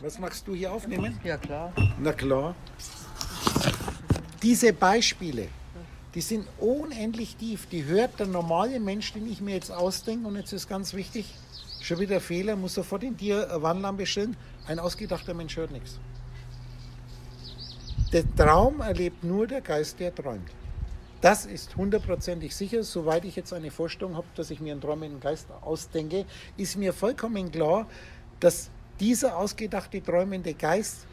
Was magst du hier aufnehmen? Ja, klar. Na klar. Diese Beispiele, die sind unendlich tief. Die hört der normale Mensch, den ich mir jetzt ausdenke, und jetzt ist ganz wichtig, schon wieder Fehler, muss sofort in dir eine Warnlampe stellen. Ein ausgedachter Mensch hört nichts. Der Traum erlebt nur der Geist, der träumt. Das ist hundertprozentig sicher. Soweit ich jetzt eine Vorstellung habe, dass ich mir einen träumenden Geist ausdenke, ist mir vollkommen klar, dass dieser ausgedachte träumende Geist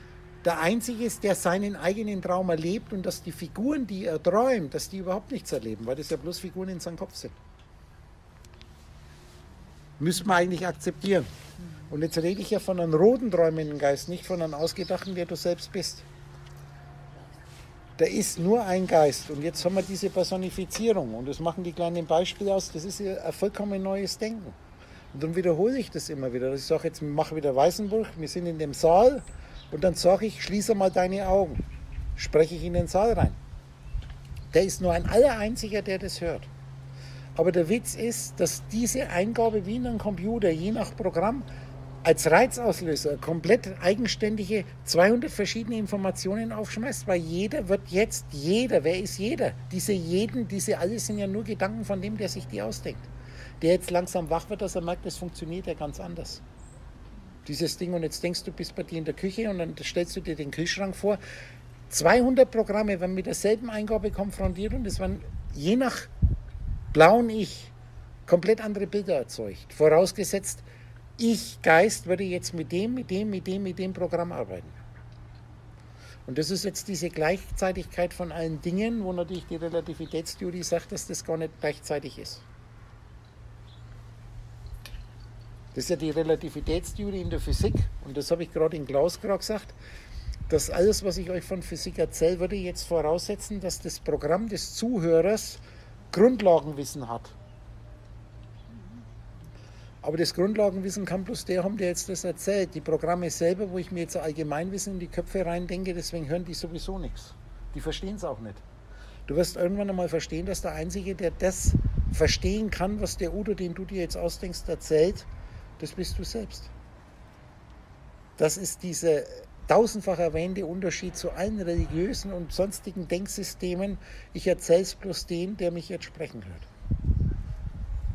der Einzige ist, der seinen eigenen Traum erlebt und dass die Figuren, die er träumt, dass die überhaupt nichts erleben, weil das ja bloß Figuren in seinem Kopf sind. Müssen wir eigentlich akzeptieren. Und jetzt rede ich ja von einem roten träumenden Geist, nicht von einem ausgedachten, der du selbst bist. Da ist nur ein Geist. Und jetzt haben wir diese Personifizierung. Und das machen die kleinen Beispiele aus. Das ist ein vollkommen neues Denken. Und dann wiederhole ich das immer wieder. Ich sage jetzt, mache wieder Weißenburg, wir sind in dem Saal. Und dann sage ich, schließe mal deine Augen. Spreche ich in den Saal rein. Der ist nur ein Allereinziger, der das hört. Aber der Witz ist, dass diese Eingabe wie in einem Computer, je nach Programm, als Reizauslöser komplett eigenständige 200 verschiedene Informationen aufschmeißt, weil jeder wird jetzt jeder. Wer ist jeder? Diese jeden, diese alle sind ja nur Gedanken von dem, der sich die ausdenkt. Der jetzt langsam wach wird, dass er merkt, das funktioniert ja ganz anders. Dieses Ding und jetzt denkst du, bist bei dir in der Küche und dann stellst du dir den Kühlschrank vor. 200 Programme werden mit derselben Eingabe konfrontiert und es werden je nach blauen Ich komplett andere Bilder erzeugt. Vorausgesetzt, ich Geist würde jetzt mit dem, mit dem, mit dem, mit dem Programm arbeiten. Und das ist jetzt diese Gleichzeitigkeit von allen Dingen, wo natürlich die Relativitätstheorie sagt, dass das gar nicht gleichzeitig ist. Das ist ja die Relativitätstheorie in der Physik und das habe ich gerade in Klaus gesagt, dass alles, was ich euch von Physik erzähle, würde jetzt voraussetzen, dass das Programm des Zuhörers Grundlagenwissen hat. Aber das Grundlagenwissen kann bloß der haben, der jetzt das erzählt. Die Programme selber, wo ich mir jetzt Allgemeinwissen in die Köpfe reindenke, deswegen hören die sowieso nichts. Die verstehen es auch nicht. Du wirst irgendwann einmal verstehen, dass der Einzige, der das verstehen kann, was der Udo, den du dir jetzt ausdenkst, erzählt, das bist du selbst. Das ist dieser tausendfach erwähnte Unterschied zu allen religiösen und sonstigen Denksystemen. Ich erzähle es bloß dem, der mich jetzt sprechen hört.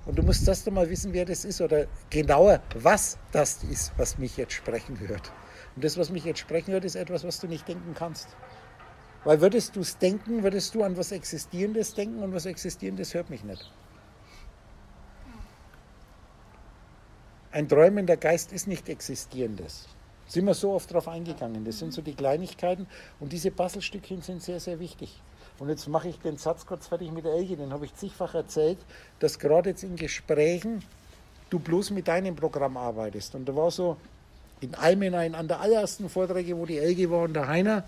Und du musst erst einmal wissen, wer das ist oder genauer, was das ist, was mich jetzt sprechen hört. Und das, was mich jetzt sprechen hört, ist etwas, was du nicht denken kannst. Weil würdest du es denken, würdest du an was Existierendes denken und was Existierendes hört mich nicht. Ein träumender Geist ist nicht Existierendes. Sind wir so oft darauf eingegangen. Das sind so die Kleinigkeiten und diese Puzzlestückchen sind sehr, sehr wichtig. Und jetzt mache ich den Satz kurz fertig mit der Elke, den habe ich zigfach erzählt, dass gerade jetzt in Gesprächen du bloß mit deinem Programm arbeitest. Und da war so in Almenheim an der allerersten Vorträge, wo die Elke war und der Heiner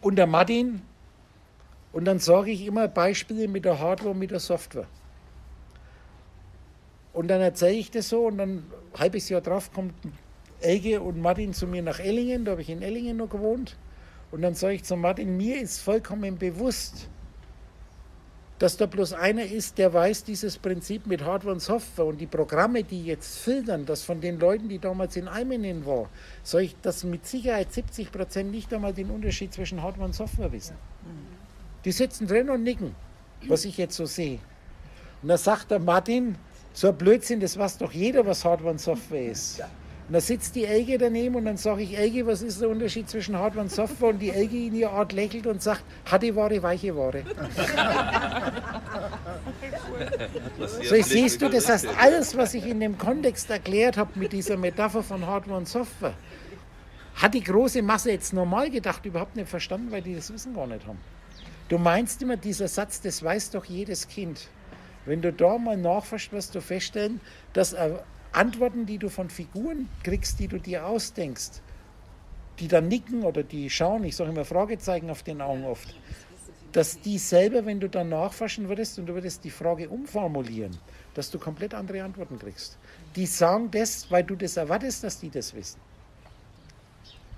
und der Martin. Und dann sage ich immer Beispiele mit der Hardware und mit der Software. Und dann erzähle ich das so und dann ein halbes Jahr drauf kommt Elke und Martin zu mir nach Ellingen, da habe ich in Ellingen noch gewohnt. Und dann sage ich zu Martin, mir ist vollkommen bewusst, dass da bloß einer ist, der weiß dieses Prinzip mit Hardware und Software und die Programme, die jetzt filtern, das von den Leuten, die damals in Almenen waren, soll ich das mit Sicherheit 70 Prozent nicht einmal den Unterschied zwischen Hardware und Software wissen. Die sitzen drin und nicken, was ich jetzt so sehe. Und da sagt der Martin, so ein Blödsinn, das weiß doch jeder, was Hardware und Software ist. Und da sitzt die Elke daneben und dann sage ich, Elke, was ist der Unterschied zwischen Hardware und Software? Und die Elke in ihrer Art lächelt und sagt, harte Ware, weiche Ware. so, siehst du, das heißt, alles, was ich in dem Kontext erklärt habe mit dieser Metapher von Hardware und Software, hat die große Masse jetzt normal gedacht überhaupt nicht verstanden, weil die das Wissen gar nicht haben. Du meinst immer, dieser Satz, das weiß doch jedes Kind. Wenn du da mal nachforschst, wirst du feststellen, dass Antworten, die du von Figuren kriegst, die du dir ausdenkst, die dann nicken oder die schauen, ich sage immer Fragezeichen auf den Augen oft, dass die selber, wenn du dann nachforschen würdest und du würdest die Frage umformulieren, dass du komplett andere Antworten kriegst. Die sagen das, weil du das erwartest, dass die das wissen.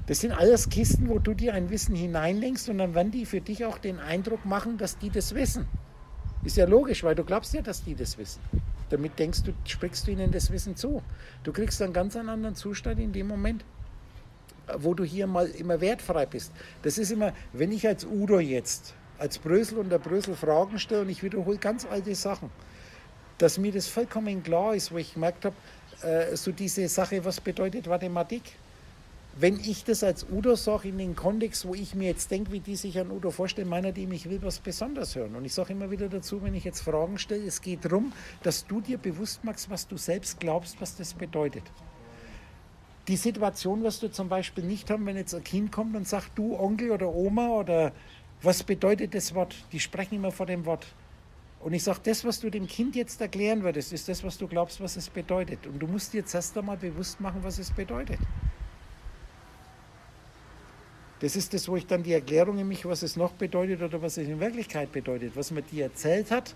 Das sind alles Kisten, wo du dir ein Wissen hineinlenkst und dann werden die für dich auch den Eindruck machen, dass die das wissen. Ist ja logisch, weil du glaubst ja, dass die das wissen. Damit denkst du, sprichst du ihnen das Wissen zu. Du kriegst einen ganz anderen Zustand in dem Moment, wo du hier mal immer wertfrei bist. Das ist immer, wenn ich als Udo jetzt, als Brösel und der Brösel Fragen stelle und ich wiederhole ganz alte Sachen, dass mir das vollkommen klar ist, wo ich gemerkt habe, äh, so diese Sache, was bedeutet Mathematik? Wenn ich das als Udo sage, in den Kontext, wo ich mir jetzt denke, wie die sich an Udo vorstellen, meiner dem, ich will was besonders hören. Und ich sage immer wieder dazu, wenn ich jetzt Fragen stelle, es geht darum, dass du dir bewusst machst, was du selbst glaubst, was das bedeutet. Die Situation wirst du zum Beispiel nicht haben, wenn jetzt ein Kind kommt und sagt, du Onkel oder Oma oder was bedeutet das Wort? Die sprechen immer vor dem Wort. Und ich sage, das, was du dem Kind jetzt erklären würdest, ist das, was du glaubst, was es bedeutet. Und du musst dir jetzt erst einmal bewusst machen, was es bedeutet. Das ist das, wo ich dann die Erklärung nämlich, was es noch bedeutet oder was es in Wirklichkeit bedeutet, was man dir erzählt hat.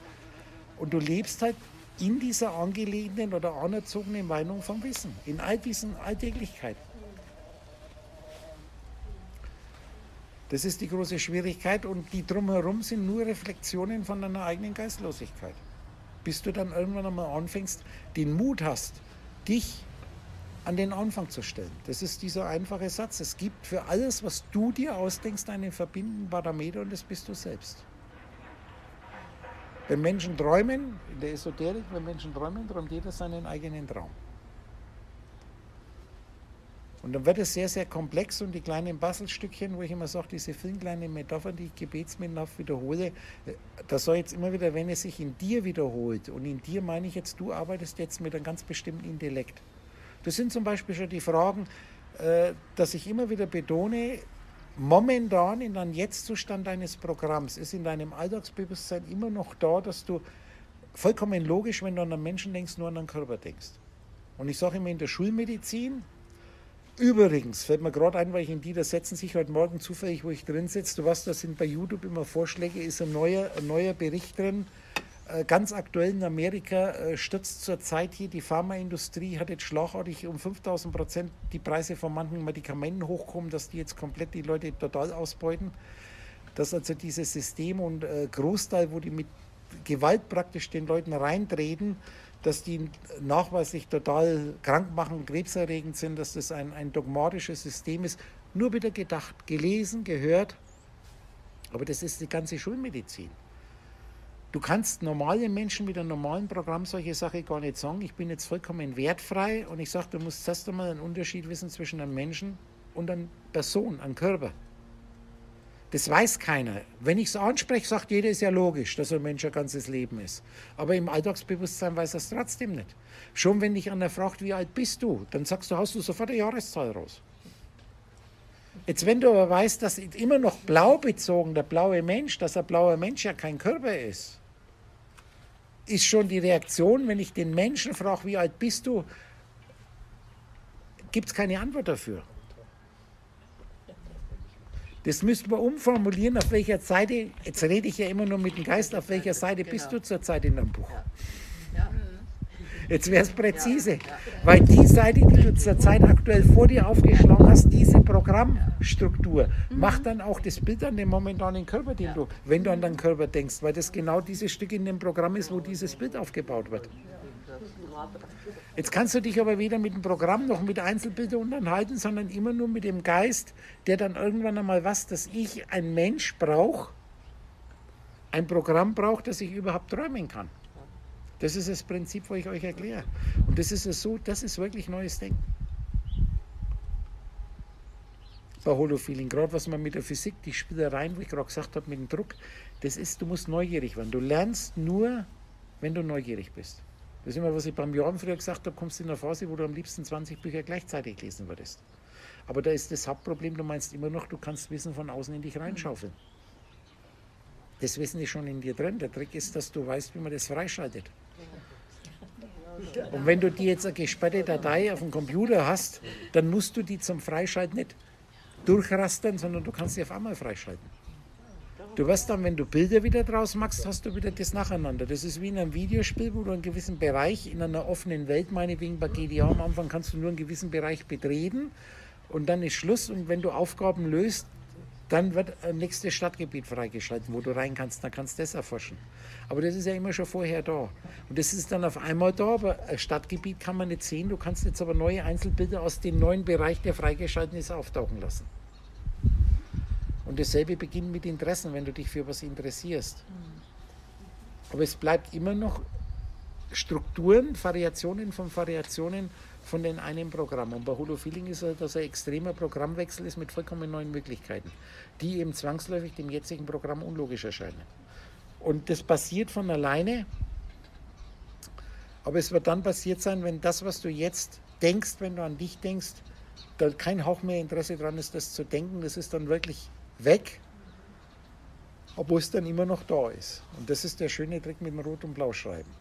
Und du lebst halt in dieser angelegenen oder anerzogenen Meinung vom Wissen, in all diesen Alltäglichkeiten. Das ist die große Schwierigkeit und die drumherum sind nur Reflexionen von deiner eigenen Geistlosigkeit. Bis du dann irgendwann einmal anfängst, den Mut hast, dich an den Anfang zu stellen. Das ist dieser einfache Satz. Es gibt für alles, was du dir ausdenkst, einen verbindenden Parameter und das bist du selbst. Wenn Menschen träumen, in der Esoterik, wenn Menschen träumen, träumt jeder seinen eigenen Traum. Und dann wird es sehr, sehr komplex und die kleinen Bastelstückchen, wo ich immer sage, diese vielen kleinen Metaphern, die ich gebetsmittelhaft wiederhole, äh, das soll jetzt immer wieder, wenn es sich in dir wiederholt, und in dir meine ich jetzt, du arbeitest jetzt mit einem ganz bestimmten Intellekt. Das sind zum Beispiel schon die Fragen, äh, dass ich immer wieder betone, momentan in einem Jetzt-Zustand deines Programms ist in deinem Alltagsbewusstsein immer noch da, dass du vollkommen logisch, wenn du an einen Menschen denkst, nur an einen Körper denkst. Und ich sage immer in der Schulmedizin, übrigens, fällt mir gerade ein, weil ich in die, da setzen sich heute Morgen zufällig, wo ich drin sitze, du weißt, da sind bei YouTube immer Vorschläge, ist ein neuer, ein neuer Bericht drin, ganz aktuell in Amerika äh, stürzt zurzeit hier die Pharmaindustrie, hat jetzt schlagartig um 5000 Prozent die Preise von manchen Medikamenten hochkommen, dass die jetzt komplett die Leute total ausbeuten. Dass also dieses System und äh, Großteil, wo die mit Gewalt praktisch den Leuten reintreten, dass die nachweislich total krank machen, krebserregend sind, dass das ein, ein dogmatisches System ist. Nur wieder gedacht, gelesen, gehört. Aber das ist die ganze Schulmedizin. Du kannst normalen Menschen mit einem normalen Programm solche Sachen gar nicht sagen. Ich bin jetzt vollkommen wertfrei und ich sage, du musst zuerst einmal einen Unterschied wissen zwischen einem Menschen und einer Person, einem Körper. Das weiß keiner. Wenn ich es anspreche, sagt jeder, ist ja logisch, dass ein Mensch ein ganzes Leben ist. Aber im Alltagsbewusstsein weiß er es trotzdem nicht. Schon wenn dich einer fragt, wie alt bist du, dann sagst du, hast du sofort eine Jahreszahl raus. Jetzt, wenn du aber weißt, dass immer noch blau bezogen, der blaue Mensch, dass ein blauer Mensch ja kein Körper ist, ist schon die Reaktion, wenn ich den Menschen frage, wie alt bist du, gibt es keine Antwort dafür. Das müssten wir umformulieren, auf welcher Seite, jetzt rede ich ja immer nur mit dem Geist, auf welcher Seite bist du genau. zurzeit in deinem Buch? Jetzt wäre es präzise, weil die Seite, die du zurzeit aktuell vor dir aufgeschlagen hast, diese Programmstruktur, macht dann auch das Bild an dem momentanen Körper, den du, wenn du an deinen Körper denkst, weil das genau dieses Stück in dem Programm ist, wo dieses Bild aufgebaut wird. Jetzt kannst du dich aber weder mit dem Programm noch mit Einzelbildern unterhalten, sondern immer nur mit dem Geist, der dann irgendwann einmal was, dass ich ein Mensch brauche, ein Programm brauche, dass ich überhaupt träumen kann. Das ist das Prinzip, wo ich euch erkläre. Und das ist so, das ist wirklich neues Denken. Bei Holofeeling, gerade was man mit der Physik, die Spielereien, wo ich gerade gesagt habe, mit dem Druck, das ist, du musst neugierig werden. Du lernst nur, wenn du neugierig bist. Das ist immer, was ich beim Jahren früher gesagt habe, kommst du in eine Phase, wo du am liebsten 20 Bücher gleichzeitig lesen würdest. Aber da ist das Hauptproblem, du meinst immer noch, du kannst Wissen von außen in dich reinschaufeln. Das Wissen ist schon in dir drin. Der Trick ist, dass du weißt, wie man das freischaltet. Und wenn du die jetzt eine gesperrte Datei auf dem Computer hast, dann musst du die zum Freischalten nicht durchrastern, sondern du kannst sie auf einmal freischalten. Du wirst dann, wenn du Bilder wieder draus machst, hast du wieder das nacheinander. Das ist wie in einem Videospiel, wo du einen gewissen Bereich in einer offenen Welt, meinetwegen bei GDA am Anfang kannst du nur einen gewissen Bereich betreten und dann ist Schluss. Und wenn du Aufgaben löst, Dann wird ein nächstes Stadtgebiet freigeschalten, wo du rein kannst, dann kannst du das erforschen. Aber das ist ja immer schon vorher da. Und das ist dann auf einmal da, aber ein Stadtgebiet kann man nicht sehen. Du kannst jetzt aber neue Einzelbilder aus dem neuen Bereich, der freigeschalten ist, auftauchen lassen. Und dasselbe beginnt mit Interessen, wenn du dich für was interessierst. Aber es bleibt immer noch Strukturen, Variationen von Variationen von den einen Programm. Und bei Holo Feeling ist es, dass ein extremer Programmwechsel ist mit vollkommen neuen Möglichkeiten, die eben zwangsläufig dem jetzigen Programm unlogisch erscheinen. Und das passiert von alleine, aber es wird dann passiert sein, wenn das, was du jetzt denkst, wenn du an dich denkst, da kein Hauch mehr Interesse dran ist, das zu denken, das ist dann wirklich weg, obwohl es dann immer noch da ist. Und das ist der schöne Trick mit dem Rot- und Blau-Schreiben.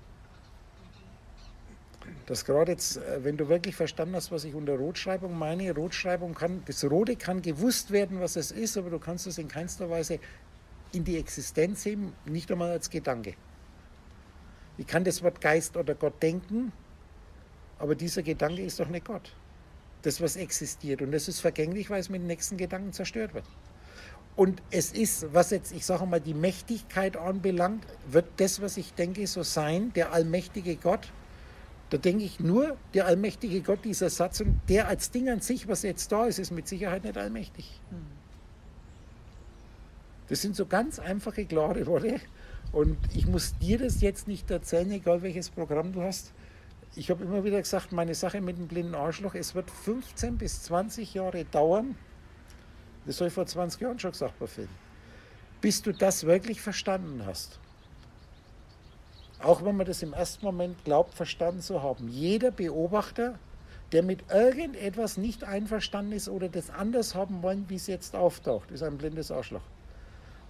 Dass gerade jetzt, äh, wenn du wirklich verstanden hast, was ich unter Rotschreibung meine, Rotschreibung kann, das Rote kann gewusst werden, was es ist, aber du kannst es in keinster Weise in die Existenz heben, nicht einmal als Gedanke. Ich kann das Wort Geist oder Gott denken, aber dieser Gedanke ist doch nicht Gott. Das, was existiert. Und das ist vergänglich, weil es mit dem nächsten Gedanken zerstört wird. Und es ist, was jetzt, ich sage mal, die Mächtigkeit anbelangt, wird das, was ich denke, so sein, der allmächtige Gott. Da denke ich nur, der allmächtige Gott, dieser Satz, und der als Ding an sich, was jetzt da ist, ist mit Sicherheit nicht allmächtig. Das sind so ganz einfache, klare Worte. Und ich muss dir das jetzt nicht erzählen, egal welches Programm du hast. Ich habe immer wieder gesagt, meine Sache mit dem blinden Arschloch, es wird 15 bis 20 Jahre dauern, das habe ich vor 20 Jahren schon gesagt bei Film. Bis du das wirklich verstanden hast. Auch wenn man das im ersten Moment glaubt, verstanden zu haben. Jeder Beobachter, der mit irgendetwas nicht einverstanden ist oder das anders haben wollen, wie es jetzt auftaucht, ist ein blindes Arschloch.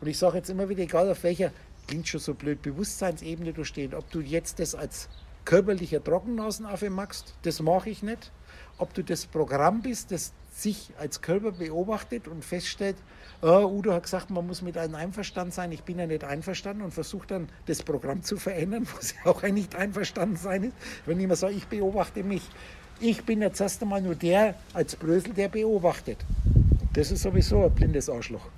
Und ich sage jetzt immer wieder, egal auf welcher, klingt schon so blöd, Bewusstseinsebene du stehst, ob du jetzt das als körperlicher Trockennasenaffe magst, das mache ich nicht. Ob du das Programm bist, das sich als Körper beobachtet und feststellt, oh, Udo hat gesagt, man muss mit einem einverstanden sein, ich bin ja nicht einverstanden und versucht dann das Programm zu verändern, wo sie auch ein nicht einverstanden sein ist. Wenn immer sage, ich beobachte mich, ich bin jetzt erst einmal nur der als Brösel, der beobachtet. Das ist sowieso ein blindes Arschloch.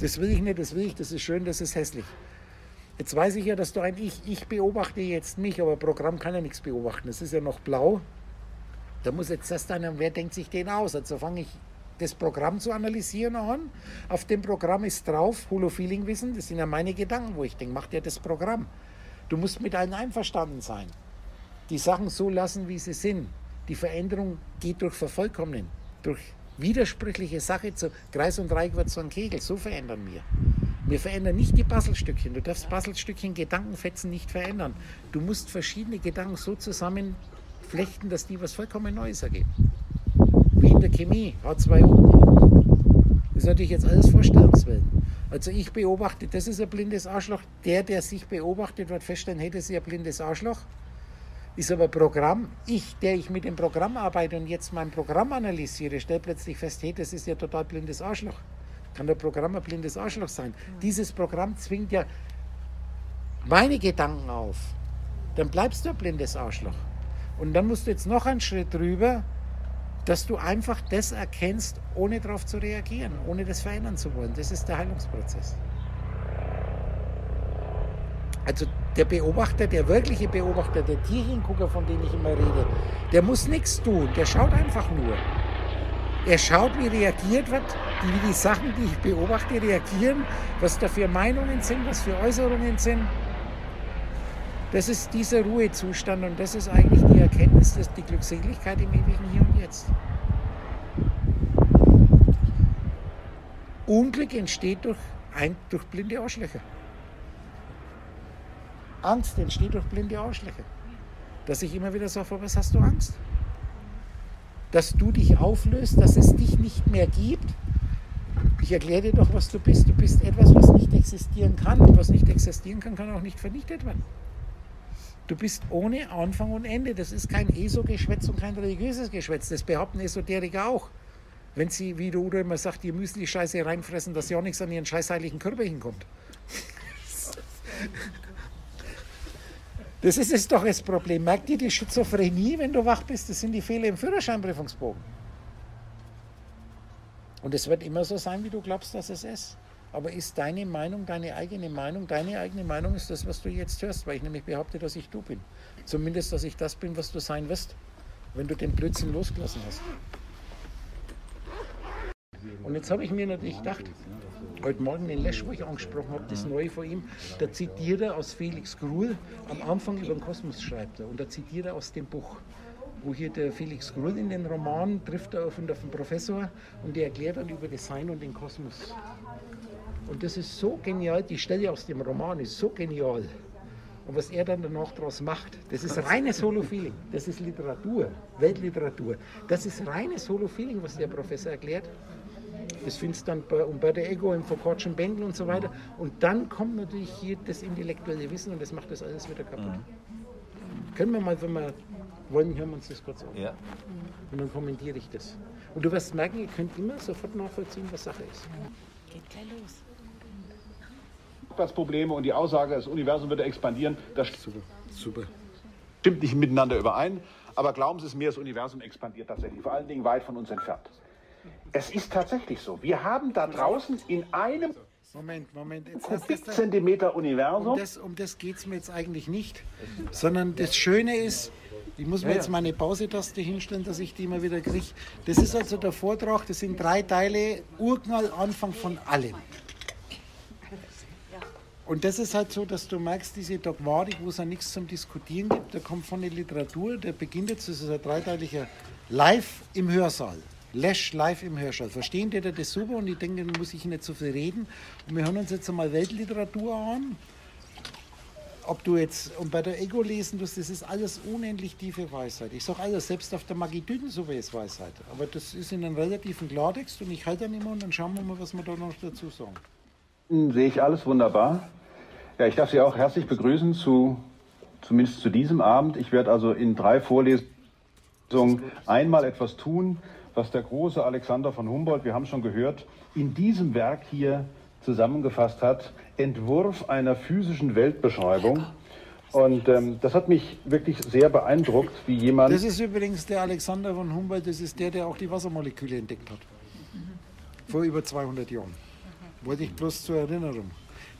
Das will ich nicht, das will ich, das ist schön, das ist hässlich. Jetzt weiß ich ja, dass du ein Ich, ich beobachte jetzt mich, aber Programm kann ja nichts beobachten. Es ist ja noch blau. Da muss jetzt erst einer, wer denkt sich den aus? Also fange ich das Programm zu analysieren an. Auf dem Programm ist drauf Holo-Feeling Wissen. Das sind ja meine Gedanken, wo ich denke, macht ja das Programm. Du musst mit allen einverstanden sein. Die Sachen so lassen, wie sie sind. Die Veränderung geht durch Vervollkommnen, durch widersprüchliche Sache zu Kreis und Dreieck wird so ein Kegel. So verändern wir. Wir verändern nicht die Puzzlestückchen. Du darfst Puzzlestückchen, Gedankenfetzen nicht verändern. Du musst verschiedene Gedanken so zusammen flechten, dass die was vollkommen Neues ergeben. Wie in der Chemie, H2O. Das ist natürlich jetzt alles Vorstellungswelt. Also ich beobachte, das ist ein blindes Arschloch. Der, der sich beobachtet, wird feststellen, hey, das ist ein blindes Arschloch. Ist aber Programm. Ich, der ich mit dem Programm arbeite und jetzt mein Programm analysiere, stelle plötzlich fest, hey, das ist ja total blindes Arschloch. Kann der Programm ein blindes Arschloch sein? Dieses Programm zwingt ja meine Gedanken auf. Dann bleibst du ein blindes Arschloch. Und dann musst du jetzt noch einen Schritt drüber, dass du einfach das erkennst, ohne darauf zu reagieren, ohne das verändern zu wollen. Das ist der Heilungsprozess. Also der Beobachter, der wirkliche Beobachter, der Tierchengucker, von dem ich immer rede, der muss nichts tun, der schaut einfach nur. Er schaut, wie reagiert wird, wie die Sachen, die ich beobachte, reagieren, was da für Meinungen sind, was für Äußerungen sind. Das ist dieser Ruhezustand und das ist eigentlich die Erkenntnis, dass die Glückseligkeit im ewigen Hier und Jetzt. Unglück entsteht durch, ein, durch blinde Arschlöcher. Angst entsteht durch blinde Arschlöcher. Dass ich immer wieder sage, was hast du Angst? Dass du dich auflöst, dass es dich nicht mehr gibt. Ich erkläre dir doch, was du bist. Du bist etwas, was nicht existieren kann. Und was nicht existieren kann, kann auch nicht vernichtet werden. Du bist ohne Anfang und Ende. Das ist kein ESO-Geschwätz und kein religiöses Geschwätz. Das behaupten Esoteriker auch. Wenn sie, wie du immer sagt, ihr Müsli-Scheiße reinfressen, dass ja nichts an ihren scheißheiligen Körper hinkommt. Das ist es doch das Problem. Merkt ihr die Schizophrenie, wenn du wach bist? Das sind die Fehler im Führerscheinprüfungsbogen. Und es wird immer so sein, wie du glaubst, dass es ist. Aber ist deine Meinung deine eigene Meinung? Deine eigene Meinung ist das, was du jetzt hörst, weil ich nämlich behaupte, dass ich du bin. Zumindest, dass ich das bin, was du sein wirst, wenn du den Blödsinn losgelassen hast. Und jetzt habe ich mir natürlich gedacht, heute Morgen den Lesch, wo ich angesprochen habe, das Neue von ihm, da zitiert er aus Felix Gruhl, am Anfang über den Kosmos schreibt er, und da zitiert er aus dem Buch wo hier der Felix Gruhl in den Roman trifft er auf einen Professor und der erklärt dann über das Sein und den Kosmos. Und das ist so genial, die Stelle aus dem Roman ist so genial. Und was er dann danach daraus macht, das ist reines Holo-Feeling. Das ist Literatur, Weltliteratur. Das ist reines Holo-Feeling, was der Professor erklärt. Das findest du dann bei Umberto Ego im Foucault'schen Bändeln und so weiter. Und dann kommt natürlich hier das intellektuelle Wissen und das macht das alles wieder kaputt. Mhm. Können wir mal, wenn wir wollen, hören wir uns das kurz an. Ja. Und dann kommentiere ich das. Und du wirst merken, ihr könnt immer sofort nachvollziehen, was Sache ist. Geht gleich los. Probleme und die Aussage, das Universum würde expandieren, das super. super. stimmt nicht miteinander überein. Aber glauben Sie es mir, das Universum expandiert tatsächlich, vor allen Dingen weit von uns entfernt. Es ist tatsächlich so. Wir haben da draußen in einem Moment, Moment. Kubikzentimeter Universum. Um das, um das geht es mir jetzt eigentlich nicht. Sondern das Schöne ist, ich muss mir jetzt meine Pausetaste hinstellen, dass ich die immer wieder kriege. Das ist also der Vortrag, das sind drei Teile, Urknall, Anfang von allem. Und das ist halt so, dass du merkst, diese Dogmatik, wo es ja nichts zum Diskutieren gibt, der kommt von der Literatur, der beginnt jetzt, das ist ein dreiteiliger Live im Hörsaal. Lash live im Hörsaal. Verstehen die das super und ich denke, da muss ich nicht so viel reden. Und wir hören uns jetzt einmal Weltliteratur an ob du jetzt und bei der Ego lesen tust, das ist alles unendlich tiefe Weisheit. Ich sage alles, selbst auf der Magidüdensuppe ist Weisheit. Aber das ist in einem relativen Klartext und ich halte dann immer und dann schauen wir mal, was wir da noch dazu sagen. Hm, sehe ich alles wunderbar. Ja, ich darf Sie auch herzlich begrüßen zu zumindest zu diesem Abend. Ich werde also in drei Vorlesungen einmal etwas tun, was der große Alexander von Humboldt, wir haben schon gehört, in diesem Werk hier zusammengefasst hat, Entwurf einer physischen Weltbeschreibung. Und ähm, das hat mich wirklich sehr beeindruckt, wie jemand. Das ist übrigens der Alexander von Humboldt, das ist der, der auch die Wassermoleküle entdeckt hat. Vor über 200 Jahren. Wollte ich bloß zur Erinnerung.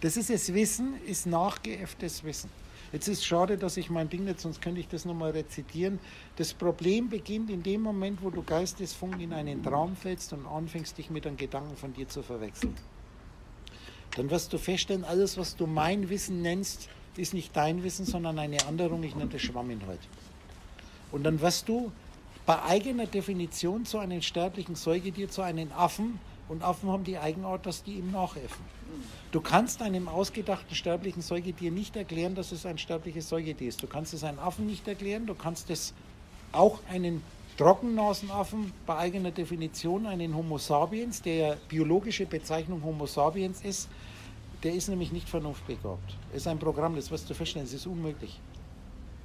Das ist das Wissen, ist nachgeäfftes Wissen. Jetzt ist schade, dass ich mein Ding nicht, sonst könnte ich das nochmal rezitieren. Das Problem beginnt in dem Moment, wo du Geistesfunk in einen Traum fällst und anfängst, dich mit einem Gedanken von dir zu verwechseln dann wirst du feststellen, alles, was du mein Wissen nennst, ist nicht dein Wissen, sondern eine Anderung, ich nenne das Schwamminhalt. Und dann wirst du bei eigener Definition zu einem sterblichen Säugetier, zu einem Affen, und Affen haben die Eigenart, dass die ihm nachäffen. Du kannst einem ausgedachten sterblichen Säugetier nicht erklären, dass es ein sterbliches Säugetier ist. Du kannst es einem Affen nicht erklären, du kannst es auch einen Trockennasenaffen bei eigener Definition einen Homo sapiens, der biologische Bezeichnung Homo sapiens ist, der ist nämlich nicht vernunftbegabt. Es ist ein Programm, das wirst du feststellen, es ist unmöglich.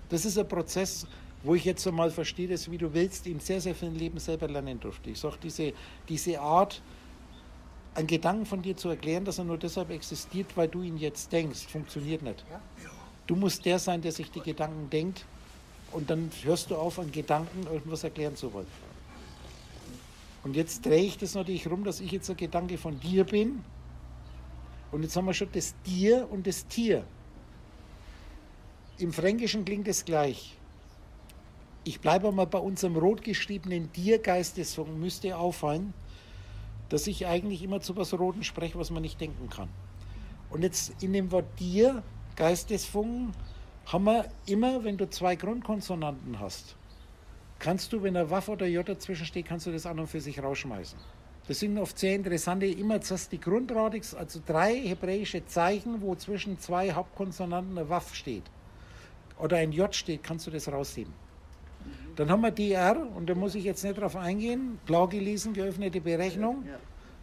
Das ist ein Prozess, wo ich jetzt einmal verstehe, dass wie du willst, in sehr, sehr vielen Leben selber lernen durfte. Ich sage, diese, diese Art, einen Gedanken von dir zu erklären, dass er nur deshalb existiert, weil du ihn jetzt denkst, funktioniert nicht. Du musst der sein, der sich die Gedanken denkt und dann hörst du auf, an Gedanken irgendwas erklären zu wollen. Und jetzt drehe ich das natürlich rum, dass ich jetzt ein Gedanke von dir bin. Und jetzt haben wir schon das Dir und das Tier. Im Fränkischen klingt es gleich. Ich bleibe mal bei unserem rot geschriebenen Dir-Geistessong, müsste auffallen, dass ich eigentlich immer zu was Roten spreche, was man nicht denken kann. Und jetzt in dem Wort Dir, Geistesfunken, haben wir immer, wenn du zwei Grundkonsonanten hast, kannst du, wenn ein Waff oder J dazwischen steht, kannst du das an und für sich rausschmeißen. Das sind oft sehr interessante, immer zuerst die Grundradix, also drei hebräische Zeichen, wo zwischen zwei Hauptkonsonanten ein Waff steht oder ein J steht, kannst du das rausheben. Dann haben wir DR und da muss ich jetzt nicht drauf eingehen. Blau gelesen, geöffnete Berechnung.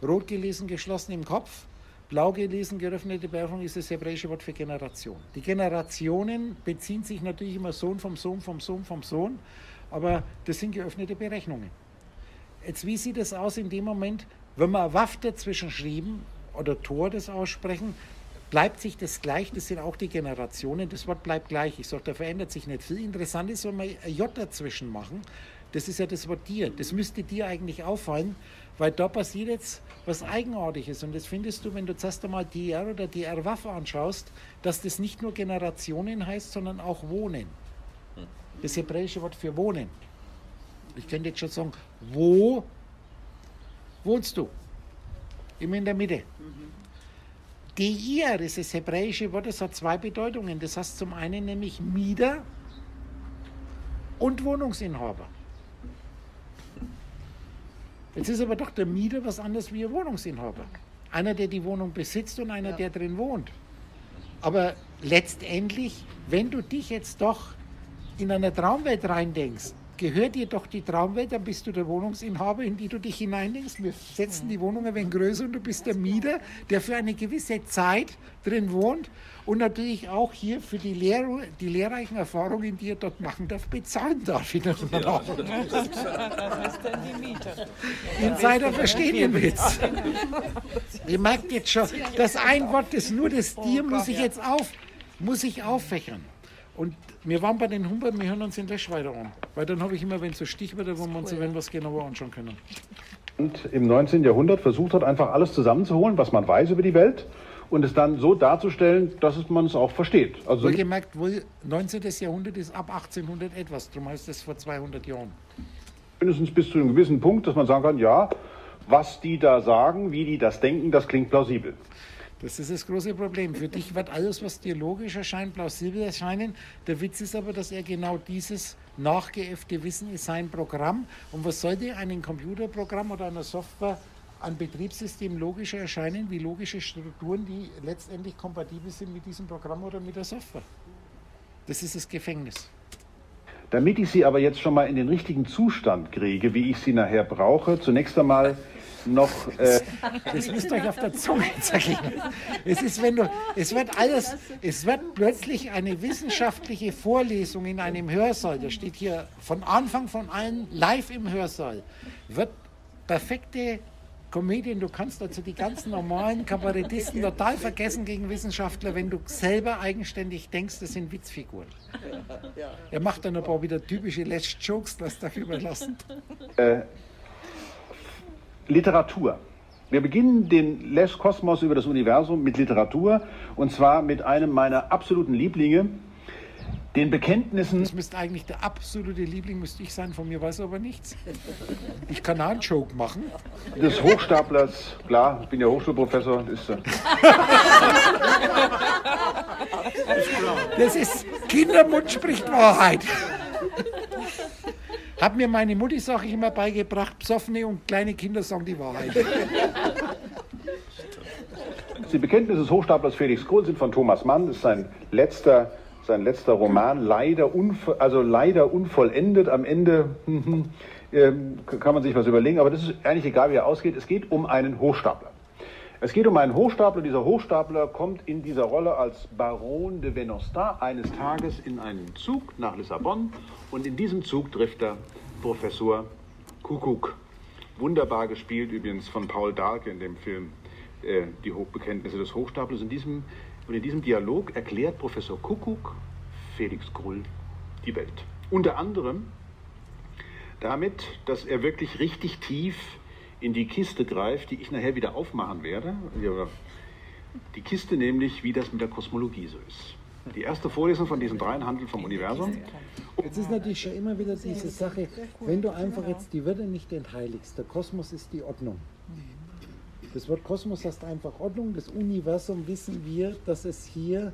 Rot gelesen, geschlossen im Kopf. Blau gelesen, geöffnete Berufung ist das hebräische Wort für Generation. Die Generationen beziehen sich natürlich immer Sohn vom Sohn vom Sohn vom Sohn, aber das sind geöffnete Berechnungen. Jetzt, wie sieht es aus in dem Moment, wenn wir Waff dazwischen schrieben oder Tor das aussprechen, bleibt sich das gleich, das sind auch die Generationen, das Wort bleibt gleich. Ich sage, da verändert sich nicht viel. Interessant ist, wenn wir ein J dazwischen machen, das ist ja das Wort dir. Das müsste dir eigentlich auffallen, Weil da passiert jetzt was Eigenartiges. Und das findest du, wenn du zuerst einmal DR oder DR-Waffe anschaust, dass das nicht nur Generationen heißt, sondern auch Wohnen. Das hebräische Wort für Wohnen. Ich könnte jetzt schon sagen, wo wohnst du? Immer in der Mitte. Mhm. Deir ist das hebräische Wort, das hat zwei Bedeutungen. Das heißt zum einen nämlich Mieter und Wohnungsinhaber. Jetzt ist aber doch der Mieter was anderes wie ein Wohnungsinhaber. Einer, der die Wohnung besitzt und einer, ja. der drin wohnt. Aber letztendlich, wenn du dich jetzt doch in eine Traumwelt reindenkst, gehört dir doch die Traumwelt, dann bist du der Wohnungsinhaber, in die du dich hineindenkst. Wir setzen die Wohnung ein wenig größer und du bist der Mieter, der für eine gewisse Zeit drin wohnt und natürlich auch hier für die, Lehr die lehrreichen Erfahrungen, die er dort machen darf, bezahlen darf. In ja, das ist dann die Miete. Insider verstehen den Witz. Ihr merkt jetzt schon, das ein Wort, das nur das Tier muss ich jetzt auf, muss ich auffächern. Und wir waren bei den Humboldt, wir hören uns in Lesch weiter an. Weil dann habe ich immer, wenn so Stichwörter, wo wir uns wenn was genauer anschauen können. Und im 19. Jahrhundert versucht hat, einfach alles zusammenzuholen, was man weiß über die Welt und es dann so darzustellen, dass man es auch versteht. Also wohl 19. Jahrhundert ist ab 1800 etwas, darum heißt es vor 200 Jahren. Mindestens bis zu einem gewissen Punkt, dass man sagen kann, ja, was die da sagen, wie die das denken, das klingt plausibel. Das ist das große Problem. Für dich wird alles, was dir logisch erscheint, plausibel erscheinen. Der Witz ist aber, dass er genau dieses nachgeäffte Wissen ist sein Programm. Und was sollte ein Computerprogramm oder eine Software an Betriebssystem logischer erscheinen, wie logische Strukturen, die letztendlich kompatibel sind mit diesem Programm oder mit der Software? Das ist das Gefängnis. Damit ich Sie aber jetzt schon mal in den richtigen Zustand kriege, wie ich Sie nachher brauche, zunächst einmal noch. Äh das müsst ihr euch auf der Zunge zergehen. Es ist, wenn du, es wird alles, es wird plötzlich eine wissenschaftliche Vorlesung in einem Hörsaal. Da steht hier von Anfang von allen live im Hörsaal. Wird perfekte Comedian, du kannst also die ganzen normalen Kabarettisten total vergessen gegen Wissenschaftler, wenn du selber eigenständig denkst, das sind Witzfiguren. Er macht dann ein paar wieder typische Last Jokes, das darf ich überlassen. Äh, Literatur. Wir beginnen den Les Kosmos über das Universum mit Literatur und zwar mit einem meiner absoluten Lieblinge, den Bekenntnissen. Das müsste eigentlich der absolute Liebling, müsste ich sein, von mir weiß aber nichts. Ich kann einen Joke machen. Des Hochstaplers, klar, ich bin ja Hochschulprofessor. Ist, äh das ist Kindermund spricht Wahrheit. Hat mir meine Mutti, sage ich immer, beigebracht, Psoffene und kleine Kinder sagen die Wahrheit. Die Bekenntnisse des Hochstaplers Felix Kohl sind von Thomas Mann. Das ist sein letzter, sein letzter Roman, leider, also leider unvollendet. Am Ende äh, kann man sich was überlegen, aber das ist eigentlich egal, wie er ausgeht. Es geht um einen Hochstapler. Es geht um einen Hochstapler. Dieser Hochstapler kommt in dieser Rolle als Baron de Venostat eines Tages in einen Zug nach Lissabon und in diesem Zug trifft er Professor Kuckuck. Wunderbar gespielt übrigens von Paul Dahlke in dem Film äh, Die Hochbekenntnisse des Hochstaplers. In diesem, und in diesem Dialog erklärt Professor Kuckuck Felix Grull die Welt. Unter anderem damit, dass er wirklich richtig tief in die Kiste greift, die ich nachher wieder aufmachen werde. Die Kiste nämlich, wie das mit der Kosmologie so ist. Die erste Vorlesung von diesen dreien handelt vom Universum. Jetzt ist natürlich schon immer wieder diese Sache, wenn du einfach jetzt die Würde nicht entheiligst, der Kosmos ist die Ordnung. Das Wort Kosmos heißt einfach Ordnung, das Universum wissen wir, dass es hier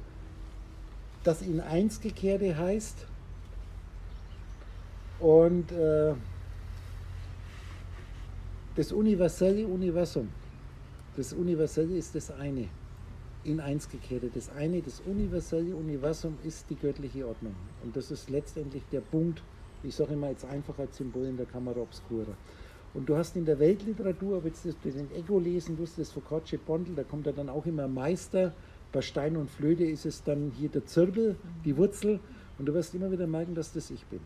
das in eins gekehrte heißt. Und äh, das universelle Universum, das Universelle ist das eine, in eins gekehrt. Das eine, das universelle Universum ist die göttliche Ordnung. Und das ist letztendlich der Punkt, ich sage immer jetzt einfach als Symbol in der Kamera Obscura. Und du hast in der Weltliteratur, wenn du den Echo lesen, du hast das Focaccia Bondel, da kommt ja dann auch immer Meister. Bei Stein und Flöte ist es dann hier der Zirbel, die Wurzel. Und du wirst immer wieder merken, dass das ich bin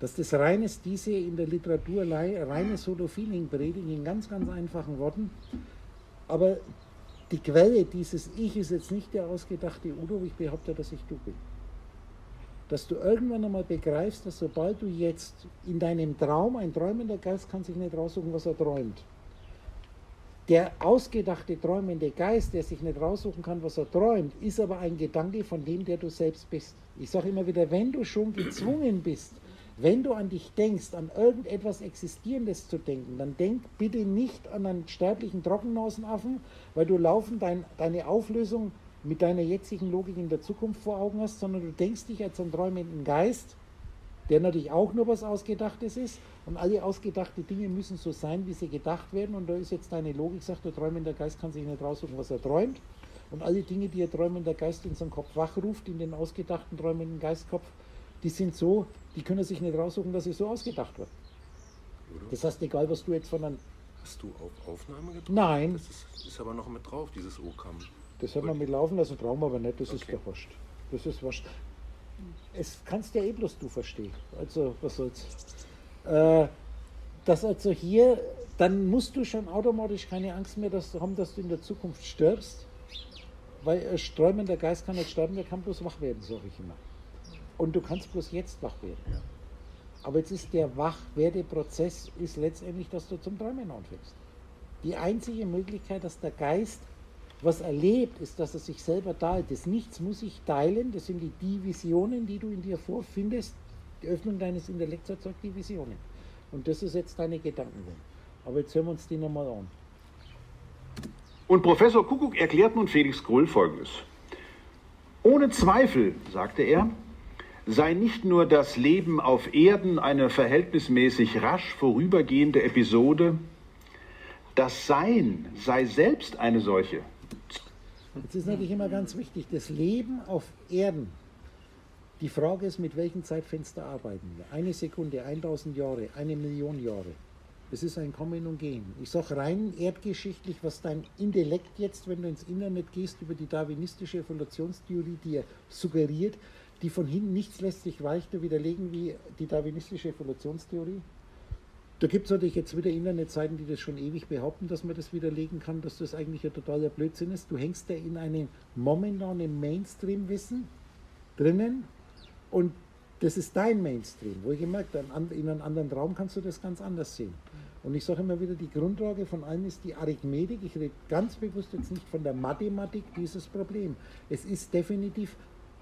dass das reines, diese in der Literatur reine Solo-Feeling-Predigen in ganz, ganz einfachen Worten. Aber die Quelle dieses Ich ist jetzt nicht der ausgedachte Udo, ich behaupte, dass ich du bin. Dass du irgendwann einmal begreifst, dass sobald du jetzt in deinem Traum, ein träumender Geist kann sich nicht raussuchen, was er träumt. Der ausgedachte träumende Geist, der sich nicht raussuchen kann, was er träumt, ist aber ein Gedanke von dem, der du selbst bist. Ich sage immer wieder, wenn du schon gezwungen bist, wenn du an dich denkst, an irgendetwas Existierendes zu denken, dann denk bitte nicht an einen sterblichen Trockennasenaffen, weil du laufen dein, deine Auflösung mit deiner jetzigen Logik in der Zukunft vor Augen hast, sondern du denkst dich als einen träumenden Geist, der natürlich auch nur was Ausgedachtes ist. Und alle ausgedachte Dinge müssen so sein, wie sie gedacht werden. Und da ist jetzt deine Logik, sagt der träumende Geist kann sich nicht raussuchen, was er träumt. Und alle Dinge, die der träumende Geist in seinem Kopf wachruft, in den ausgedachten träumenden Geistkopf, die sind so, die können sich nicht raussuchen, dass sie so ausgedacht wird. Das heißt, egal was du jetzt von einem. Hast du auf Aufnahme gedrückt? Nein. Das ist, ist aber noch mit drauf, dieses O-Kam. Das hat man mit laufen lassen, brauchen wir aber nicht, das ist Okay. doch wurscht. Das ist wurscht. Es kannst ja eh bloß du verstehen. Also, was soll's. Äh, dass also hier, dann musst du schon automatisch keine Angst mehr dass haben, dass du in der Zukunft stirbst. Weil ein träumender Geist kann nicht sterben, der kann bloß wach werden, sage ich immer. Und du kannst bloß jetzt wach werden. Aber jetzt ist der Wachwerdeprozess ist letztendlich, dass du zum Träumen anfängst. Die einzige Möglichkeit, dass der Geist was erlebt, ist, dass er sich selber teilt. Das Nichts muss sich teilen. Das sind die Divisionen, die du in dir vorfindest. Die Öffnung deines Intellekts erzeugt die Visionen. Und das ist jetzt deine Gedankenwelt. Aber jetzt hören wir uns die nochmal an. Und Professor Kuckuck erklärt nun Felix Krull Folgendes. Ohne Zweifel, sagte er, sei nicht nur das Leben auf Erden eine verhältnismäßig rasch vorübergehende Episode, das Sein sei selbst eine solche. Jetzt ist natürlich immer ganz wichtig, das Leben auf Erden. Die Frage ist, mit welchem Zeitfenster arbeiten wir? Eine Sekunde, 1000 Jahre, eine Million Jahre. Es ist ein Kommen und Gehen. Ich sage rein erdgeschichtlich, was dein Intellekt jetzt, wenn du ins Internet gehst, über die darwinistische Evolutionstheorie dir suggeriert, die von hinten nichts lässt sich leichter widerlegen wie die darwinistische Evolutionstheorie. Da gibt es natürlich jetzt wieder Internetseiten, die das schon ewig behaupten, dass man das widerlegen kann, dass das eigentlich ein totaler Blödsinn ist. Du hängst da in einem momentanen Mainstream-Wissen drinnen und das ist dein Mainstream. Wo ich gemerkt habe, in einem anderen Raum kannst du das ganz anders sehen. Und ich sage immer wieder, die Grundlage von allem ist die Arithmetik. Ich rede ganz bewusst jetzt nicht von der Mathematik, dieses Problem. Es ist definitiv,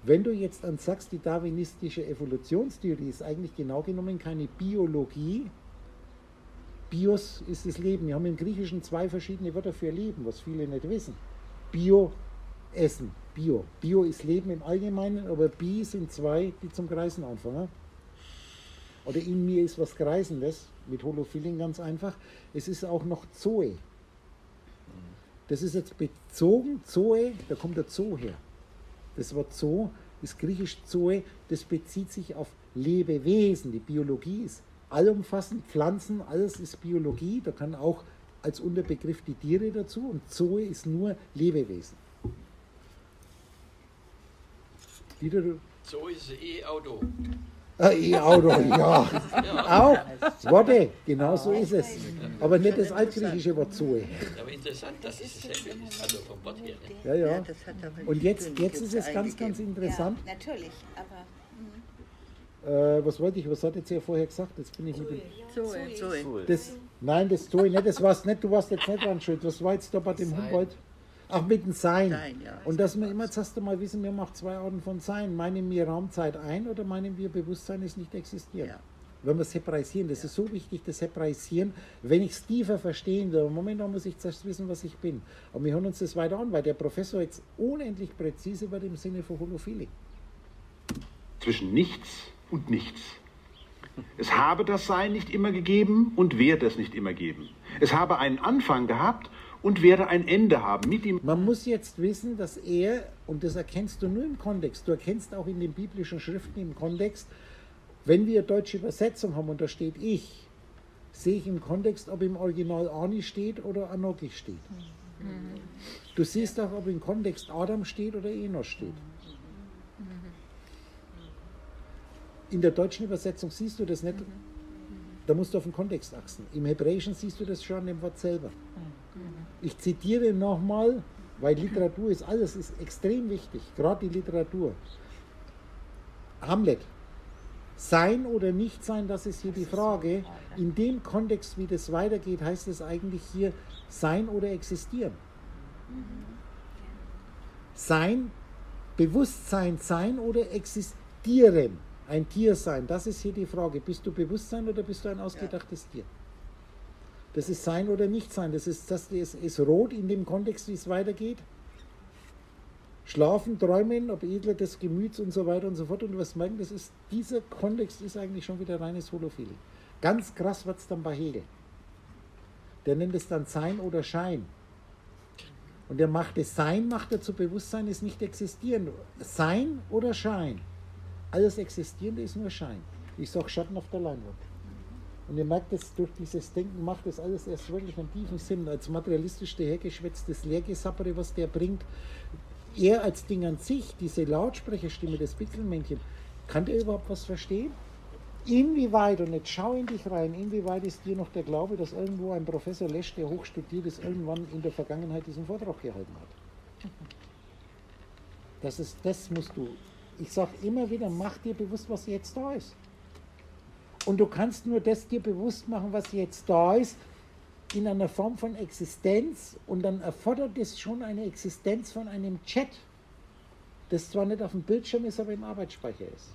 wenn du jetzt an sagst, die darwinistische Evolutionstheorie ist eigentlich genau genommen keine Biologie, Bios ist das Leben. Wir haben im Griechischen zwei verschiedene Wörter für Leben, was viele nicht wissen. Bio, Essen, Bio. Bio ist Leben im Allgemeinen, aber Bi sind zwei, die zum Kreisen anfangen. Oder in mir ist was Kreisendes, mit Holofilling ganz einfach. Es ist auch noch Zoe. Das ist jetzt bezogen, Zoe, da kommt der Zoo her. Das Wort Zoo ist griechisch Zoe, das bezieht sich auf Lebewesen. Die Biologie ist allumfassend, Pflanzen, alles ist Biologie. Da kann auch als Unterbegriff die Tiere dazu und Zoe ist nur Lebewesen. Dieter, du- So ist es E-Auto. Ah, E-Auto, ja. Auch. Worte, genau so ist es. Aber nicht das altgriechische Wort Zoe. Aber interessant, dass es dasselbe ist. Also vom Wort her. Ne? Ja, ja. das Und jetzt, jetzt ist es ganz, ganz interessant. Ja, natürlich, aber Äh, was wollte ich, was hat jetzt ja vorher gesagt? Jetzt bin ich mit dem. Zoe, Zoe. Das, nein, das Zoe nicht, das war's nicht, du warst jetzt nicht dran schuld. Was war jetzt da bei dem Humboldt? Ach, mit dem Sein. Sein, ja. Und dass wir immer, jetzt hast du mal wissen, wir machen zwei Arten von Sein. Meinen wir Raumzeit ein oder meinen wir Bewusstsein ist nicht existieren? Ja. Wenn wir separisieren, das ist so wichtig, das Separisieren, wenn ich es tiefer verstehen will. Momentan muss ich zuerst wissen, was ich bin. Aber wir hören uns das weiter an, weil der Professor jetzt unendlich präzise wird im Sinne von Holophilik. zwischen nichts und nichts. Es habe das Sein nicht immer gegeben und werde es nicht immer geben. Es habe einen Anfang gehabt und werde ein Ende haben. Mit ihm Man muss jetzt wissen, dass er, und das erkennst du nur im Kontext, du erkennst auch in den biblischen Schriften im Kontext, wenn wir deutsche Übersetzung haben und da steht ich, sehe ich im Kontext, ob im Original Ani steht oder Anoki steht. Du siehst auch, ob im Kontext Adam steht oder Enos steht. In der deutschen Übersetzung siehst du das nicht. Da musst du auf den Kontext achten. Im Hebräischen siehst du das schon an dem Wort selber. Ich zitiere nochmal, weil Literatur ist alles, ist extrem wichtig, gerade die Literatur. Hamlet. Sein oder nicht sein, das ist hier die Frage. In dem Kontext, wie das weitergeht, heißt es eigentlich hier sein oder existieren. Sein, Bewusstsein sein oder existieren. Ein Tier sein, das ist hier die Frage. Bist du Bewusstsein oder bist du ein ausgedachtes Tier? Das ist sein oder nicht sein. Das ist, das ist, ist rot in dem Kontext, wie es weitergeht. Schlafen, träumen, ob edler des Gemüts und so weiter und so fort. Und du wirst merken, das ist, dieser Kontext ist eigentlich schon wieder reines Holophilie. Ganz krass wird es dann bei Hegel. Der nennt es dann Sein oder Schein. Und der macht es Sein, macht er zu Bewusstsein, ist nicht existieren. Sein oder Schein. Alles Existierende ist nur Schein. Ich sage Schatten auf der Leinwand. Und ihr merkt es, durch dieses Denken macht das alles erst wirklich einen tiefen Sinn. Als materialistisch dahergeschwätztes Lehrgesappere, was der bringt, er als Ding an sich, diese Lautsprecherstimme des Pixelmännchen, kann der überhaupt was verstehen? Inwieweit, und jetzt schau in dich rein, inwieweit ist dir noch der Glaube, dass irgendwo ein Professor Lesch, der hochstudiert ist, irgendwann in der Vergangenheit diesen Vortrag gehalten hat? Das, ist, das musst du. Ich sage immer wieder, mach dir bewusst, was jetzt da ist. Und du kannst nur das dir bewusst machen, was jetzt da ist, in einer Form von Existenz. Und dann erfordert es schon eine Existenz von einem Chat, das zwar nicht auf dem Bildschirm ist, aber im Arbeitsspeicher ist.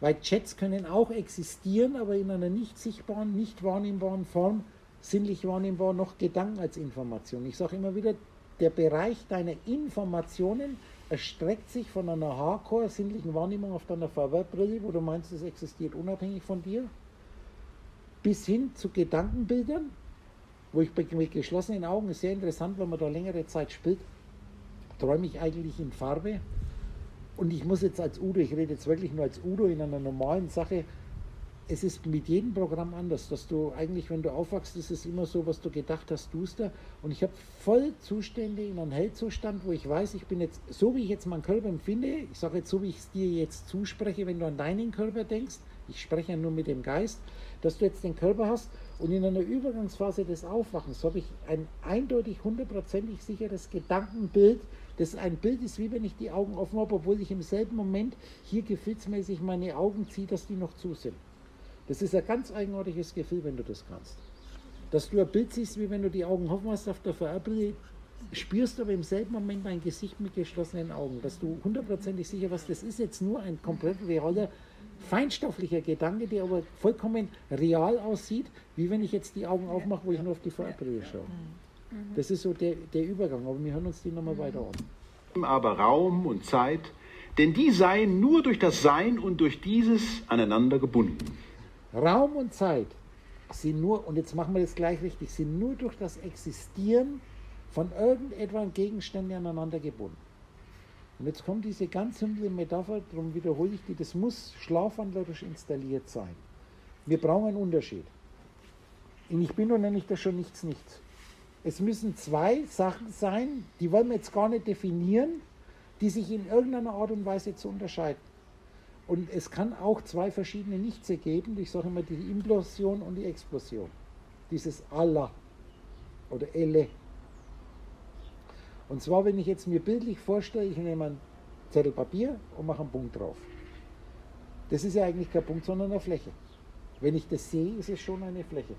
Weil Chats können auch existieren, aber in einer nicht sichtbaren, nicht wahrnehmbaren Form, sinnlich wahrnehmbar noch Gedanken als Information. Ich sage immer wieder, der Bereich deiner Informationen erstreckt sich von einer hardcore sinnlichen Wahrnehmung auf deiner Farbbrille, wo du meinst, es existiert unabhängig von dir, bis hin zu Gedankenbildern, wo ich mit geschlossenen Augen, ist sehr interessant, wenn man da längere Zeit spielt, träume ich eigentlich in Farbe. Und ich muss jetzt als Udo, ich rede jetzt wirklich nur als Udo in einer normalen Sache, es ist mit jedem Programm anders, dass du eigentlich, wenn du aufwachst, ist es immer so, was du gedacht hast, tust du. Und ich habe voll Zustände in einem Hellzustand, wo ich weiß, ich bin jetzt, so wie ich jetzt meinen Körper empfinde, ich sage jetzt so, wie ich es dir jetzt zuspreche, wenn du an deinen Körper denkst, ich spreche ja nur mit dem Geist, dass du jetzt den Körper hast und in einer Übergangsphase des Aufwachens habe ich ein eindeutig hundertprozentig sicheres Gedankenbild, das ein Bild ist, wie wenn ich die Augen offen habe, obwohl ich im selben Moment hier gefühlsmäßig meine Augen ziehe, dass die noch zu sind. Das ist ein ganz eigenartiges Gefühl, wenn du das kannst. Dass du ein Bild siehst, wie wenn du die Augen offen hast auf der VR-Brille, spürst aber im selben Moment dein Gesicht mit geschlossenen Augen. Dass du hundertprozentig sicher was das ist jetzt nur ein komplett realer, feinstofflicher Gedanke, der aber vollkommen real aussieht, wie wenn ich jetzt die Augen aufmache, wo ich nur auf die VR-Brille schaue. Das ist so der, der Übergang, aber wir hören uns die nochmal weiter an. Aber Raum und Zeit, denn die seien nur durch das Sein und durch dieses aneinander gebunden. Raum und Zeit sind nur, und jetzt machen wir das gleich richtig, sind nur durch das Existieren von irgendetwas Gegenständen aneinander gebunden. Und jetzt kommt diese ganz simple Metapher, darum wiederhole ich die, das muss schlafwandlerisch installiert sein. Wir brauchen einen Unterschied. In Ich bin und nenne ich das schon nichts, nichts. Es müssen zwei Sachen sein, die wollen wir jetzt gar nicht definieren, die sich in irgendeiner Art und Weise zu unterscheiden. Und es kann auch zwei verschiedene Nichtse geben. Ich sage immer die Implosion und die Explosion. Dieses Allah oder Elle. Und zwar, wenn ich jetzt mir bildlich vorstelle, ich nehme einen Zettel Papier und mache einen Punkt drauf. Das ist ja eigentlich kein Punkt, sondern eine Fläche. Wenn ich das sehe, ist es schon eine Fläche.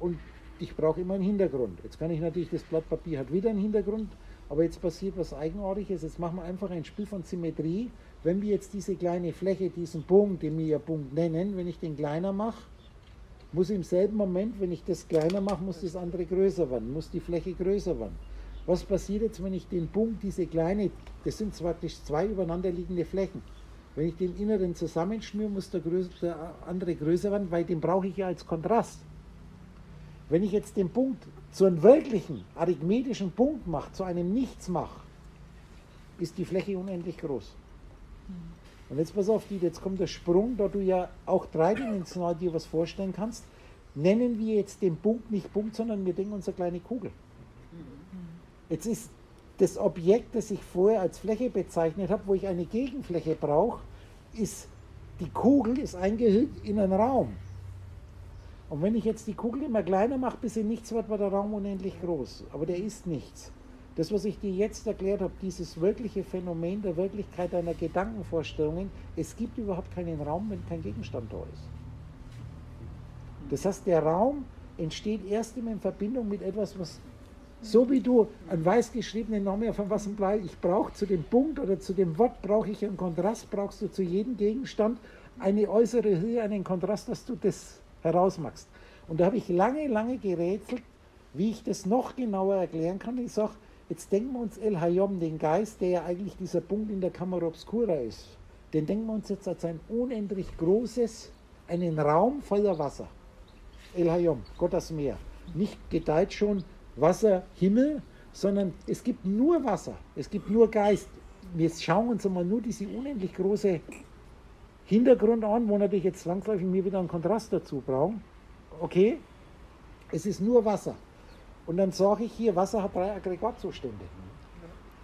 Und ich brauche immer einen Hintergrund. Jetzt kann ich natürlich, das Blatt Papier hat wieder einen Hintergrund, aber jetzt passiert was Eigenartiges. Jetzt machen wir einfach ein Spiel von Symmetrie. Wenn wir jetzt diese kleine Fläche, diesen Punkt, den wir ja Punkt nennen, wenn ich den kleiner mache, muss im selben Moment, wenn ich das kleiner mache, muss das andere größer werden, muss die Fläche größer werden. Was passiert jetzt, wenn ich den Punkt, diese kleine, das sind praktisch zwei übereinander liegende Flächen, wenn ich den inneren zusammenschnüre, muss der, größer, der andere größer werden, weil den brauche ich ja als Kontrast. Wenn ich jetzt den Punkt zu einem wirklichen arithmetischen Punkt mache, zu einem Nichts mache, ist die Fläche unendlich groß. Und jetzt pass auf, jetzt kommt der Sprung, da du ja auch dreidimensional dir was vorstellen kannst. Nennen wir jetzt den Punkt nicht Punkt, sondern wir denken uns eine kleine Kugel. Jetzt ist das Objekt, das ich vorher als Fläche bezeichnet habe, wo ich eine Gegenfläche brauche, ist die Kugel ist eingehüllt in einen Raum. Und wenn ich jetzt die Kugel immer kleiner mache, bis sie nichts wird, wird der Raum unendlich groß. Aber der ist nichts. Das, was ich dir jetzt erklärt habe, dieses wirkliche Phänomen der Wirklichkeit deiner Gedankenvorstellungen, es gibt überhaupt keinen Raum, wenn kein Gegenstand da ist. Das heißt, der Raum entsteht erst immer in Verbindung mit etwas, was so wie du einen weiß geschriebenen Namen einem weißen Blei, ich brauche zu dem Punkt oder zu dem Wort, brauche ich einen Kontrast, brauchst du zu jedem Gegenstand eine äußere Höhe, einen Kontrast, dass du das herausmachst. Und da habe ich lange, lange gerätselt, wie ich das noch genauer erklären kann. Ich sage, jetzt denken wir uns El Hayom, den Geist, der ja eigentlich dieser Punkt in der Kamera Obscura ist, den denken wir uns jetzt als ein unendlich großes, einen Raum voller Wasser. El Hayom, Gott das Meer. Nicht gedeiht schon Wasser, Himmel, sondern es gibt nur Wasser, es gibt nur Geist. Wir schauen uns einmal nur diese unendlich große Hintergrund an, wo natürlich jetzt zwangsläufig mir wieder einen Kontrast dazu brauchen. Okay, es ist nur Wasser. Und dann sage ich hier, Wasser hat drei Aggregatzustände.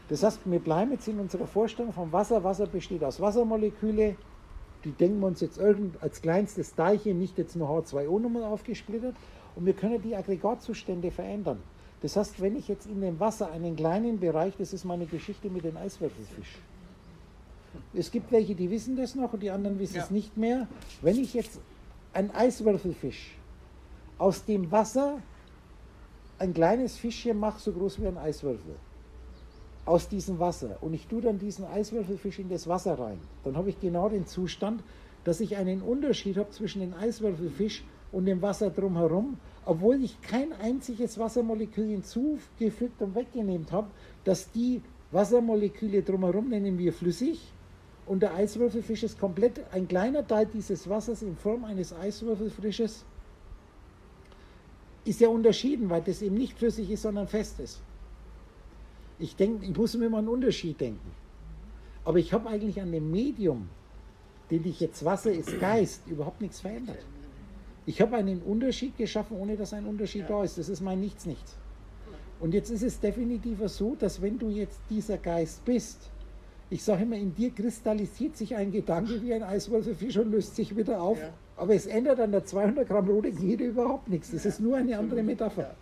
Das heißt, wir bleiben jetzt in unserer Vorstellung vom Wasser. Wasser besteht aus Wassermoleküle, die denken wir uns jetzt als kleinstes Teilchen, nicht jetzt nur H2O-Nummer aufgesplittert. Und wir können die Aggregatzustände verändern. Das heißt, wenn ich jetzt in dem Wasser einen kleinen Bereich, das ist meine Geschichte mit dem Eiswürfelfisch. Es gibt welche, die wissen das noch und die anderen wissen ja. es nicht mehr. Wenn ich jetzt einen Eiswürfelfisch aus dem Wasser ein kleines Fischchen mache, so groß wie ein Eiswürfel, aus diesem Wasser. Und ich tue dann diesen Eiswürfelfisch in das Wasser rein, dann habe ich genau den Zustand, dass ich einen Unterschied habe zwischen dem Eiswürfelfisch und dem Wasser drumherum, obwohl ich kein einziges Wassermolekül hinzugefügt und weggenehmt habe, dass die Wassermoleküle drumherum nennen wir flüssig. Und der Eiswürfelfisch ist komplett ein kleiner Teil dieses Wassers in Form eines Eiswürfelfisches ist ja unterschieden, weil das eben nicht flüssig ist, sondern fest ist. Ich denke, ich muss mir mal einen Unterschied denken. Aber ich habe eigentlich an dem Medium, den ich jetzt Wasser ist Geist, überhaupt nichts verändert. Ich habe einen Unterschied geschaffen, ohne dass ein Unterschied da ist. Das ist mein Nichts, Nichts. Und jetzt ist es definitiv so, dass wenn du jetzt dieser Geist bist, ich sage immer, in dir kristallisiert sich ein Gedanke wie ein Eiswolfefisch und löst sich wieder auf. Ja. Aber es ändert an der 200 Gramm rote Gnede überhaupt nichts. Das ist nur eine andere Metapher.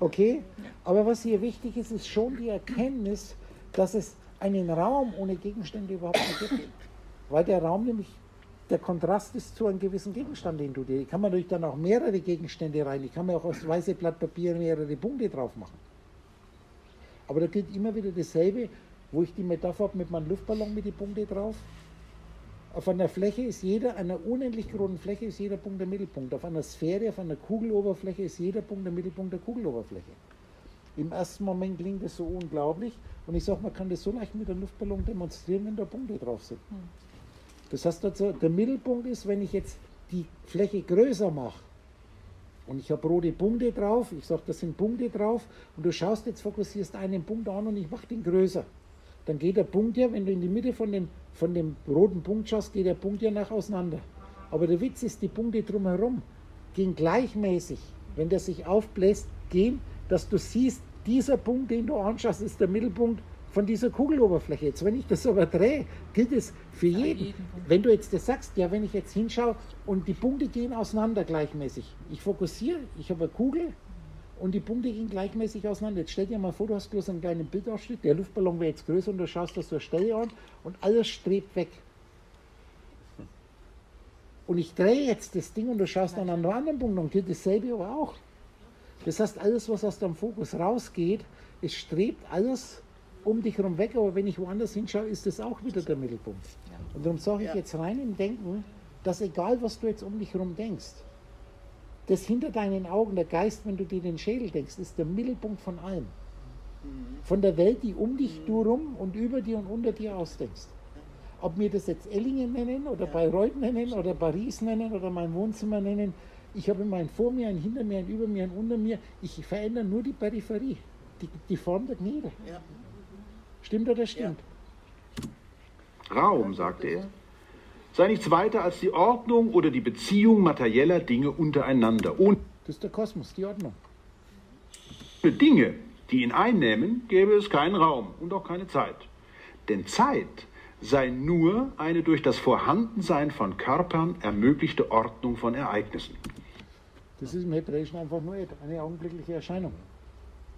Okay? Aber was hier wichtig ist, ist schon die Erkenntnis, dass es einen Raum ohne Gegenstände überhaupt nicht gibt. Weil der Raum nämlich der Kontrast ist zu einem gewissen Gegenstand, den du dir. Ich kann man natürlich dann auch mehrere Gegenstände rein. Ich kann mir auch aus weiße Blatt Papier mehrere Punkte drauf machen. Aber da gilt immer wieder dasselbe, wo ich die Metapher habe mit meinem Luftballon mit den Punkten drauf. Auf einer Fläche ist jeder, einer unendlich großen Fläche ist jeder Punkt der Mittelpunkt. Auf einer Sphäre, auf einer Kugeloberfläche ist jeder Punkt der Mittelpunkt der Kugeloberfläche. Im ersten Moment klingt das so unglaublich und ich sage, man kann das so leicht mit einem Luftballon demonstrieren, wenn da Punkte drauf sind. Hm. Das heißt also, der Mittelpunkt ist, wenn ich jetzt die Fläche größer mache und ich habe rote Punkte drauf, ich sage, das sind Punkte drauf und du schaust jetzt, fokussierst einen Punkt an und ich mache den größer. Dann geht der Punkt ja, wenn du in die Mitte von, den, von dem roten Punkt schaust, geht der Punkt ja nach auseinander. Aber der Witz ist, die Punkte drumherum gehen gleichmäßig, wenn der sich aufbläst, gehen, dass du siehst, dieser Punkt, den du anschaust, ist der Mittelpunkt von dieser Kugeloberfläche. Jetzt, wenn ich das aber drehe, gilt es für jeden. Wenn du jetzt das sagst, ja, wenn ich jetzt hinschaue und die Punkte gehen auseinander gleichmäßig. Ich fokussiere, ich habe eine Kugel und die Punkte gehen gleichmäßig auseinander. Jetzt stell dir mal vor, du hast bloß einen kleinen Bildausschnitt, der Luftballon wäre jetzt größer und du schaust das eine Stelle an und alles strebt weg. Und ich drehe jetzt das Ding und du schaust dann an einen anderen Punkt und gilt dasselbe aber auch. Das heißt, alles, was aus dem Fokus rausgeht, es strebt alles um dich herum weg, aber wenn ich woanders hinschaue, ist das auch wieder der Mittelpunkt. Und darum sage ich jetzt rein im Denken, dass egal, was du jetzt um dich herum denkst, das hinter deinen Augen, der Geist, wenn du dir den Schädel denkst, ist der Mittelpunkt von allem. Mhm. Von der Welt, die um dich mhm. du rum und über dir und unter dir ausdenkst. Ob wir das jetzt Ellingen nennen oder ja. Bayreuth nennen oder Paris nennen oder mein Wohnzimmer nennen, ich habe immer ein vor mir, ein hinter mir, ein über mir, ein unter mir. Ich verändere nur die Peripherie, die, die Form der Gnede. Ja. Stimmt oder stimmt? Ja. Raum, sagte er, sei nichts weiter als die Ordnung oder die Beziehung materieller Dinge untereinander. Und das ist der Kosmos, die Ordnung. Für Dinge, die ihn einnehmen, gäbe es keinen Raum und auch keine Zeit. Denn Zeit sei nur eine durch das Vorhandensein von Körpern ermöglichte Ordnung von Ereignissen. Das ist im Hebräischen einfach nur eine augenblickliche Erscheinung.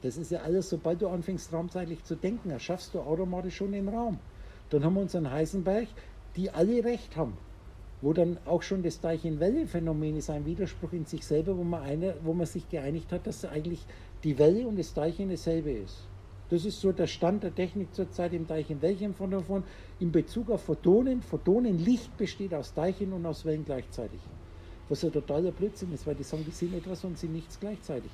Das ist ja alles, sobald du anfängst raumzeitlich zu denken, erschaffst du automatisch schon den Raum. Dann haben wir unseren Heisenberg, die alle recht haben. Wo dann auch schon das Teilchen-Welle-Phänomen ist ein Widerspruch in sich selber, wo man, eine, wo man sich geeinigt hat, dass eigentlich die Welle und das Teilchen dasselbe ist. Das ist so der Stand der Technik zurzeit im Teilchen-Wellchen von davon in Bezug auf Photonen. Photonenlicht besteht aus Teilchen und aus Wellen gleichzeitig. Was ja totaler Blödsinn ist, weil die sagen, die sind etwas und sind nichts gleichzeitig.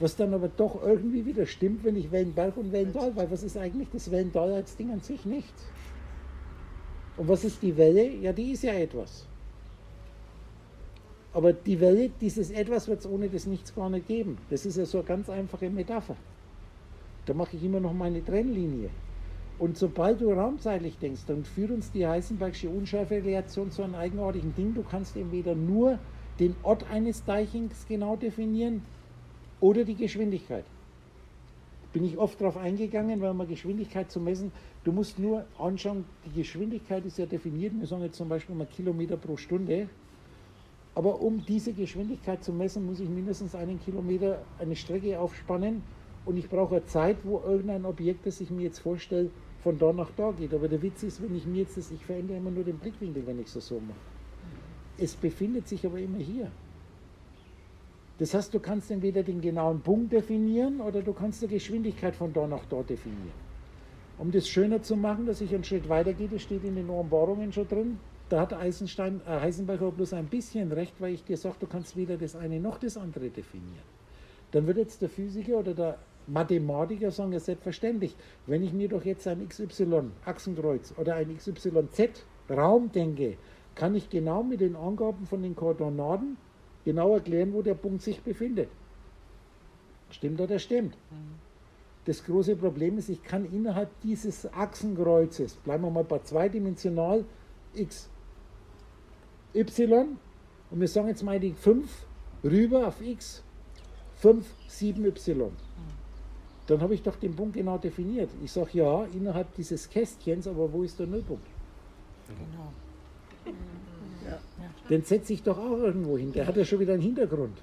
Was dann aber doch irgendwie wieder stimmt, wenn ich Wellenberg und Wellental, weil was ist eigentlich das Wellental als Ding an sich? Nichts. Und was ist die Welle? Ja, die ist ja etwas. Aber die Welle, dieses Etwas wird es ohne das Nichts gar nicht geben. Das ist ja so eine ganz einfache Metapher. Da mache ich immer noch meine Trennlinie. Und sobald du raumzeitlich denkst, dann führt uns die Heisenbergsche Unschärferelation zu einem eigenartigen Ding. Du kannst entweder nur den Ort eines Teilchens genau definieren oder die Geschwindigkeit. Bin ich oft darauf eingegangen, weil man Geschwindigkeit zu messen, du musst nur anschauen, die Geschwindigkeit ist ja definiert, wir sagen jetzt zum Beispiel mal Kilometer pro Stunde, aber um diese Geschwindigkeit zu messen, muss ich mindestens einen Kilometer eine Strecke aufspannen und ich brauche Zeit, wo irgendein Objekt, das ich mir jetzt vorstelle, von da nach da geht. Aber der Witz ist, wenn ich mir jetzt das, ich verändere immer nur den Blickwinkel, wenn ich es so mache. Es befindet sich aber immer hier. Das heißt, du kannst entweder den genauen Punkt definieren oder du kannst die Geschwindigkeit von da nach da definieren. Um das schöner zu machen, dass ich einen Schritt weiter gehe, das steht in den Offenbarungen schon drin, da hat Eisenstein, äh, Heisenberg bloß ein bisschen recht, weil ich dir sage, du kannst weder das eine noch das andere definieren. Dann wird jetzt der Physiker oder der Mathematiker sagen, ja selbstverständlich, wenn ich mir doch jetzt ein XY Achsenkreuz oder ein XYZ Raum denke, kann ich genau mit den Angaben von den Koordinaten genau erklären, wo der Punkt sich befindet. Stimmt oder stimmt? Das große Problem ist, ich kann innerhalb dieses Achsenkreuzes, bleiben wir mal bei zweidimensional, x, y, und wir sagen jetzt mal die 5 rüber auf x, 5, 7y. Dann habe ich doch den Punkt genau definiert. Ich sage ja, innerhalb dieses Kästchens, aber wo ist der Nullpunkt? Genau. Den setze ich doch auch irgendwo hin. Der hat ja schon wieder einen Hintergrund.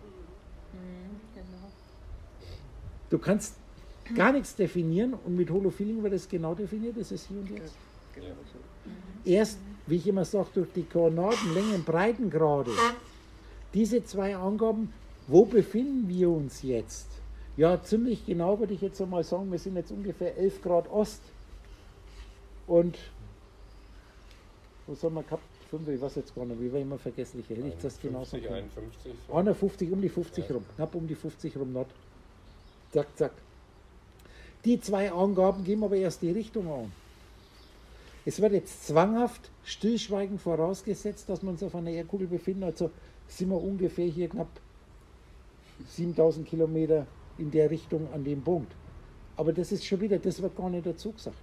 Du kannst gar nichts definieren und mit Holofeeling wird es genau definiert, das ist hier und jetzt. Erst, wie ich immer sage, durch die Koordinaten, Längen, Breitengrade, diese zwei Angaben, wo befinden wir uns jetzt? Ja, ziemlich genau würde ich jetzt einmal sagen, wir sind jetzt ungefähr 11 Grad Ost. Und was haben wir gehabt? 5, ich weiß jetzt gar nicht, wie war immer vergesslich, hätte ich das genau sagen 51, so. 51, um die 50 ja. rum, knapp um die 50 rum Nord. Zack, zack. Die zwei Angaben geben aber erst die Richtung an. Es wird jetzt zwanghaft stillschweigend vorausgesetzt, dass wir uns auf einer Erdkugel befinden. Also sind wir ungefähr hier knapp 7000 Kilometer in der Richtung an dem Punkt. Aber das ist schon wieder, das wird gar nicht dazu gesagt.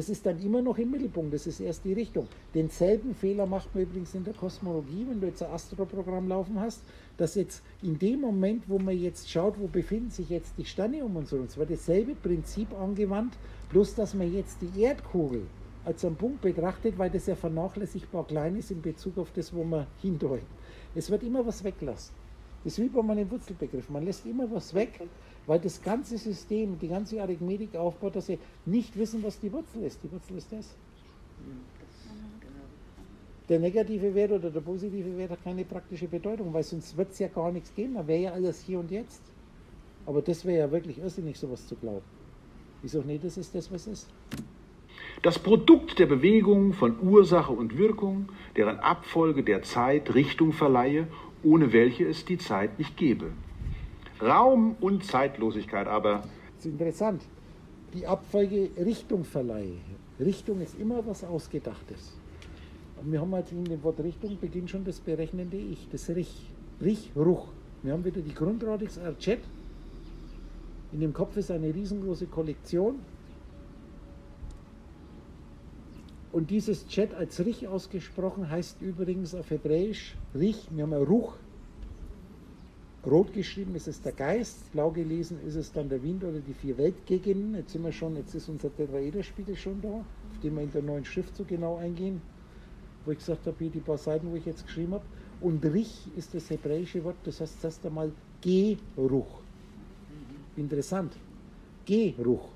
Das ist dann immer noch im Mittelpunkt, das ist erst die Richtung. Denselben Fehler macht man übrigens in der Kosmologie, wenn du jetzt ein Astroprogramm laufen hast, dass jetzt in dem Moment, wo man jetzt schaut, wo befinden sich jetzt die Sterne um uns herum, es wird dasselbe Prinzip angewandt, bloß dass man jetzt die Erdkugel als einen Punkt betrachtet, weil das ja vernachlässigbar klein ist in Bezug auf das, wo man hindeuten. Es wird immer was weglassen. Das ist wie bei meinem Wurzelbegriff. Man lässt immer was weg, weil das ganze System, die ganze Arithmetik aufbaut, dass sie nicht wissen, was die Wurzel ist. Die Wurzel ist das. Der negative Wert oder der positive Wert hat keine praktische Bedeutung, weil sonst wird es ja gar nichts geben. Da wäre ja alles hier und jetzt. Aber das wäre ja wirklich irrsinnig, sowas zu glauben. Ich sage, nee, das ist das, was ist. Das Produkt der Bewegung von Ursache und Wirkung, deren Abfolge der Zeit Richtung verleihe ohne welche es die Zeit nicht gäbe. Raum und Zeitlosigkeit aber. Das ist interessant. Die Abfolge Richtung verleihe. Richtung ist immer was Ausgedachtes. Und wir haben halt in dem Wort Richtung beginnt schon das berechnende Ich, das Rich, Rich, Ruch. Wir haben wieder die Grundradix Archet. In dem Kopf ist eine riesengroße Kollektion Und dieses Chat als Rich ausgesprochen heißt übrigens auf Hebräisch Rich, wir haben ja Ruch. Rot geschrieben ist es der Geist, blau gelesen ist es dann der Wind oder die vier Weltgegenden. Jetzt sind wir schon, jetzt ist unser Tetraederspiegel schon da, auf dem wir in der neuen Schrift so genau eingehen, wo ich gesagt habe, hier die paar Seiten, wo ich jetzt geschrieben habe. Und Rich ist das hebräische Wort, das heißt erst einmal Geruch. Interessant. Geruch.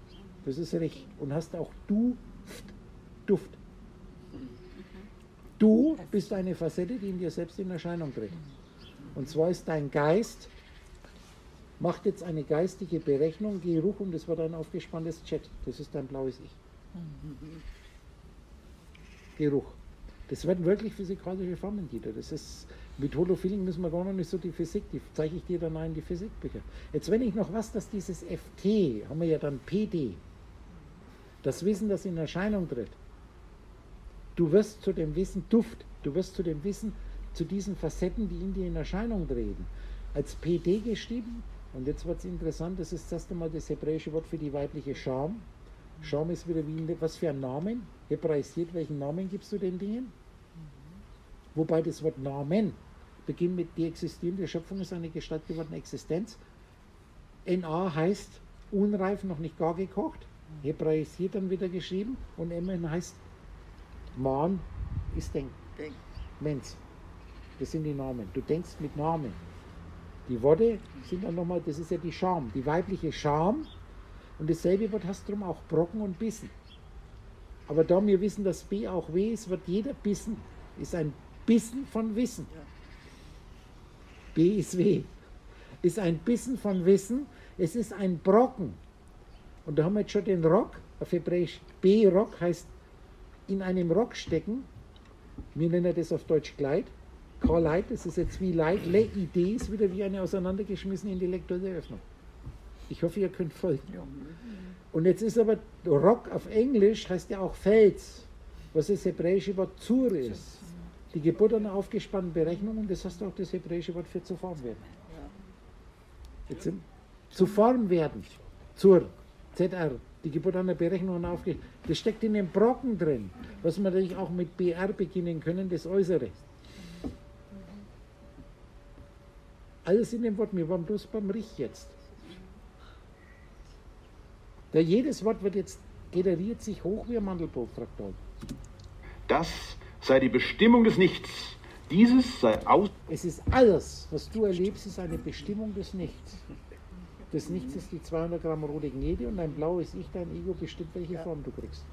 Das ist recht. Und hast auch Duft. Duft. Du bist eine Facette, die in dir selbst in Erscheinung tritt. Und zwar ist dein Geist, macht jetzt eine geistige Berechnung, Geruch und das wird ein aufgespanntes Chat. Das ist dein blaues Ich. Geruch. Das werden wirklich physikalische Formen, Dieter. Das ist, mit Holofeeling müssen wir gar noch nicht so die Physik, die zeige ich dir dann ein, die Physikbücher. Jetzt, wenn ich noch was, dass dieses FT, haben wir ja dann PD, das Wissen, das in Erscheinung tritt, du wirst zu dem Wissen Duft, du wirst zu dem Wissen, zu diesen Facetten, die in dir in Erscheinung treten, als PD geschrieben. Und jetzt wird es interessant, das ist das erste Mal das hebräische Wort für die weibliche Scham. Scham ist wieder wie, was für ein Namen, hebraisiert, welchen Namen gibst du den Dingen? Wobei das Wort Namen beginnt mit die existierende Schöpfung ist eine Gestalt gewordene Existenz. NA heißt unreif, noch nicht gar gekocht, hebraisiert dann wieder geschrieben und MN heißt Man ist Denk. Denk. Mensch. Das sind die Namen. Du denkst mit Namen. Die Worte sind dann nochmal, das ist ja die Scham, die weibliche Scham. Und dasselbe Wort hast du drum auch Brocken und Bissen. Aber da wir wissen, dass B auch W ist, wird jeder Bissen, ist ein Bissen von Wissen. B ist W. Ist ein Bissen von Wissen. Es ist ein Brocken. Und da haben wir jetzt schon den Rock, auf Hebräisch B-Rock heißt in einem Rock stecken. Wir nennen das auf Deutsch Kleid. Kleid, das ist jetzt wie Leid. Le Idee ist wieder wie eine auseinandergeschmissene intellektuelle Öffnung. Ich hoffe, ihr könnt folgen. Und jetzt ist aber Rock auf Englisch heißt ja auch Fels, was das hebräische Wort Zur ist. Die Geburt einer aufgespannten Berechnung und das heißt auch das hebräische Wort für zu Form werden. Jetzt sind, zu Form werden. Zur. ZR. Die Geburt einer Berechnung und aufge Das steckt in dem Brocken drin, was wir natürlich auch mit BR beginnen können, das Äußere. Alles in dem Wort, wir waren bloß beim Rich jetzt. Da jedes Wort wird jetzt generiert sich hoch wie ein Mandelbrotfraktal. Das sei die Bestimmung des Nichts. Dieses sei aus. Es ist alles, was du erlebst, ist eine Bestimmung des Nichts. Das Nichts ist die 200 Gramm rote Gnede und dein blaues Ich, dein Ego bestimmt, welche Form du kriegst.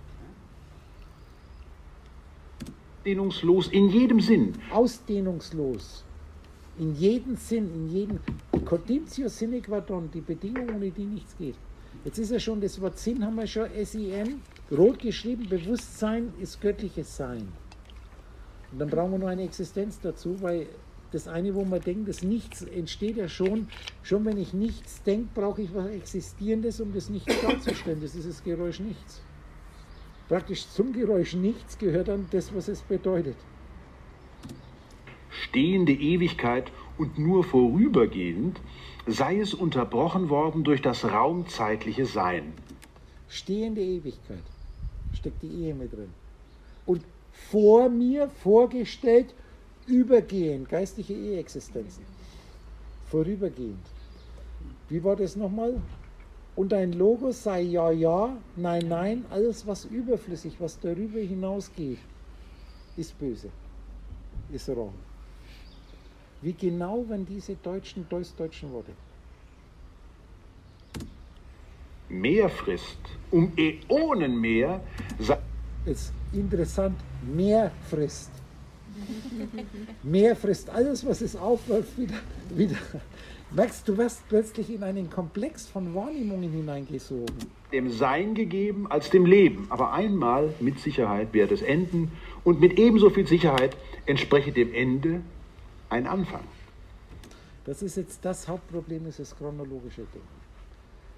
Dehnungslos in jedem Sinn. Ausdehnungslos. In jedem Sinn, in jedem. Conditio sine qua non, die Bedingung, ohne die nichts geht. Jetzt ist ja schon das Wort Sinn, haben wir schon S-I-N, rot geschrieben, Bewusstsein ist göttliches Sein. Und dann brauchen wir noch eine Existenz dazu, weil das eine, wo man denkt, das Nichts entsteht ja schon, schon wenn ich nichts denke, brauche ich was Existierendes, um das Nichts darzustellen. Das ist das Geräusch Nichts. Praktisch zum Geräusch Nichts gehört dann das, was es bedeutet. Stehende Ewigkeit und nur vorübergehend sei es unterbrochen worden durch das raumzeitliche Sein. Stehende Ewigkeit steckt die Ehe mit drin. Und vor mir vorgestellt, übergehend, geistliche Eheexistenzen. Vorübergehend. Wie war das nochmal? Und ein Logos sei ja, ja, nein, nein, alles was überflüssig, was darüber hinausgeht, ist böse, ist wrong. Wie genau wenn diese deutschen, deutsch-deutschen Worte. Mehr frisst, um Äonen mehr, Ist interessant, mehr frisst. Mehr frisst alles, was es aufläuft, wieder, wieder. Merkst du, wirst plötzlich in einen Komplex von Wahrnehmungen hineingesogen. dem Sein gegeben als dem Leben. Aber einmal mit Sicherheit wird es enden und mit ebenso viel Sicherheit entspreche dem Ende ein Anfang. Das ist jetzt das Hauptproblem, ist das chronologische Denken.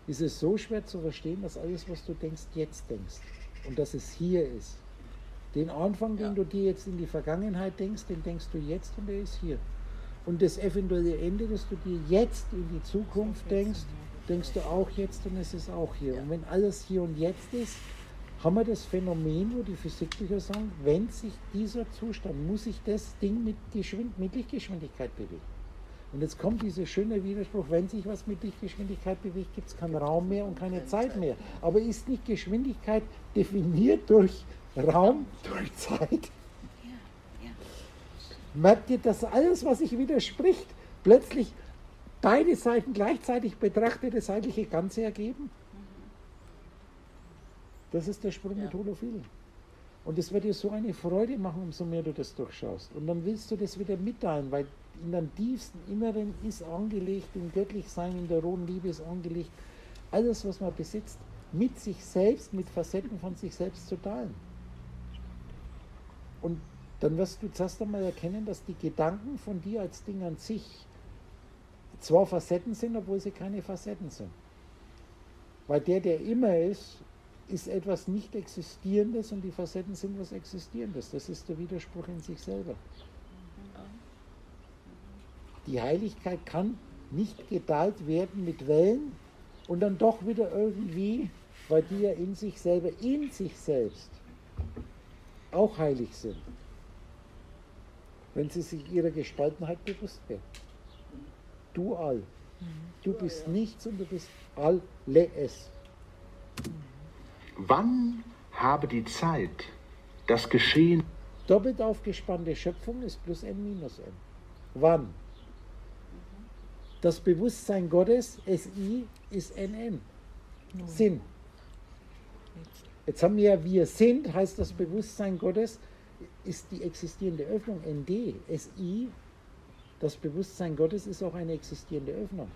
Ist es so schwer zu verstehen, dass alles, was du denkst, jetzt denkst und dass es hier ist. Den Anfang, den du dir jetzt in die Vergangenheit denkst, den denkst du jetzt und der ist hier. Und das eventuelle Ende, das du dir jetzt in die Zukunft denkst, denkst du auch jetzt und es ist auch hier. Und wenn alles hier und jetzt ist, haben wir das Phänomen, wo die Physikbücher sagen, wenn sich dieser Zustand, muss sich das Ding mit, Geschwind mit Lichtgeschwindigkeit bewegen. Und jetzt kommt dieser schöne Widerspruch, wenn sich was mit Lichtgeschwindigkeit bewegt, gibt es keinen Raum mehr und keine Zeit mehr. Aber ist nicht Geschwindigkeit definiert durch Raum, durch Zeit? Merkt ihr, dass alles, was sich widerspricht, plötzlich beide Seiten gleichzeitig betrachtete seitliche Ganze ergeben? Das ist der Sprung mit Holophilen. Und es wird dir so eine Freude machen, umso mehr du das durchschaust. Und dann willst du das wieder mitteilen, weil in deinem tiefsten Inneren ist angelegt, im Göttlichsein, in der rohen Liebe ist angelegt, alles, was man besitzt, mit sich selbst, mit Facetten von sich selbst zu teilen. Und dann wirst du zuerst einmal erkennen, dass die Gedanken von dir als Ding an sich zwar Facetten sind, obwohl sie keine Facetten sind. Weil der, der immer ist, ist etwas nicht Existierendes und die Facetten sind was Existierendes. Das ist der Widerspruch in sich selber. Die Heiligkeit kann nicht geteilt werden mit Wellen und dann doch wieder irgendwie, weil die ja in sich selber, in sich selbst auch heilig sind, wenn sie sich ihrer Gespaltenheit bewusst werden. Du all. Du bist nichts und du bist alles. Wann habe die Zeit das Geschehen Doppelt aufgespannte Schöpfung ist plus n minus n. Wann? Das Bewusstsein Gottes, SI, ist NN. Sinn. Jetzt haben wir ja wir sind, heißt das Bewusstsein Gottes, ist die existierende Öffnung ND. SI, das Bewusstsein Gottes ist auch eine existierende Öffnung.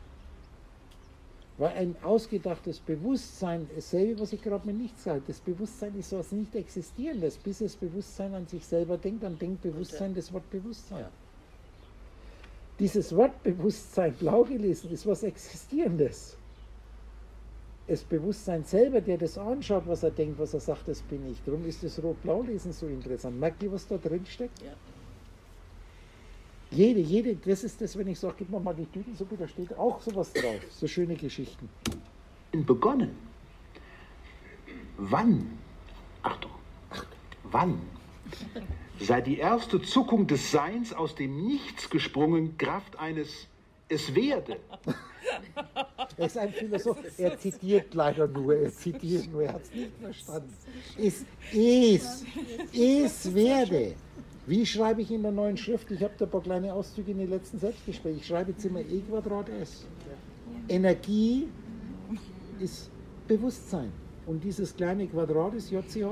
Weil ein ausgedachtes Bewusstsein, dasselbe, was ich gerade mit nichts sage, das Bewusstsein ist was nicht Existierendes. Bis das Bewusstsein an sich selber denkt, dann denkt Bewusstsein das Wort Bewusstsein. Ja. Dieses Wort Bewusstsein, blau gelesen, ist was Existierendes. Das Bewusstsein selber, der das anschaut, was er denkt, was er sagt, das bin ich. Darum ist das Rot-Blau lesen so interessant. Merkt ihr, was da drin steckt? Ja. Jede, jede, das ist das, wenn ich sage, gib mir mal die Tütensuppe, da steht auch sowas drauf. So schöne Geschichten. begonnen? Wann, Achtung, wann sei die erste Zuckung des Seins aus dem Nichts gesprungen, Kraft eines Es werde? Er ist ein Philosoph, er zitiert leider nur, er zitiert nur, er hat es nicht verstanden. Es ist, es werde. Wie schreibe ich in der neuen Schrift? Ich habe da ein paar kleine Auszüge in den letzten Selbstgesprächen. Ich schreibe jetzt immer E Quadrat S. Energie ist Bewusstsein. Und dieses kleine Quadrat ist JCH,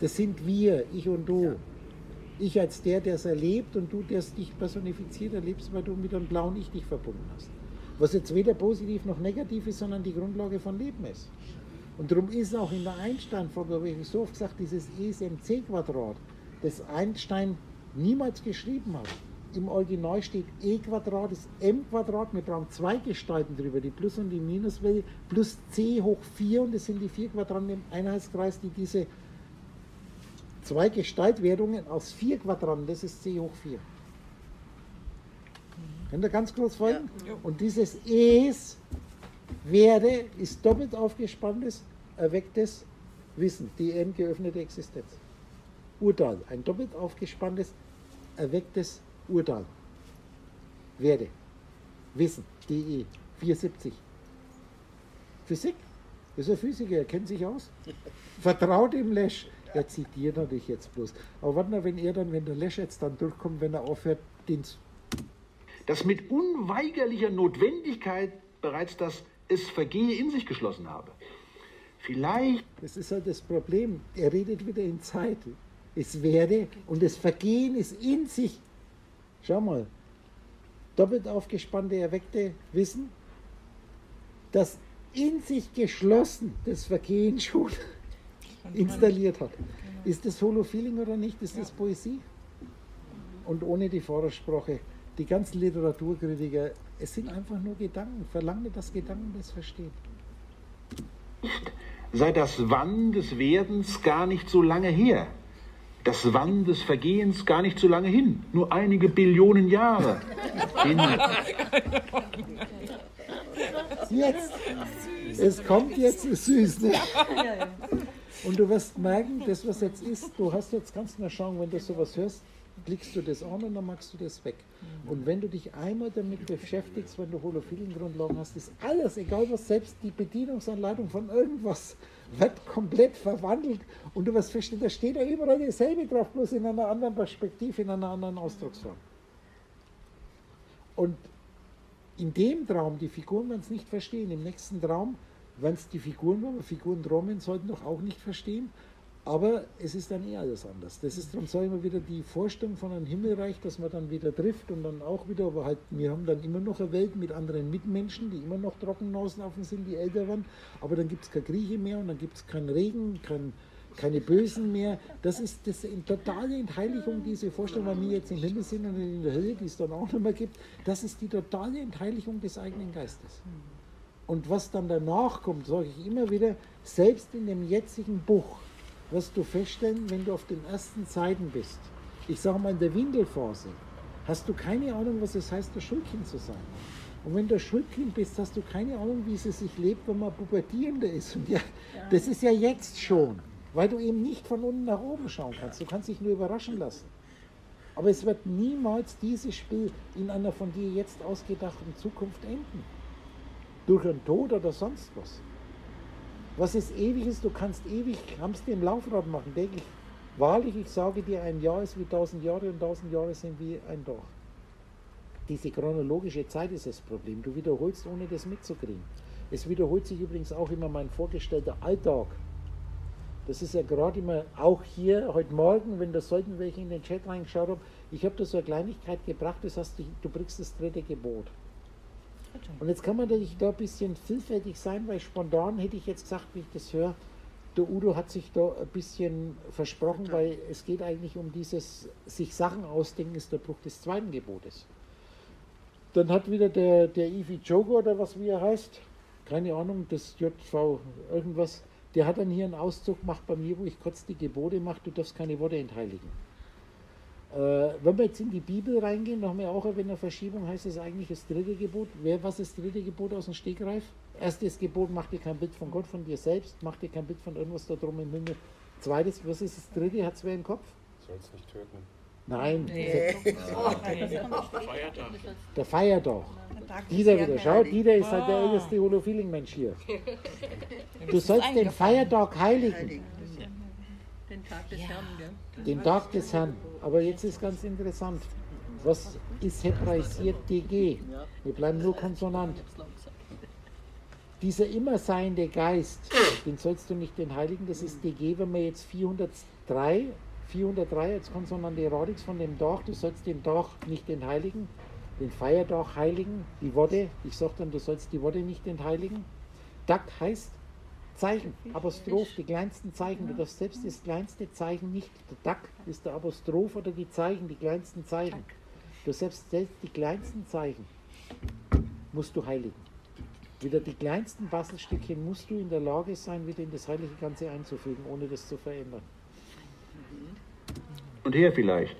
Das sind wir, ich und du. Ich als der, der es erlebt und du, der es dich personifiziert erlebst, weil du mit einem blauen Ich dich verbunden hast. Was jetzt weder positiv noch negativ ist, sondern die Grundlage von Leben ist. Und darum ist auch in der Einstein-Folge, habe ich so oft gesagt, dieses E ist mc-Quadrat, das Einstein niemals geschrieben hat. Im Original steht E Quadrat ist M Quadrat, wir brauchen zwei Gestalten drüber, die Plus- und die Minuswelle, plus C hoch 4 und das sind die vier Quadranten im Einheitskreis, die diese zwei Gestaltwerdungen aus vier Quadranten, das ist C hoch 4. Könnt ihr ganz kurz folgen? Und dieses Es werde ist doppelt aufgespanntes, erwecktes Wissen, die M geöffnete Existenz. Urteil, ein doppelt aufgespanntes, erwecktes Urteil. Werde. Wissen. DE. 470. Physik. Ist ein Physiker, er kennt sich aus. Vertraut dem Lesch. Er zitiert natürlich jetzt bloß. Aber warte wenn er dann, wenn der Lesch jetzt dann durchkommt, wenn er aufhört, den das mit unweigerlicher Notwendigkeit bereits das Es vergehe in sich geschlossen habe. Vielleicht Das ist halt das Problem. Er redet wieder in Zeit. Es werde und das Vergehen ist in sich. Schau mal. Doppelt aufgespannte, erweckte Wissen, das in sich geschlossen das Vergehen schon installiert hat. Ist das Holo-Feeling oder nicht? Ist das Poesie? Und ohne die Vorsprache, die ganzen Literaturkritiker, es sind einfach nur Gedanken. Verlange, dass Gedanken das verstehen. sei das Wann des Werdens gar nicht so lange her. Das Wann des Vergehens gar nicht so lange hin. Nur einige Billionen Jahre. In Jetzt. Es kommt jetzt, ist süß, ne? Und du wirst merken, das, was jetzt ist, du hast jetzt, kannst mal schauen, wenn du sowas hörst, blickst du das an und dann machst du das weg. Und wenn du dich einmal damit beschäftigst, wenn du Holophilengrundlagen hast, ist alles, egal was, selbst die Bedienungsanleitung von irgendwas wird komplett verwandelt und du wirst feststellen, da steht ja überall dasselbe drauf, bloß in einer anderen Perspektive, in einer anderen Ausdrucksform. Und in dem Traum, die Figuren werden es nicht verstehen, im nächsten Traum wenn es die Figuren waren, Figuren Drommen sollten doch auch nicht verstehen. Aber es ist dann eh alles anders. Das ist dann, sage ich mal, wieder die Vorstellung von einem Himmelreich, dass man dann wieder trifft und dann auch wieder, aber halt, wir haben dann immer noch eine Welt mit anderen Mitmenschen, die immer noch Trockennasen auf sind, die älter waren. Aber dann gibt es keine Grieche mehr und dann gibt es keinen Regen, kein, keine Bösen mehr. Das ist das in totale Entheiligung, diese Vorstellung, weil wir jetzt im Himmel sind und in der Hölle, die es dann auch nicht mehr gibt. Das ist die totale Entheiligung des eigenen Geistes. Und was dann danach kommt, sage ich immer wieder, selbst in dem jetzigen Buch, wirst du feststellen, wenn du auf den ersten Seiten bist. Ich sage mal in der Windelphase, hast du keine Ahnung, was es heißt, der Schulkind zu sein. Und wenn du Schulkind bist, hast du keine Ahnung, wie es sich lebt, wenn man pubertierender ist. Und ja, das ist ja jetzt schon, weil du eben nicht von unten nach oben schauen kannst. Du kannst dich nur überraschen lassen. Aber es wird niemals dieses Spiel in einer von dir jetzt ausgedachten Zukunft enden. Durch einen Tod oder sonst was. Was ist ewig ist, du kannst ewig Hamster im Laufrad machen, denke ich. Wahrlich, ich sage dir, ein Jahr ist wie tausend Jahre und tausend Jahre sind wie ein Tag. Diese chronologische Zeit ist das Problem. Du wiederholst, ohne das mitzukriegen. Es wiederholt sich übrigens auch immer mein vorgestellter Alltag. Das ist ja gerade immer, auch hier heute Morgen, wenn da sollten welche in den Chat reingeschaut haben, ich habe da so eine Kleinigkeit gebracht, das heißt, du bringst das dritte Gebot. Und jetzt kann man natürlich da ein bisschen vielfältig sein, weil spontan hätte ich jetzt gesagt, wie ich das höre, der Udo hat sich da ein bisschen versprochen, weil es geht eigentlich um dieses sich Sachen ausdenken, ist der Bruch des zweiten Gebotes. Dann hat wieder der, der Ivi Jogo oder was wie er heißt, keine Ahnung, das JV irgendwas, der hat dann hier einen Auszug gemacht bei mir, wo ich kurz die Gebote mache, du darfst keine Worte entheiligen. Äh, wenn wir jetzt in die Bibel reingehen, noch mehr auch eine Verschiebung heißt es eigentlich das dritte Gebot. Wer, was ist das dritte Gebot aus dem Stegreif? Erstes Gebot, mach dir kein Bild von Gott, von dir selbst, mach dir kein Bild von irgendwas da drum im Himmel. Zweites, was ist das dritte? Hat es wer im Kopf? Sollst nicht töten. Nein, Nee. Feiertag. der Feiertag. Dieter wieder, schau, Dieter ist halt der älteste Holophilling-Mensch hier. Du sollst den Feiertag heiligen, Den Tag des Herrn, gell? den Tag des Herrn. Aber jetzt ist ganz interessant. Was ist hebraisiert DG? Wir bleiben nur konsonant. Dieser immer seiende Geist, den sollst du nicht entheiligen, das ist DG, wenn wir jetzt 403, 403 als Konsonante Radix von dem Tag, du sollst den Tag nicht entheiligen, den Feiertag heiligen, die Worte, ich sage dann, du sollst die Worte nicht entheiligen. Tag heißt Zeichen, Apostroph, die kleinsten Zeichen, du darfst selbst das kleinste Zeichen nicht, der Tag ist der Apostroph oder die Zeichen, die kleinsten Zeichen. Du selbst, selbst die kleinsten Zeichen musst du heiligen. Wieder die kleinsten Bastelstückchen musst du in der Lage sein, wieder in das heilige Ganze einzufügen, ohne das zu verändern. Und her vielleicht.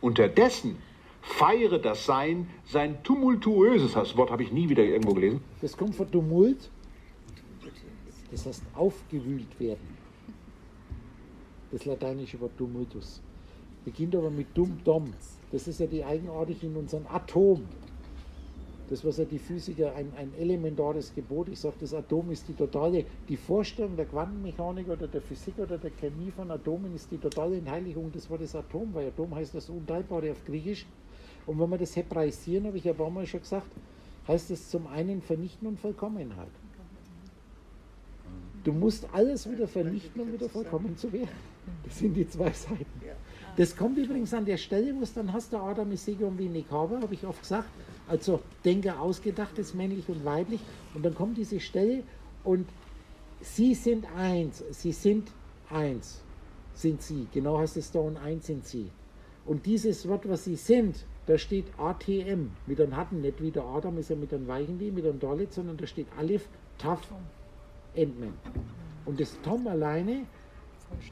Unterdessen feiere das Sein sein tumultuöses, das Wort habe ich nie wieder irgendwo gelesen, Das kommt von Tumult, das heißt aufgewühlt werden. Das lateinische Wort tumultus. Beginnt aber mit dum dom. Das ist ja die Eigenartig in unserem Atom. Das, was ja die Physiker ein, ein elementares Gebot, ich sage, das Atom ist die totale, die Vorstellung der Quantenmechanik oder der Physik oder der Chemie von Atomen ist die totale Entheiligung des Wortes Atom, weil Atom heißt das Unteilbare auf Griechisch. Und wenn wir das hebraisieren, habe ich ja ein paar Mal schon gesagt, heißt es zum einen Vernichten und Vollkommenheit. Du musst alles wieder vernichten, um wieder vollkommen zu werden. Das sind die zwei Seiten. Das kommt übrigens an der Stelle, wo es dann hast, der Adam ist Sieger und wenig habe, ich oft gesagt. Also Denker ausgedacht ist männlich und weiblich. Und dann kommt diese Stelle und sie sind eins, sie sind eins, sind sie. Genau heißt es da und eins sind sie. Und dieses Wort, was sie sind, da steht ATM, mit einem Hatten, nicht wie der Adam ist ja mit einem weichen D, mit einem Dalit, sondern da steht Aleph, Taf, Endman. Und das Tom alleine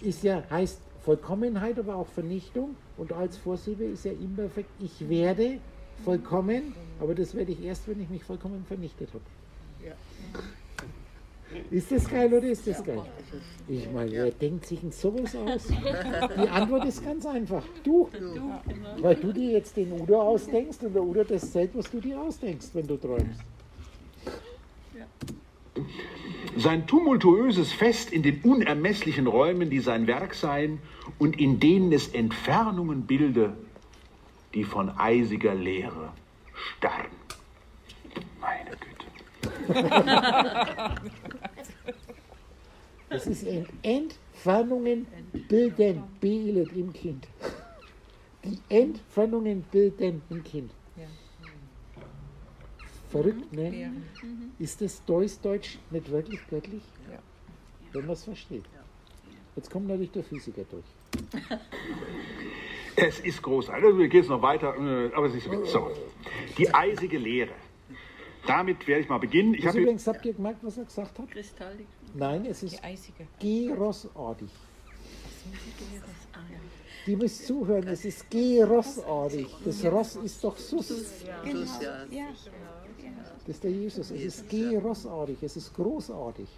ist ja, heißt Vollkommenheit, aber auch Vernichtung. Und als Vorsilbe ist ja imperfekt, ich werde vollkommen, aber das werde ich erst, wenn ich mich vollkommen vernichtet habe. Ist das geil oder ist das geil? Ich meine, wer denkt sich denn sowas aus? Die Antwort ist ganz einfach. Du. Weil du dir jetzt den Udo ausdenkst und der Udo das zählt, was du dir ausdenkst, wenn du träumst. Sein tumultuöses Fest in den unermesslichen Räumen, die sein Werk seien und in denen es Entfernungen bilde, die von eisiger Leere starren. Meine Güte. Das ist Ent Entfernungen bilden, bildet im Kind. Die Entfernungen bilden im Kind. Verrückt, ne? Ja. Ist das Deutsch nicht wirklich göttlich? Ja. Wenn man es versteht. Jetzt kommt natürlich der Physiker durch. Es ist großartig. Also, geht es noch weiter, äh, aber es ist so. Die eisige Lehre. Damit werde ich mal beginnen. Ich hier- übrigens, habt ihr gemerkt, was er gesagt hat? Kristallig. Nein, es ist gerosartig. Die müsst zuhören, es ist gerosartig. Das Ross ist doch Sus. Ja. Ja. Das ist der Jesus. Es ist gerosartig, es ist großartig.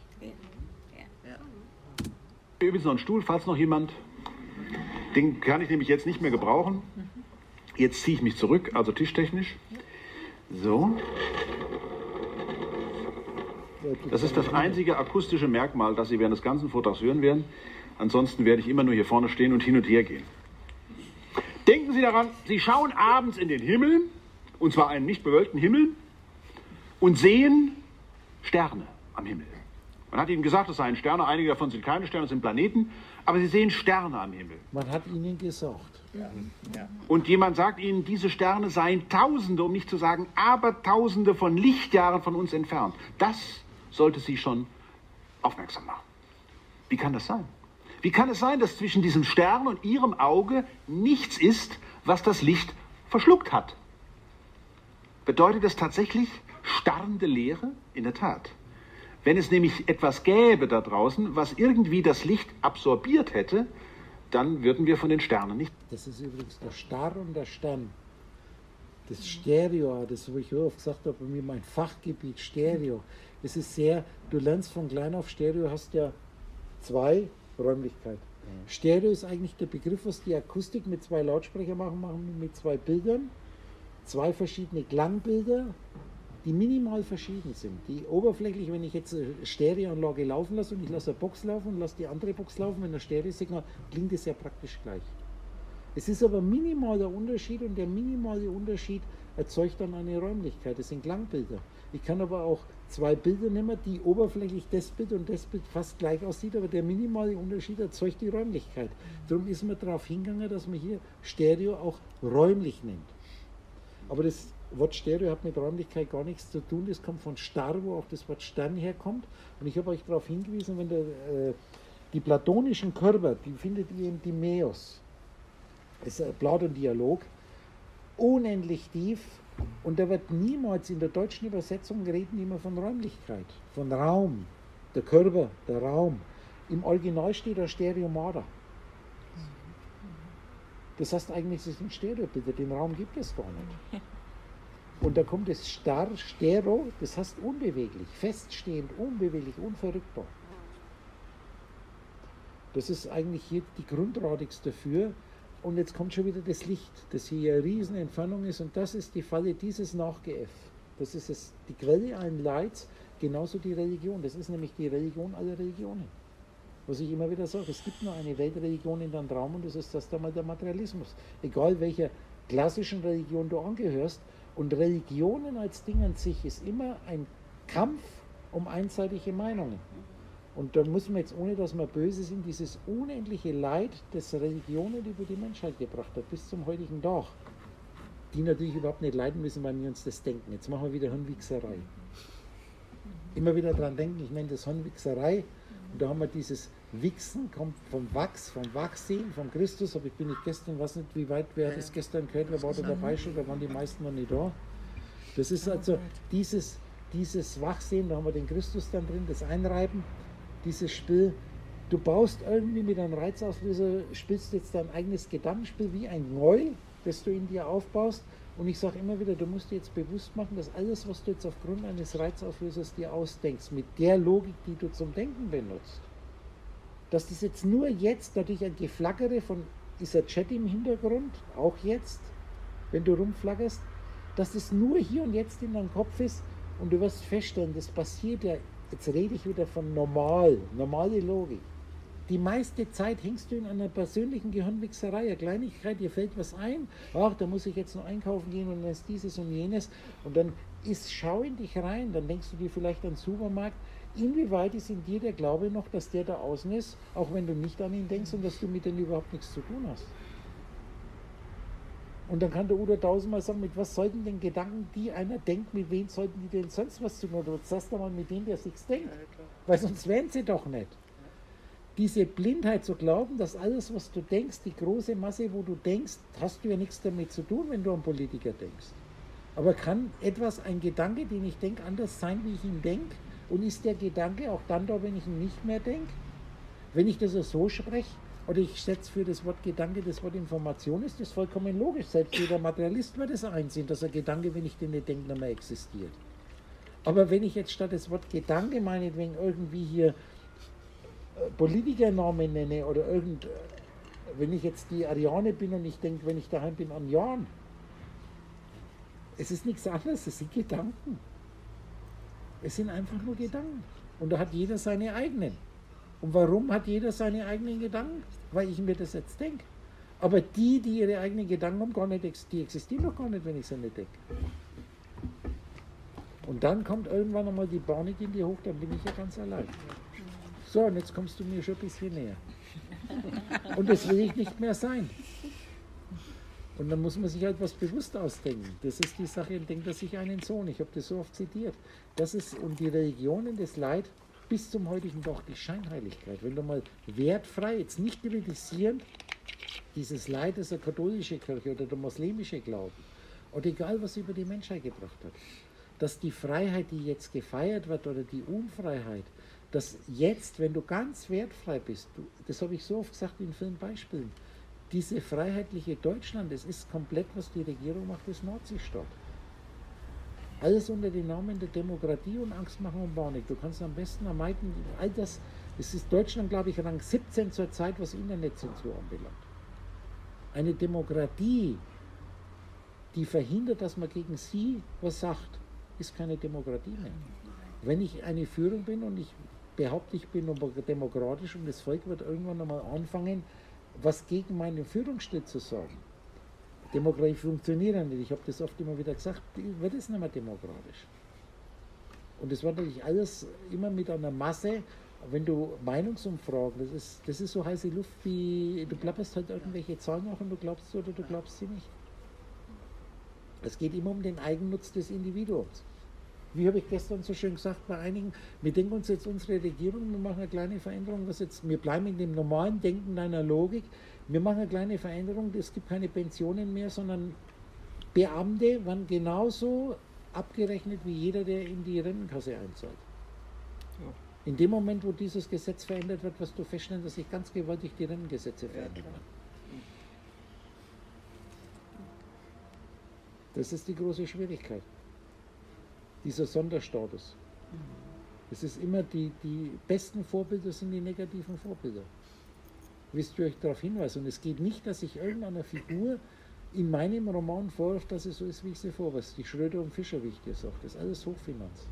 übrigens noch einen Stuhl, falls noch jemand. Den kann ich nämlich jetzt nicht mehr gebrauchen. Jetzt ziehe ich mich zurück, also tischtechnisch. So. Das ist das einzige akustische Merkmal, das Sie während des ganzen Vortrags hören werden. Ansonsten werde ich immer nur hier vorne stehen und hin und her gehen. Denken Sie daran, Sie schauen abends in den Himmel, und zwar einen nicht bewölkten Himmel, und sehen Sterne am Himmel. Man hat Ihnen gesagt, es seien Sterne, einige davon sind keine Sterne, es sind Planeten, aber Sie sehen Sterne am Himmel. Man hat ihnen gesagt. Und jemand sagt Ihnen, diese Sterne seien Tausende, um nicht zu sagen Abertausende von Lichtjahren von uns entfernt. Das sollte Sie schon aufmerksam machen. Wie kann das sein? Wie kann es sein, dass zwischen diesem Stern und Ihrem Auge nichts ist, was das Licht verschluckt hat? Bedeutet das tatsächlich starrende Leere? In der Tat. Wenn es nämlich etwas gäbe da draußen, was irgendwie das Licht absorbiert hätte, dann würden wir von den Sternen nicht Das ist übrigens der Star und der Stern. Das Stereo, das wo ich oft gesagt habe, bei mir mein Fachgebiet Stereo. Es ist sehr, du lernst von klein auf Stereo, hast ja zwei Räumlichkeiten. Stereo ist eigentlich der Begriff, was die Akustik mit zwei Lautsprechern machen, machen mit zwei Bildern, zwei verschiedene Klangbilder, die minimal verschieden sind. Die oberflächlich, wenn ich jetzt eine Stereoanlage laufen lasse und ich lasse eine Box laufen und lasse die andere Box laufen, wenn ein Stereosignal, klingt es ja praktisch gleich. Es ist aber minimaler Unterschied und der minimale Unterschied erzeugt dann eine Räumlichkeit. Das sind Klangbilder. Ich kann aber auch zwei Bilder nehmen, die oberflächlich das Bild und das Bild fast gleich aussieht, aber der minimale Unterschied erzeugt die Räumlichkeit. Darum ist man darauf hingegangen, dass man hier Stereo auch räumlich nennt. Aber das Wort Stereo hat mit Räumlichkeit gar nichts zu tun. Das kommt von Star, wo auch das Wort Stern herkommt. Und ich habe euch darauf hingewiesen, wenn der, äh, die platonischen Körper, die findet ihr im Timaeus. Das ist ein Platon-Dialog, unendlich tief. Und da wird niemals in der deutschen Übersetzung reden immer von Räumlichkeit, von Raum, der Körper, der Raum. Im Original steht da Stereomada. Das heißt eigentlich, es ist ein Stereobilder, den Raum gibt es gar nicht. Und da kommt es starr, stero, das heißt unbeweglich, feststehend, unbeweglich, unverrückbar. Das ist eigentlich hier die Grundradix dafür. Und jetzt kommt schon wieder das Licht, das hier eine riesen Entfernung ist. Und das ist die Falle dieses Nachgeäff. Das ist es, die Quelle allen Leids, genauso die Religion. Das ist nämlich die Religion aller Religionen. Was ich immer wieder sage, es gibt nur eine Weltreligion in deinem Traum und das ist das einmal der Materialismus. Egal welcher klassischen Religion du angehörst. Und Religionen als Ding an sich ist immer ein Kampf um einseitige Meinungen. Und da muss man jetzt, ohne dass wir böse sind, dieses unendliche Leid, das Religionen über die Menschheit gebracht hat, bis zum heutigen Tag, die natürlich überhaupt nicht leiden müssen, weil wir uns das denken. Jetzt machen wir wieder Hirnwichserei. Immer wieder dran denken, ich nenne das Hirnwichserei. Und da haben wir dieses Wichsen, kommt vom Wachs, vom Wachsehen, vom Christus. Aber ich bin nicht gestern, weiß nicht, wie weit, wer das gestern gehört, wer war da dabei schon, da waren die meisten noch nicht da. Das ist also dieses, dieses Wachsehen, da haben wir den Christus dann drin, das Einreiben, dieses Spiel. Du baust irgendwie mit einem Reizauslöser, spielst jetzt dein eigenes Gedankenspiel wie ein Gräuel, das du in dir aufbaust. Und ich sage immer wieder, du musst dir jetzt bewusst machen, dass alles, was du jetzt aufgrund eines Reizauslösers dir ausdenkst, mit der Logik, die du zum Denken benutzt, dass das jetzt nur jetzt, natürlich ein Geflackere von dieser Chat im Hintergrund, auch jetzt, wenn du rumflackerst, dass das nur hier und jetzt in deinem Kopf ist und du wirst feststellen, das passiert ja, jetzt rede ich wieder von normal, normale Logik. Die meiste Zeit hängst du in einer persönlichen Gehirnwichserei, eine Kleinigkeit, dir fällt was ein, ach, da muss ich jetzt noch einkaufen gehen und dann ist dieses und jenes und dann ist, schau in dich rein, dann denkst du dir vielleicht an den Supermarkt, inwieweit ist in dir der Glaube noch, dass der da außen ist, auch wenn du nicht an ihn denkst und dass du mit denen überhaupt nichts zu tun hast? Und dann kann der Udo tausendmal sagen, mit was sollten denn Gedanken, die einer denkt, mit wem sollten die denn sonst was zu tun? Oder sagst du mal mit dem, der sich's denkt. Weil sonst wären sie doch nicht. Diese Blindheit zu glauben, dass alles, was du denkst, die große Masse, wo du denkst, hast du ja nichts damit zu tun, wenn du an Politiker denkst. Aber kann etwas, ein Gedanke, den ich denke, anders sein, wie ich ihn denke? Und ist der Gedanke auch dann da, wenn ich ihn nicht mehr denke? Wenn ich das so spreche, oder ich setze für das Wort Gedanke das Wort Information, ist das vollkommen logisch. Selbst jeder Materialist wird es einsehen, dass ein Gedanke, wenn ich den nicht denke, nicht mehr existiert. Aber wenn ich jetzt statt das Wort Gedanke meinetwegen irgendwie hier äh, Politikernamen nenne oder irgend, äh, wenn ich jetzt die Ariane bin und ich denke, wenn ich daheim bin, an Jan, es ist nichts anderes, es sind Gedanken. Es sind einfach nur Gedanken. Und da hat jeder seine eigenen. Und warum hat jeder seine eigenen Gedanken? Weil ich mir das jetzt denke. Aber die, die ihre eigenen Gedanken haben, gar nicht, die existieren doch gar nicht, wenn ich sie nicht denke. Und dann kommt irgendwann einmal die Panik in dir hoch, dann bin ich ja ganz allein. So, und jetzt kommst du mir schon ein bisschen näher. Und das will ich nicht mehr sein. Und dann muss man sich halt was bewusst ausdenken. Das ist die Sache, denkt er sich einen Sohn. Ich habe das so oft zitiert. Das ist, und die Religionen des Leid bis zum heutigen Tag, die Scheinheiligkeit. Wenn du mal wertfrei, jetzt nicht kritisierend, dieses Leid ist der katholische Kirche oder der moslemische Glauben, oder egal, was über die Menschheit gebracht hat, dass die Freiheit, die jetzt gefeiert wird, oder die Unfreiheit, dass jetzt, wenn du ganz wertfrei bist, du, das habe ich so oft gesagt in vielen Beispielen, diese freiheitliche Deutschland, das ist komplett, was die Regierung macht, ist Nazistaat. Alles unter den Namen der Demokratie und Angst machen und Panik. Du kannst am besten am meisten, all das, es ist Deutschland, glaube ich, Rang 17 zur Zeit, was Internetzensur anbelangt. Eine Demokratie, die verhindert, dass man gegen sie was sagt, ist keine Demokratie mehr. Wenn ich eine Führung bin und ich behaupte, ich bin demokratisch und das Volk wird irgendwann einmal anfangen, was gegen meinen Führungsstil zu sagen. Demokratie funktioniert nicht. Ich habe das oft immer wieder gesagt, wird es nicht mehr demokratisch. Und das war natürlich alles immer mit einer Masse, wenn du Meinungsumfragen, das ist, das ist so heiße Luft wie, du plapperst halt irgendwelche Zahlen nach und du glaubst sie oder du glaubst sie nicht. Es geht immer um den Eigennutz des Individuums. Wie habe ich gestern so schön gesagt bei einigen, wir denken uns jetzt unsere Regierung, wir machen eine kleine Veränderung, was jetzt, wir bleiben in dem normalen Denken einer Logik, wir machen eine kleine Veränderung, es gibt keine Pensionen mehr, sondern Beamte werden genauso abgerechnet wie jeder, der in die Rentenkasse einzahlt. In dem Moment, wo dieses Gesetz verändert wird, wirst du feststellen, dass sich ganz gewaltig die Rentengesetze verändern. Das ist die große Schwierigkeit dieser Sonderstatus. Es ist immer die, die besten Vorbilder sind die negativen Vorbilder. Wisst ihr euch darauf hinweisen? Und es geht nicht, dass ich irgendeiner Figur in meinem Roman vorwirft, dass es so ist, wie ich sie vorweise. Die Schröder und Fischer, wie ich dir sage, das ist alles Hochfinanz.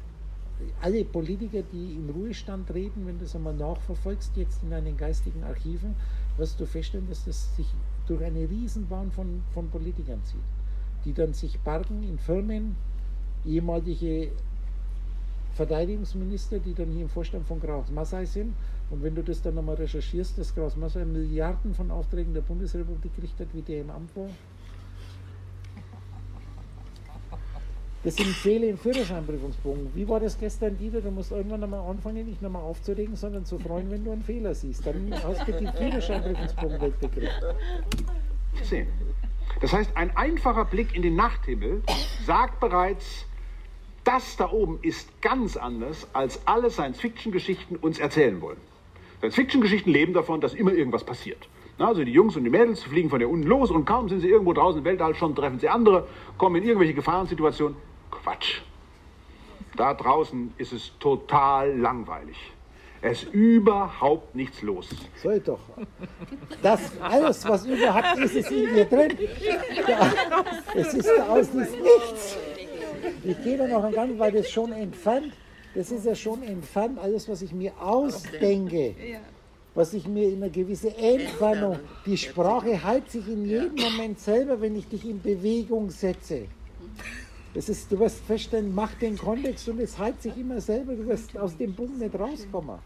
Alle Politiker, die im Ruhestand reden, wenn du das einmal nachverfolgst, jetzt in deinen geistigen Archiven, wirst du feststellen, dass das sich durch eine Riesenbahn von, von Politikern zieht, die dann sich bargen in Firmen, ehemalige Verteidigungsminister, die dann hier im Vorstand von Kraus Massai sind. Und wenn du das dann nochmal recherchierst, dass Kraus Massai Milliarden von Aufträgen der Bundesrepublik gekriegt hat, wie der im Amt war. Das sind Fehler im Führerscheinprüfungsbogen. Wie war das gestern, Dieter? Du musst irgendwann einmal anfangen, nicht nochmal aufzuregen, sondern zu freuen, wenn du einen Fehler siehst. Dann hast du den Führerscheinprüfungsbogen weggekriegt. Das heißt, ein einfacher Blick in den Nachthimmel sagt bereits, das da oben ist ganz anders, als alle Science-Fiction-Geschichten uns erzählen wollen. Science-Fiction-Geschichten leben davon, dass immer irgendwas passiert. Also die Jungs und die Mädels fliegen von der unten los und kaum sind sie irgendwo draußen im Weltall, schon treffen sie andere, kommen in irgendwelche Gefahrensituationen. Quatsch. Da draußen ist es total langweilig. Es ist überhaupt nichts los. Soll doch. Das alles, was überhaupt ist, ist in mir drin. Es ist da außen nichts. Ich gehe da noch ein Gang, weil das schon entfernt, das ist ja schon entfernt, alles, was ich mir ausdenke, was ich mir in einer gewissen Entfernung, die Sprache heilt sich in jedem Moment selber, wenn ich dich in Bewegung setze. Es ist, du wirst feststellen, mach den Kontext und es heilt sich immer selber. Du wirst aus dem Punkt nicht rauskommen.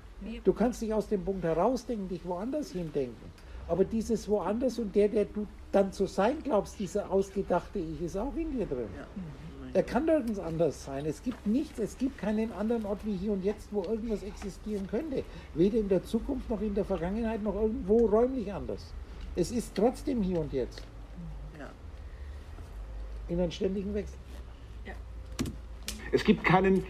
Du kannst dich aus dem Punkt herausdenken, dich woanders hindenken. Aber dieses woanders und der, der du dann zu sein glaubst, dieser ausgedachte Ich, ist auch in dir drin. Er kann nirgends anders sein. Es gibt nichts, es gibt keinen anderen Ort wie hier und jetzt, wo irgendwas existieren könnte. Weder in der Zukunft noch in der Vergangenheit noch irgendwo räumlich anders. Es ist trotzdem hier und jetzt. Ja. In einem ständigen Wechsel. Es gibt keinen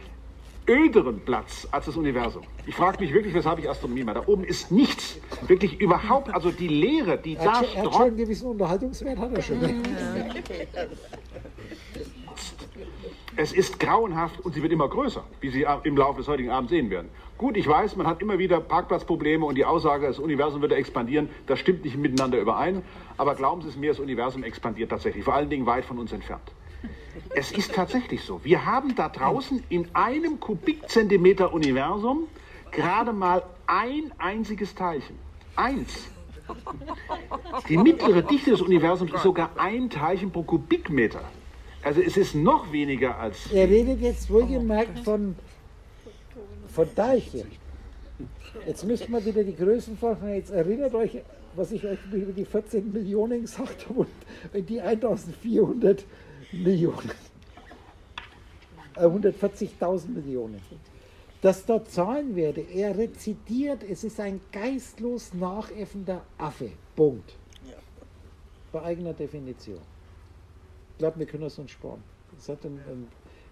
öderen Platz als das Universum. Ich frage mich wirklich, weshalb ich Astronomie mache. Da oben ist nichts. Wirklich überhaupt, also die Leere, die Er da hat, schon, er hat schon einen gewissen Unterhaltungswert, hat er schon. Es ist grauenhaft und sie wird immer größer, wie Sie im Laufe des heutigen Abends sehen werden. Gut, ich weiß, man hat immer wieder Parkplatzprobleme und die Aussage, das Universum würde expandieren, das stimmt nicht miteinander überein. Aber glauben Sie es mir, das Universum expandiert tatsächlich, vor allen Dingen weit von uns entfernt. Es ist tatsächlich so. Wir haben da draußen in einem Kubikzentimeter Universum gerade mal ein einziges Teilchen. Eins. Die mittlere Dichte des Universums ist sogar ein Teilchen pro Kubikmeter. Also es ist noch weniger als Er redet jetzt wohlgemerkt von, von Deiche. Jetzt müssten wir wieder die Größenforschung. Jetzt erinnert euch, was ich euch über die 14 Millionen gesagt habe und die 1400 Millionen. Äh, 140.000 Millionen. Dass dort Zahlenwerte, er rezitiert, es ist ein geistlos nachäffender Affe. Punkt. Bei eigener Definition. Ich glaube, wir können das uns sparen. Das hat ein, ein,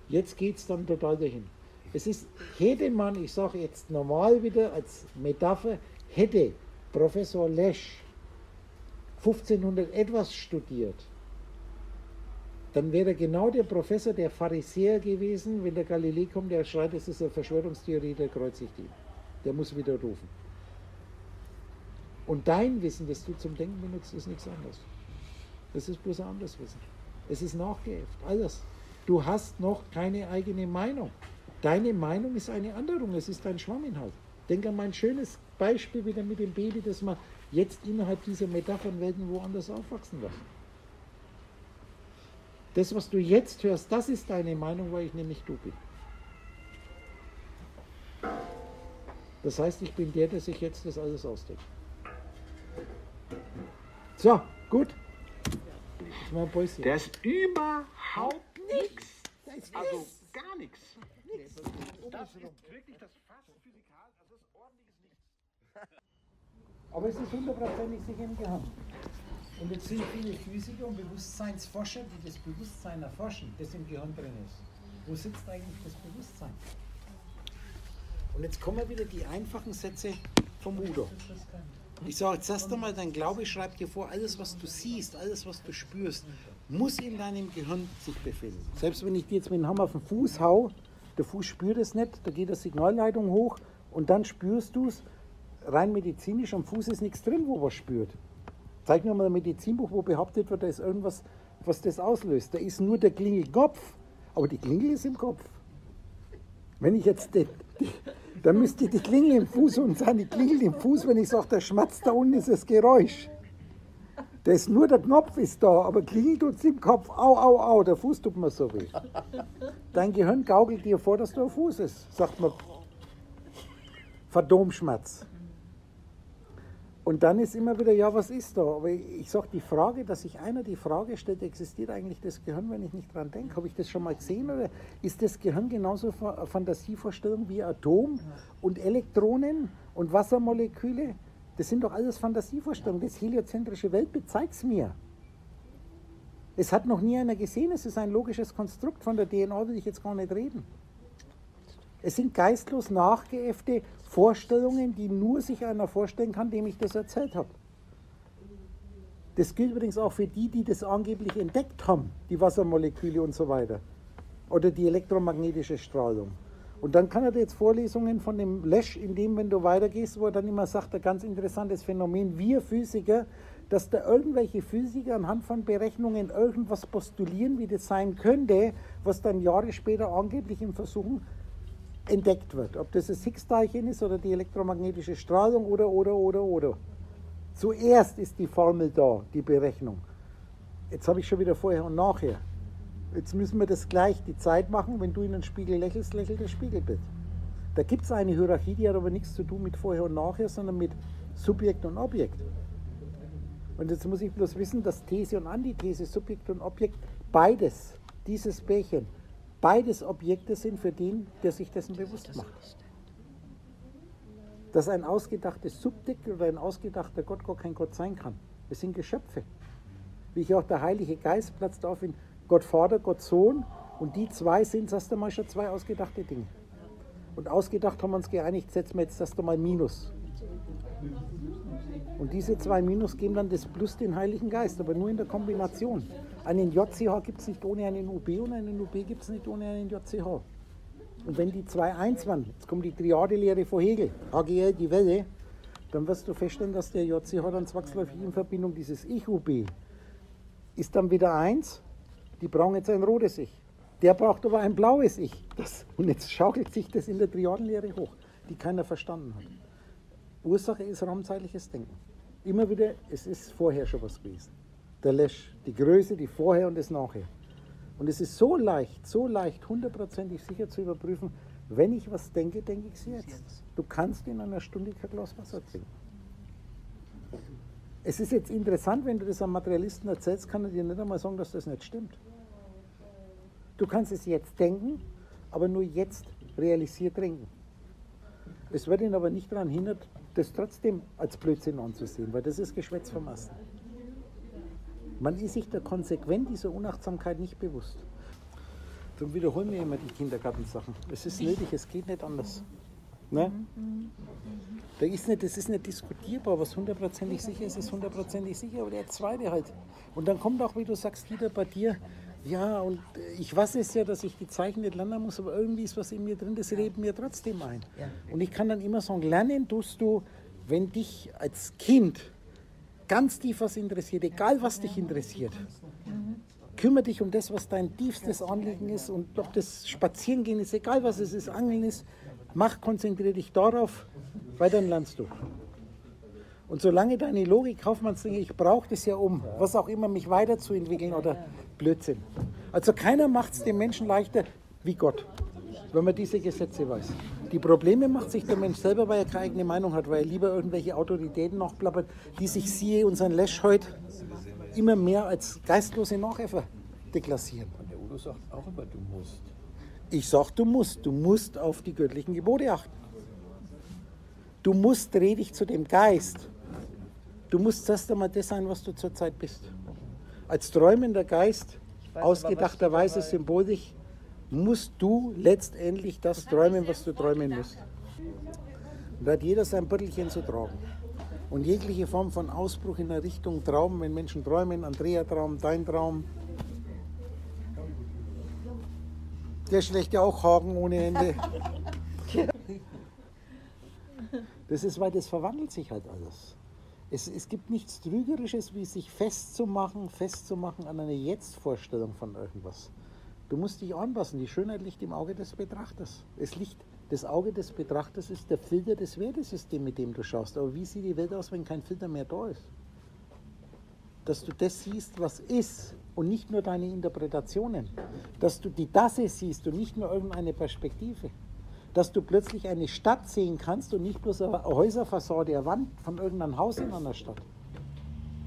jetzt geht es dann total dahin. Es ist, hätte man, ich sage jetzt normal wieder als Metapher, hätte Professor Lesch 1500 etwas studiert, dann wäre er genau der Professor der Pharisäer gewesen, wenn der Galilei kommt, der schreit, es ist eine Verschwörungstheorie, der kreuzigt ihn. Der muss wieder rufen. Und dein Wissen, das du zum Denken benutzt, ist nichts anderes. Das ist bloß ein anderes Wissen. Es ist nachgeäfft, alles. Du hast noch keine eigene Meinung. Deine Meinung ist eine Anderung, es ist dein Schwamminhalt. Denk an mein schönes Beispiel wieder mit dem Baby, das man jetzt innerhalb dieser Metaphernwelten woanders aufwachsen lässt. Das, was du jetzt hörst, das ist deine Meinung, weil ich nämlich du bin. Das heißt, ich bin der, der sich jetzt das alles ausdenkt. So, gut. Jetzt mal ein Päuschen. Der ist überhaupt nichts. Also gar nichts. Das ist wirklich das fast physikal, also das ist ordentliches Nichts. Aber es ist hundertprozentig sicher im Gehirn. Und jetzt sind viele Physiker und Bewusstseinsforscher, die das Bewusstsein erforschen, das im Gehirn drin ist. Wo sitzt eigentlich das Bewusstsein? Und jetzt kommen wieder die einfachen Sätze vom Udo. Ich sage, jetzt erst einmal, dein Glaube schreibt dir vor, alles, was du siehst, alles, was du spürst, muss in deinem Gehirn sich befinden. Selbst wenn ich dir jetzt mit dem Hammer auf den Fuß hau, der Fuß spürt es nicht, da geht eine Signalleitung hoch und dann spürst du es. Rein medizinisch, am Fuß ist nichts drin, wo was spürt. Zeig mir mal ein Medizinbuch, wo behauptet wird, da ist irgendwas, was das auslöst. Da ist nur der Klingelkopf, aber die Klingel ist im Kopf. Wenn ich jetzt, die, dann müsste die Klingel im Fuß und sein, die Klingel im Fuß, wenn ich sage, der schmatzt da unten ist das Geräusch. Da ist nur der Knopf ist da, aber klingelt uns im Kopf, au, au, au, der Fuß tut mir so weh. Dein Gehirn gaukelt dir vor, dass du ein Fuß ist, sagt man. Phantomschmerz. Und dann ist immer wieder, ja, was ist da? Aber ich sage, die Frage, dass sich einer die Frage stellt, existiert eigentlich das Gehirn, wenn ich nicht dran denke? Habe ich das schon mal gesehen? Oder ist das Gehirn genauso Fantasievorstellung wie Atom und Elektronen und Wassermoleküle? Das sind doch alles Fantasievorstellungen. Das heliozentrische Weltbild zeigt es mir. Es hat noch nie einer gesehen, es ist ein logisches Konstrukt. Von der DNA will ich jetzt gar nicht reden. Es sind geistlos nachgeäffte Vorstellungen, die nur sich einer vorstellen kann, dem ich das erzählt habe. Das gilt übrigens auch für die, die das angeblich entdeckt haben, die Wassermoleküle und so weiter. Oder die elektromagnetische Strahlung. Und dann kann er jetzt Vorlesungen von dem Lesch, in dem, wenn du weitergehst, wo er dann immer sagt, ein ganz interessantes Phänomen, wir Physiker, dass da irgendwelche Physiker anhand von Berechnungen irgendwas postulieren, wie das sein könnte, was dann Jahre später angeblich in Versuchen entdeckt wird. Ob das das Higgs-Teilchen ist oder die elektromagnetische Strahlung oder, oder, oder, oder. Zuerst ist die Formel da, die Berechnung. Jetzt habe ich schon wieder vorher und nachher. Jetzt müssen wir das gleich die Zeit machen. Wenn du in den Spiegel lächelst, lächelt das Spiegelbild. Da gibt es eine Hierarchie, die hat aber nichts zu tun mit Vorher und Nachher, sondern mit Subjekt und Objekt. Und jetzt muss ich bloß wissen, dass These und Antithese, Subjekt und Objekt, beides, dieses Bärchen, beides Objekte sind für den, der sich dessen bewusst macht. Dass ein ausgedachtes Subjekt oder ein ausgedachter Gott gar kein Gott sein kann. Es sind Geschöpfe. Wie ich auch der Heilige Geist platzt auf in Gott Vater, Gott Sohn und die zwei sind, sagst du mal, schon zwei ausgedachte Dinge. Und ausgedacht haben wir uns geeinigt, setzen wir jetzt das mal Minus. Und diese zwei Minus geben dann das Plus den Heiligen Geist, aber nur in der Kombination. Einen JCH gibt es nicht ohne einen UB und einen UB gibt es nicht ohne einen JCH. Und wenn die zwei eins waren, jetzt kommt die Triade-Lehre von Hegel, HGL, die Welle, dann wirst du feststellen, dass der JCH dann zwangsläufig in Verbindung dieses Ich-UB ist dann wieder eins. Die brauchen jetzt ein rotes Ich. Der braucht aber ein blaues Ich. Das, und jetzt schaukelt sich das in der Triadenlehre hoch, die keiner verstanden hat. Ursache ist raumzeitliches Denken. Immer wieder, es ist vorher schon was gewesen. Der Lesch, die Größe, die Vorher und das Nachher. Und es ist so leicht, so leicht, hundertprozentig sicher zu überprüfen, wenn ich was denke, denke ich es jetzt. Du kannst in einer Stunde kein Glas Wasser trinken. Es ist jetzt interessant, wenn du das einem Materialisten erzählst, kann er dir nicht einmal sagen, dass das nicht stimmt. Du kannst es jetzt denken, aber nur jetzt realisiert denken. Es wird ihn aber nicht daran hindert, das trotzdem als Blödsinn anzusehen, weil das ist Geschwätz vom Asten. Man ist sich der konsequent dieser Unachtsamkeit nicht bewusst. Darum wiederholen wir immer die Kindergartensachen. Es ist nötig, es geht nicht anders. Ne? Da ist nicht, das ist nicht diskutierbar, was hundertprozentig sicher ist, ist hundertprozentig sicher, aber der zweite halt. Und dann kommt auch, wie du sagst, wieder bei dir, ja, und ich weiß es ja, dass ich die Zeichen nicht lernen muss, aber irgendwie ist was in mir drin, das redet mir trotzdem ein. Und ich kann dann immer sagen, lernen tust du, wenn dich als Kind ganz tief was interessiert, egal was dich interessiert. Kümmere dich um das, was dein tiefstes Anliegen ist und ob das Spazierengehen ist, egal was es ist, Angeln ist, mach, konzentriere dich darauf, weil dann lernst du. Und solange deine Logik, Kaufmannsdinge, ich brauche das ja um, was auch immer, mich weiterzuentwickeln oder Blödsinn. Also keiner macht es dem Menschen leichter wie Gott, wenn man diese Gesetze weiß. Die Probleme macht sich der Mensch selber, weil er keine eigene Meinung hat, weil er lieber irgendwelche Autoritäten nachplappert, die sich siehe unseren Lesch heute immer mehr als geistlose Nachäffer deklassieren. Und der Udo sagt auch immer, du musst. Ich sag, du musst, du musst auf die göttlichen Gebote achten. Du musst redig zu dem Geist. Du musst erst einmal das sein, was du zurzeit bist. Als träumender Geist, ausgedachterweise symbolisch, musst du letztendlich das träumen, was du träumen musst. Und da hat jeder sein Büttelchen zu tragen. Und jegliche Form von Ausbruch in der Richtung Traum, wenn Menschen träumen, Andrea-Traum, dein Traum, der schlägt ja auch Haken ohne Ende. Das ist, weil das verwandelt sich halt alles. Es, es gibt nichts Trügerisches, wie sich festzumachen, festzumachen an einer Jetzt-Vorstellung von irgendwas. Du musst dich anpassen. Die Schönheit liegt im Auge des Betrachters. Es liegt, das Auge des Betrachters ist der Filter des Wertesystems, mit dem du schaust. Aber wie sieht die Welt aus, wenn kein Filter mehr da ist? Dass du das siehst, was ist und nicht nur deine Interpretationen. Dass du die Tasse siehst und nicht nur irgendeine Perspektive. Dass du plötzlich eine Stadt sehen kannst und nicht bloß eine Häuserfassade, eine Wand von irgendeinem Haus in einer Stadt.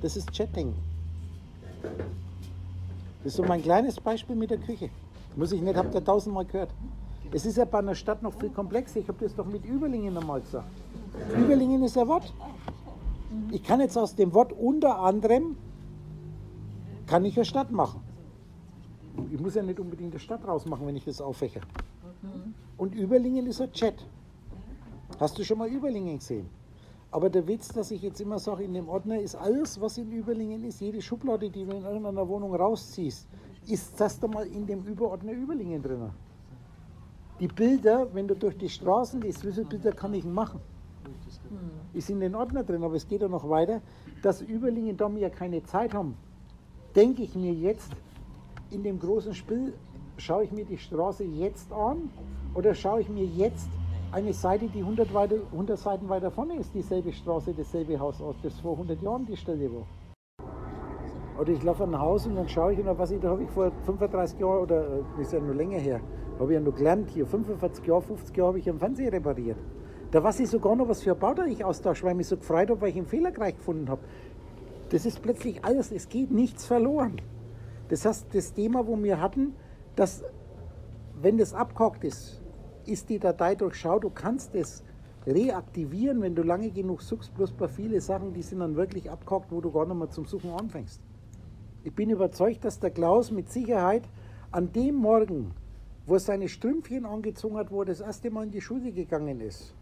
Das ist Chatting. Das ist so mein kleines Beispiel mit der Küche. Muss ich nicht, habt ihr tausendmal gehört. Es ist ja bei einer Stadt noch viel komplexer. Ich habe das doch mit Überlingen einmal gesagt. Überlingen ist ein Wort. Ich kann jetzt aus dem Wort unter anderem, kann ich eine Stadt machen. Ich muss ja nicht unbedingt eine Stadt rausmachen, wenn ich das auffächer. Und Überlingen ist ein Chat. Hast du schon mal Überlingen gesehen? Aber der Witz, dass ich jetzt immer sage, in dem Ordner ist alles, was in Überlingen ist, jede Schublade, die du in irgendeiner Wohnung rausziehst, ist das einmal in dem Überordner Überlingen drin. Die Bilder, wenn du durch die Straßen gehst, wie viele Bilder kann ich machen? Ist in den Ordner drin, aber es geht ja noch weiter, dass Überlingen, da wir ja keine Zeit haben, denke ich mir jetzt, in dem großen Spiel, schaue ich mir die Straße jetzt an oder schaue ich mir jetzt eine Seite, die 100, weiter, 100 Seiten weiter vorne ist, dieselbe Straße, dasselbe Haus aus, das vor 100 Jahren die Stelle war. Oder ich laufe an ein Haus und dann schaue ich, was ich, da habe ich vor 35 Jahren, oder äh, das ist ja noch länger her, habe ich ja noch gelernt, hier 45 Jahre, 50 Jahre habe ich einen Fernseher repariert. Da weiß ich sogar noch, was für ein Bauteil ich austausche, weil ich mich so gefreut habe, weil ich einen Fehler gleich gefunden habe. Das ist plötzlich alles, es geht nichts verloren. Das heißt, das Thema, wo wir hatten, dass, wenn das abgehakt ist, ist die Datei durchschaut, du kannst es reaktivieren, wenn du lange genug suchst, bloß bei vielen Sachen, die sind dann wirklich abgehakt, wo du gar nicht mehr zum Suchen anfängst. Ich bin überzeugt, dass der Klaus mit Sicherheit an dem Morgen, wo er seine Strümpfchen angezogen hat, wo er das erste Mal in die Schule gegangen ist,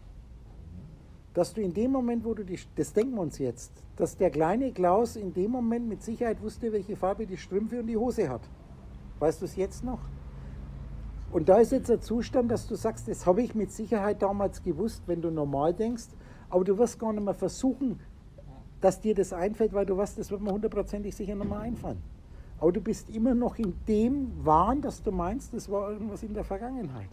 dass du in dem Moment, wo du die, das denken wir uns jetzt, dass der kleine Klaus in dem Moment mit Sicherheit wusste, welche Farbe die Strümpfe und die Hose hat. Weißt du es jetzt noch? Und da ist jetzt der Zustand, dass du sagst, das habe ich mit Sicherheit damals gewusst, wenn du normal denkst, aber du wirst gar nicht mehr versuchen, dass dir das einfällt, weil du weißt, das wird mir hundertprozentig sicher nochmal einfallen. Aber du bist immer noch in dem Wahn, dass du meinst, das war irgendwas in der Vergangenheit.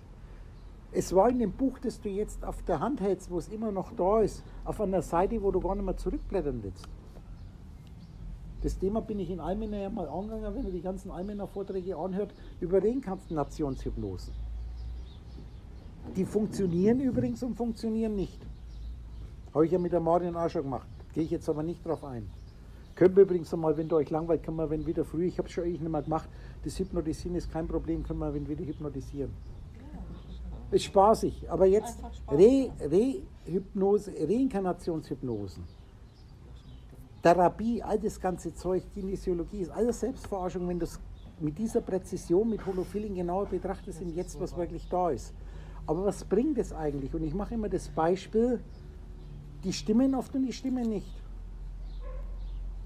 Es war in dem Buch, das du jetzt auf der Hand hältst, wo es immer noch da ist, auf einer Seite, wo du gar nicht mehr zurückblättern willst. Das Thema bin ich in Almena ja mal angegangen, wenn du die ganzen Almena-Vorträge anhört, über Reinkarnationshypnosen. Die funktionieren übrigens und funktionieren nicht. Habe ich ja mit der Marion auch schon gemacht. Gehe ich jetzt aber nicht drauf ein. Können wir übrigens einmal, wenn du euch langweilt, können wir, wenn wieder früh, ich habe es schon eigentlich nicht mehr gemacht, das Hypnotisieren ist kein Problem, können wir, wenn wieder hypnotisieren. Ist spaßig, aber jetzt Re, Rehypnose, Reinkarnationshypnosen, Therapie, all das ganze Zeug, Kinesiologie, ist alles Selbstverarschung, wenn du es mit dieser Präzision, mit Holofilling genauer betrachtest, in jetzt, was wirklich da ist. Aber was bringt es eigentlich? Und ich mache immer das Beispiel, die stimmen oft und die stimmen nicht.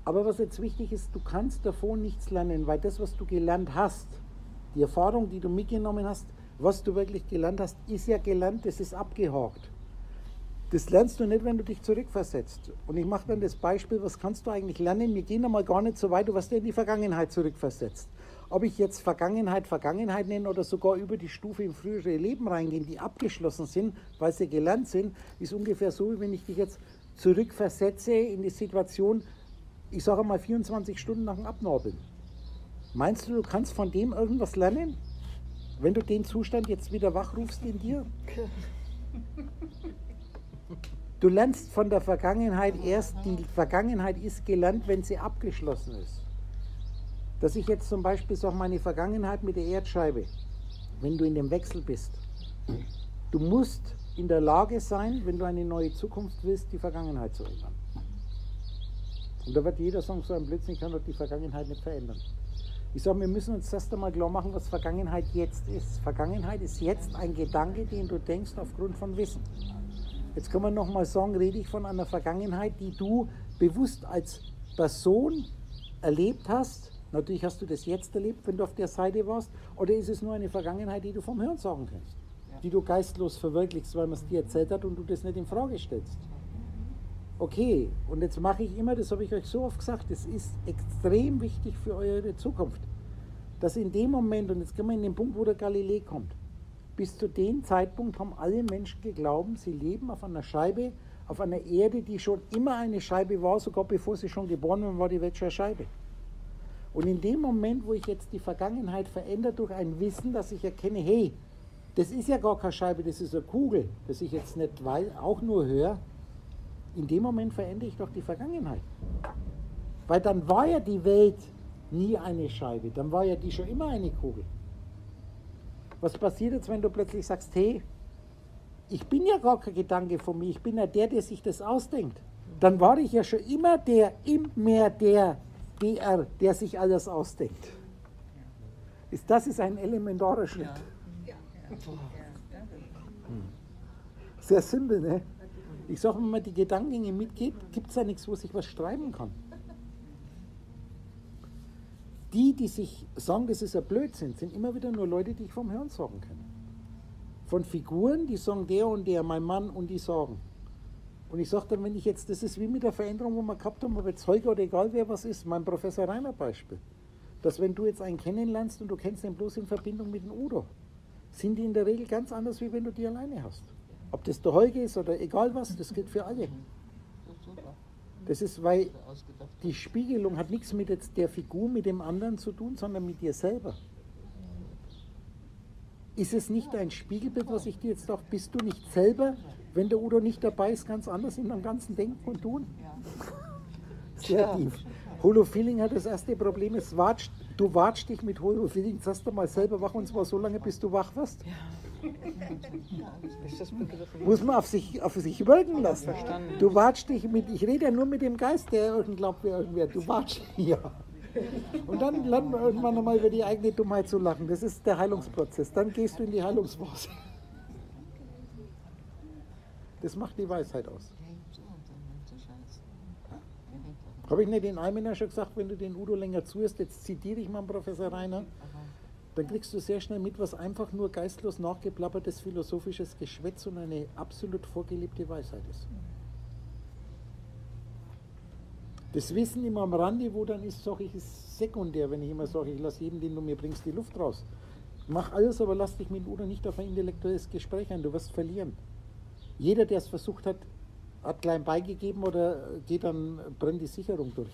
Aber was jetzt wichtig ist, du kannst davon nichts lernen, weil das, was du gelernt hast, die Erfahrung, die du mitgenommen hast, was du wirklich gelernt hast, ist ja gelernt, das ist abgehakt. Das lernst du nicht, wenn du dich zurückversetzt. Und ich mache dann das Beispiel, was kannst du eigentlich lernen? Wir gehen einmal gar nicht so weit, du wirst dir in die Vergangenheit zurückversetzt. Ob ich jetzt Vergangenheit Vergangenheit nenne oder sogar über die Stufe in frühere Leben reingehen, die abgeschlossen sind, weil sie gelernt sind, ist ungefähr so, wie wenn ich dich jetzt zurückversetze in die Situation, ich sage mal 24 Stunden nach dem Abnorbeln. Meinst du, du kannst von dem irgendwas lernen? Wenn du den Zustand jetzt wieder wachrufst in dir? Du lernst von der Vergangenheit erst, die Vergangenheit ist gelernt, wenn sie abgeschlossen ist. Dass ich jetzt zum Beispiel sage, meine Vergangenheit mit der Erdscheibe, wenn du in dem Wechsel bist, du musst in der Lage sein, wenn du eine neue Zukunft willst, die Vergangenheit zu ändern. Und da wird jeder sagen, so ein Blödsinn kann doch die Vergangenheit nicht verändern. Ich sage, wir müssen uns erst einmal klar machen, was Vergangenheit jetzt ist. Vergangenheit ist jetzt ein Gedanke, den du denkst aufgrund von Wissen. Jetzt kann man nochmal sagen, rede ich von einer Vergangenheit, die du bewusst als Person erlebt hast. Natürlich hast du das jetzt erlebt, wenn du auf der Seite warst. Oder ist es nur eine Vergangenheit, die du vom Hören sagen kannst? Die du geistlos verwirklichst, weil man es dir erzählt hat und du das nicht in Frage stellst. Okay, und jetzt mache ich immer, das habe ich euch so oft gesagt, das ist extrem wichtig für eure Zukunft. Dass in dem Moment, und jetzt kommen wir in den Punkt, wo der Galilei kommt, bis zu dem Zeitpunkt haben alle Menschen geglaubt, sie leben auf einer Scheibe, auf einer Erde, die schon immer eine Scheibe war, sogar bevor sie schon geboren waren, war die Welt schon eine Scheibe. Und in dem Moment, wo ich jetzt die Vergangenheit verändere durch ein Wissen, dass ich erkenne, hey, das ist ja gar keine Scheibe, das ist eine Kugel, das ich jetzt nicht weiß, auch nur höre, in dem Moment verändere ich doch die Vergangenheit. Weil dann war ja die Welt nie eine Scheibe, dann war ja die schon immer eine Kugel. Was passiert jetzt, wenn du plötzlich sagst, hey, ich bin ja gar kein Gedanke von mir, ich bin ja der, der sich das ausdenkt. Dann war ich ja schon immer der, immer der, der, der sich alles ausdenkt. Ist, das ist ein elementarer Schritt. Hm. Sehr simpel, ne? Ich sage, wenn man die Gedankengänge mitgibt, gibt es ja nichts, wo sich was schreiben kann. Die, die sich sagen, das ist ein Blödsinn, sind immer wieder nur Leute, die ich vom Hören sagen kann. Von Figuren, die sagen der und der, mein Mann und die sagen. Und ich sage dann, wenn ich jetzt, das ist wie mit der Veränderung, wo wir gehabt haben, ob jetzt Zeuge oder egal wer was ist, mein Professor Rainer Beispiel. Dass wenn du jetzt einen kennenlernst und du kennst den bloß in Verbindung mit dem Udo, sind die in der Regel ganz anders, wie wenn du die alleine hast. Ob das der Holger ist oder egal was, das gilt für alle. Das ist, weil die Spiegelung hat nichts mit jetzt der Figur, mit dem anderen zu tun, sondern mit dir selber. Ist es nicht ein Spiegelbild, was ich dir jetzt doch, bist du nicht selber, wenn der Udo nicht dabei ist, ganz anders in deinem ganzen Denken und Tun? Sehr tief. Holofeeling hat das erste Problem, es watscht, du watschst dich mit Holofeeling, jetzt hast du mal selber wach und zwar so lange, bis du wach wirst. Begriffen? Muss man auf sich, auf sich wirken lassen. Du watschst dich mit, ich rede ja nur mit dem Geist, der irgend glaubt, wer irgendwer, du watschst ja. Und dann lernt man irgendwann nochmal über die eigene Dummheit zu lachen. Das ist der Heilungsprozess. Dann gehst du in die Heilungsphase. Das macht die Weisheit aus. Habe ich nicht den Almener schon gesagt, wenn du den Udo länger zuhörst, jetzt zitiere ich mal Professor Rainer, dann kriegst du sehr schnell mit, was einfach nur geistlos nachgeplappertes philosophisches Geschwätz und eine absolut vorgelebte Weisheit ist. Das Wissen immer am Rande, wo dann ist, sage ich, ist sekundär, wenn ich immer sage, ich lasse jeden, den du mir bringst, die Luft raus. Mach alles, aber lass dich mit Udo nicht auf ein intellektuelles Gespräch ein, du wirst verlieren. Jeder, der es versucht hat, hat klein beigegeben oder geht dann, brennt die Sicherung durch.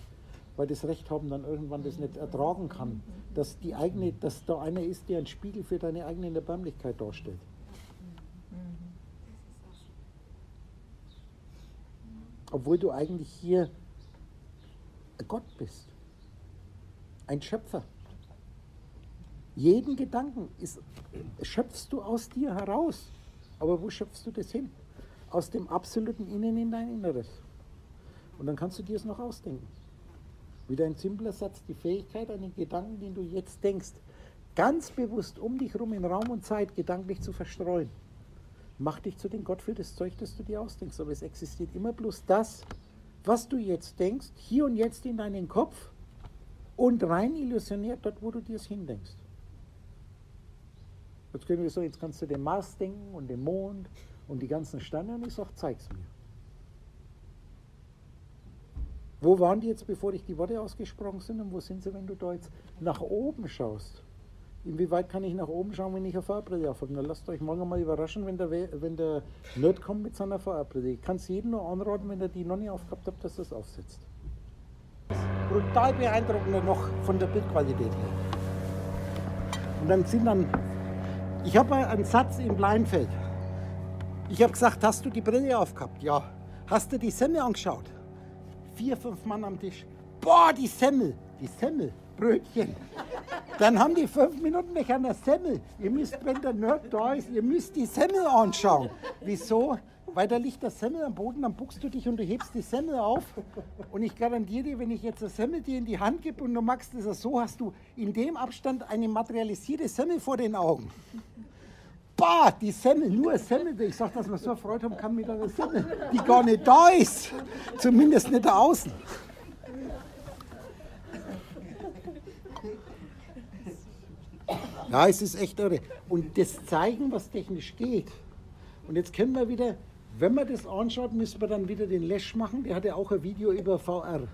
Weil das Recht haben dann irgendwann das nicht ertragen kann. Dass, die eigene, dass da einer ist, der ein Spiegel für deine eigene Erbärmlichkeit darstellt. Obwohl du eigentlich hier Gott bist. Ein Schöpfer. Jeden Gedanken ist, schöpfst du aus dir heraus. Aber wo schöpfst du das hin? Aus dem absoluten Innen in dein Inneres. Und dann kannst du dir es noch ausdenken. Wieder ein simpler Satz, die Fähigkeit, einen Gedanken, den du jetzt denkst, ganz bewusst um dich herum in Raum und Zeit gedanklich zu verstreuen. Macht dich zu dem Gott für das Zeug, das du dir ausdenkst. Aber es existiert immer bloß das, was du jetzt denkst, hier und jetzt in deinen Kopf und rein illusioniert dort, wo du dir es hindenkst. Jetzt können wir so, jetzt kannst du den Mars denken und den Mond und die ganzen Sterne und ich sage, zeig's mir. Wo waren die jetzt, bevor ich die Worte ausgesprochen sind und wo sind sie, wenn du da jetzt nach oben schaust? Inwieweit kann ich nach oben schauen, wenn ich eine VR-Brille aufhabe? Na, lasst euch morgen mal überraschen, wenn der, We- wenn der Nerd kommt mit seiner VR-Brille. Ich kann es jedem nur anraten, wenn er die noch nicht aufgehabt hat, dass es aufsetzt. Brutal beeindruckender noch von der Bildqualität her. Und dann sind dann, ich habe einen Satz im Bleinfeld. Ich habe gesagt, hast du die Brille aufgehabt? Ja. Hast du die Semmel angeschaut? Vier, fünf Mann am Tisch. Boah, die Semmel. Die Semmel. Brötchen. Dann haben die fünf Minuten nicht an der Semmel. Ihr müsst, wenn der Nerd da ist, ihr müsst die Semmel anschauen. Wieso? Weil da liegt der Semmel am Boden, dann buckst du dich und du hebst die Semmel auf. Und ich garantiere dir, wenn ich jetzt eine Semmel dir in die Hand gebe und du magst es so, hast du in dem Abstand eine materialisierte Semmel vor den Augen. Bah, die Semmel, nur eine Semmel. Ich sag, dass man so erfreut haben kann mit einer Semmel, die gar nicht da ist. Zumindest nicht da außen. Ja, es ist echt irre. Und das zeigen, was technisch geht. Und jetzt können wir wieder, wenn man das anschaut, müssen wir dann wieder den Lesch machen. Der hat ja auch ein Video über VR.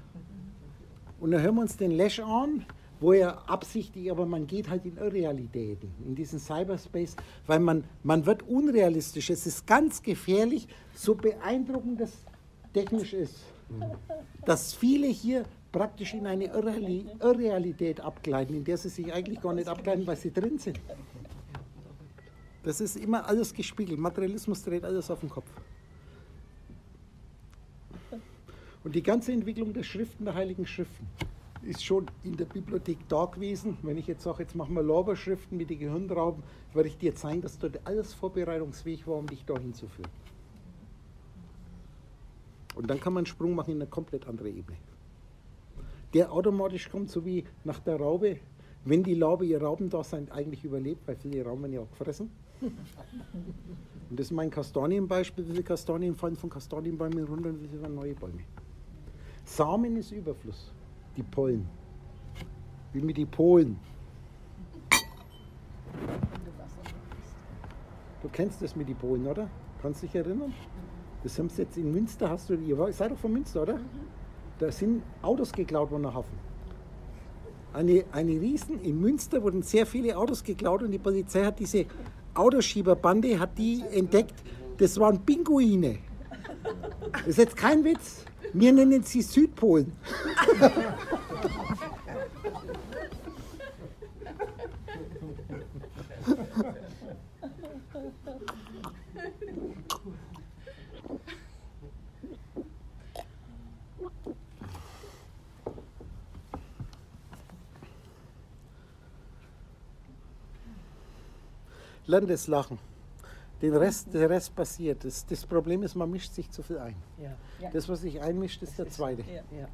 Und dann hören wir uns den Lesch an, wo er absichtlich, aber man geht halt in Irrealitäten, in diesen Cyberspace, weil man, man wird unrealistisch. Es ist ganz gefährlich, so beeindruckend das technisch ist, dass viele hier praktisch in eine Irreali Irrealität abgleiten, in der sie sich eigentlich gar nicht abgleiten, weil sie drin sind. Das ist immer alles gespiegelt. Materialismus dreht alles auf den Kopf. Und die ganze Entwicklung der Schriften, der Heiligen Schriften, ist schon in der Bibliothek da gewesen. Wenn ich jetzt sage, jetzt machen wir Laberschriften mit den Gehirnrauben, werde ich dir zeigen, dass dort alles vorbereitungsfähig war, um dich da hinzuführen. Und dann kann man einen Sprung machen in eine komplett andere Ebene. Der automatisch kommt, so wie nach der Raube, wenn die Laube ihr Raubendasein eigentlich überlebt, weil viele Rauben werden ja auch gefressen. Und das ist mein Kastanienbeispiel. Wie viele Kastanien fallen von Kastanienbäumen runter und wie viele neue Bäume? Samen ist Überfluss, die Pollen. Wie mit den Polen. Du kennst das mit den Polen, oder? Kannst du dich erinnern? Das haben sie jetzt in Münster, hast du, ihr seid doch von Münster, oder? Da sind Autos geklaut worden nach Hafen. Eine, eine Riesen, in Münster wurden sehr viele Autos geklaut und die Polizei hat diese Autoschieberbande, hat die entdeckt, das waren Pinguine. Das ist jetzt kein Witz. Wir nennen sie Südpolen. Lern das Lachen. Den Rest, der Rest passiert. Das, das Problem ist, man mischt sich zu viel ein. Ja. Das, was sich einmischt, ist der zweite. Ja. Ja.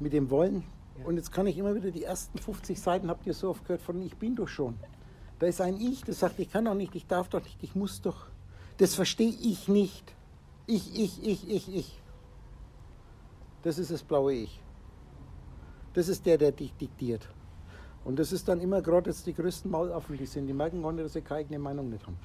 Mit dem Wollen. Und jetzt kann ich immer wieder die ersten 50 Seiten, habt ihr so oft gehört, von Ich bin doch schon. Da ist ein Ich, das sagt, ich kann doch nicht, ich darf doch nicht, ich muss doch. Das verstehe ich nicht. Ich, ich, ich, ich, ich. Das ist das blaue Ich. Das ist der, der dich diktiert. Und das ist dann immer gerade jetzt die größten Maulaffen, die sind. Die merken gar nicht, dass sie keine eigene Meinung nicht haben.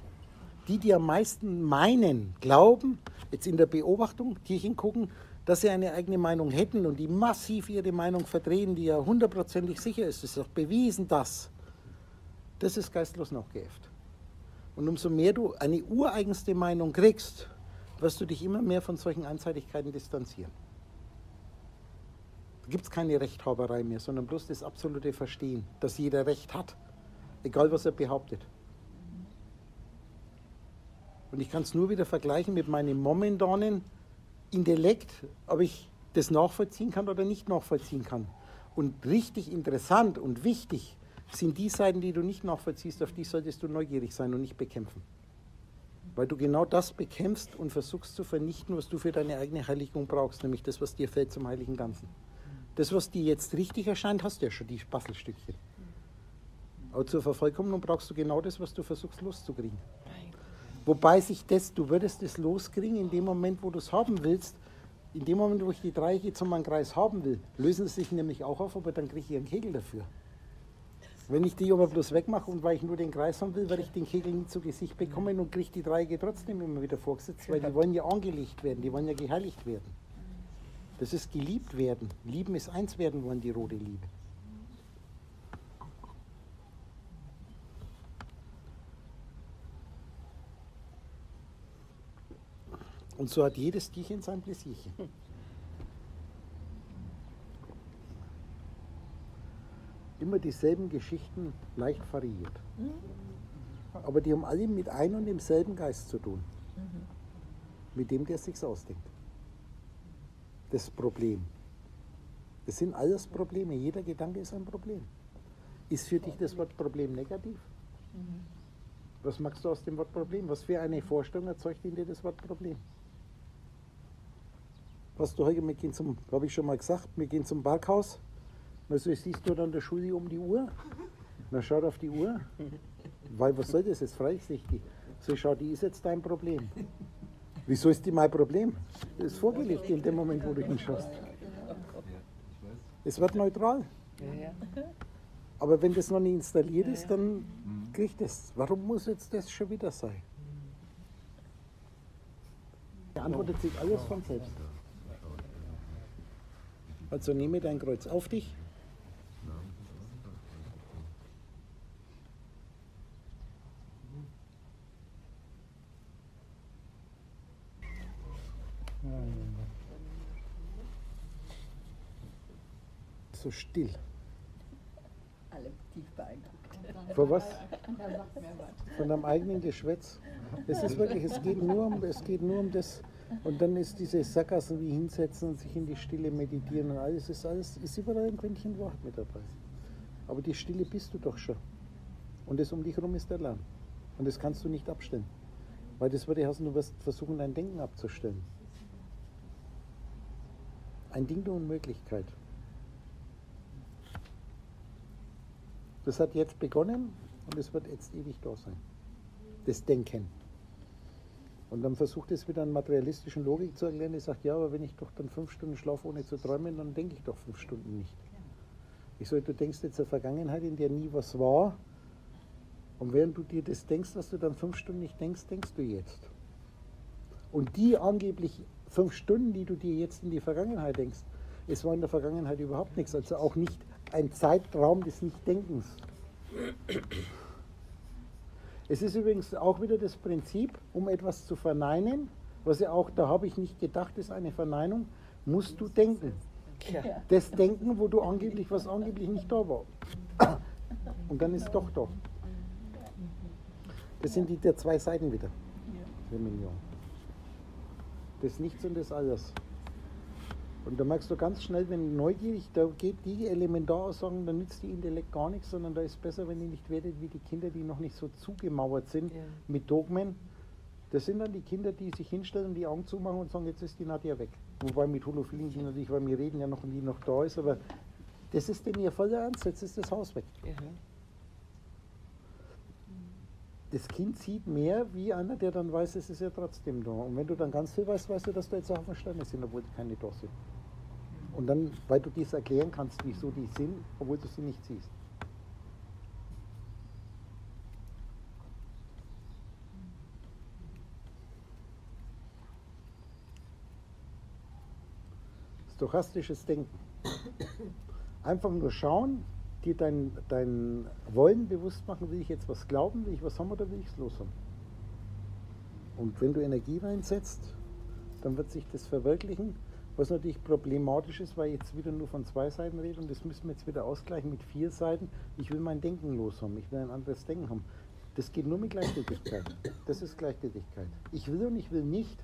Die, die am meisten meinen, glauben, jetzt in der Beobachtung, die hingucken, dass sie eine eigene Meinung hätten und die massiv ihre Meinung verdrehen, die ja hundertprozentig sicher ist, das ist auch bewiesen, dass. Das ist geistlos nachgeäfft. Und umso mehr du eine ureigenste Meinung kriegst, wirst du dich immer mehr von solchen Einseitigkeiten distanzieren. Da gibt es keine Rechthaberei mehr, sondern bloß das absolute Verstehen, dass jeder Recht hat, egal was er behauptet. Und ich kann es nur wieder vergleichen mit meinem momentanen Intellekt, ob ich das nachvollziehen kann oder nicht nachvollziehen kann. Und richtig interessant und wichtig sind die Seiten, die du nicht nachvollziehst, auf die solltest du neugierig sein und nicht bekämpfen. Weil du genau das bekämpfst und versuchst zu vernichten, was du für deine eigene Heiligung brauchst, nämlich das, was dir fällt zum heiligen Ganzen. Das, was dir jetzt richtig erscheint, hast du ja schon, die Bastelstückchen. Aber zur Vervollkommnung brauchst du genau das, was du versuchst loszukriegen. Wobei sich das, du würdest es loskriegen in dem Moment, wo du es haben willst. In dem Moment, wo ich die Dreiecke zum meinen Kreis haben will, lösen sie sich nämlich auch auf, aber dann kriege ich einen Kegel dafür. Wenn ich die aber bloß wegmache und weil ich nur den Kreis haben will, werde ich den Kegel nie zu Gesicht bekommen und kriege die Dreiecke trotzdem immer wieder vorgesetzt, weil die wollen ja angelegt werden, die wollen ja geheiligt werden. Das ist geliebt werden. Lieben ist eins werden wollen, die rote Liebe. Und so hat jedes Tierchen sein Pläsierchen. Immer dieselben Geschichten, leicht variiert. Aber die haben alle mit einem und demselben Geist zu tun. Mit dem, der es sich ausdenkt. Das Problem. Das sind alles Probleme. Jeder Gedanke ist ein Problem. Ist für dich das Wort Problem negativ? Was machst du aus dem Wort Problem? Was für eine Vorstellung erzeugt in dir das Wort Problem? Was du heute, wir gehen zum, habe ich schon mal gesagt, wir gehen zum Parkhaus. Also siehst du dann der Schuli um die Uhr. Man schaut auf die Uhr. Weil was soll das jetzt? Freisichtig. So, schau, die ist jetzt dein Problem. Wieso ist die mein Problem? Das ist vorgelegt in dem Moment, wo du hinschaust. Es wird neutral. Aber wenn das noch nicht installiert ist, dann kriegt es. Warum muss jetzt das schon wieder sein? Beantwortet sich alles von selbst. Also nehme dein Kreuz auf dich. So still. Alle tief beeindruckt. Vor was? Von deinem eigenen Geschwätz. Es ist wirklich, es geht nur um, es geht nur um das. Und dann ist diese Sackgassen wie hinsetzen und sich in die Stille meditieren und alles ist alles, ist überall ein Quäntchen Wahrheit mit dabei. Aber die Stille bist du doch schon. Und das um dich herum ist der Lärm. Und das kannst du nicht abstellen. Weil das würde heißen, du wirst versuchen, dein Denken abzustellen. Ein Ding der Unmöglichkeit. Das hat jetzt begonnen und es wird jetzt ewig da sein. Das Denken. Und dann versucht es wieder an materialistischen Logik zu erklären. Die sagt, ja, aber wenn ich doch dann fünf Stunden schlafe, ohne zu träumen, dann denke ich doch fünf Stunden nicht. Ich sage, du denkst jetzt an Vergangenheit, in der nie was war. Und während du dir das denkst, was du dann fünf Stunden nicht denkst, denkst du jetzt. Und die angeblich fünf Stunden, die du dir jetzt in die Vergangenheit denkst, es war in der Vergangenheit überhaupt nichts. Also auch nicht ein Zeitraum des Nichtdenkens. Es ist übrigens auch wieder das Prinzip, um etwas zu verneinen, was ja auch, da habe ich nicht gedacht, ist eine Verneinung. musst du denken. Das Denken, wo du angeblich, was angeblich nicht da war. Und dann ist es doch da. Das sind die der zwei Seiten wieder. Das Nichts und das Alles. Und da merkst du ganz schnell, wenn neugierig, da geht die Elementaraussagen, da nützt die Intellekt gar nichts, sondern da ist besser, wenn ihr nicht werdet wie die Kinder, die noch nicht so zugemauert sind Ja. mit Dogmen. Das sind dann die Kinder, die sich hinstellen, die Augen zumachen und sagen, jetzt ist die Nadja weg. Wobei mit Holophilen die natürlich, weil wir reden ja noch und die noch da ist, aber das ist denn ihr voller Ernst, jetzt ist das Haus weg. Ja. Das Kind sieht mehr wie einer, der dann weiß, es ist ja trotzdem da. Und wenn du dann ganz viel weißt, weißt du, dass da jetzt auch Steine sind, obwohl keine da sind. Und dann, weil du dies erklären kannst, wieso die sind, obwohl du sie nicht siehst. Stochastisches Denken. Einfach nur schauen, dir dein, dein Wollen bewusst machen, will ich jetzt was glauben, will ich was haben oder will ich es los haben. Und wenn du Energie reinsetzt, dann wird sich das verwirklichen, was natürlich problematisch ist, weil ich jetzt wieder nur von zwei Seiten rede und das müssen wir jetzt wieder ausgleichen mit vier Seiten. Ich will mein Denken los haben, ich will ein anderes Denken haben. Das geht nur mit Gleichgültigkeit. Das ist Gleichgültigkeit. Ich will und ich will nicht,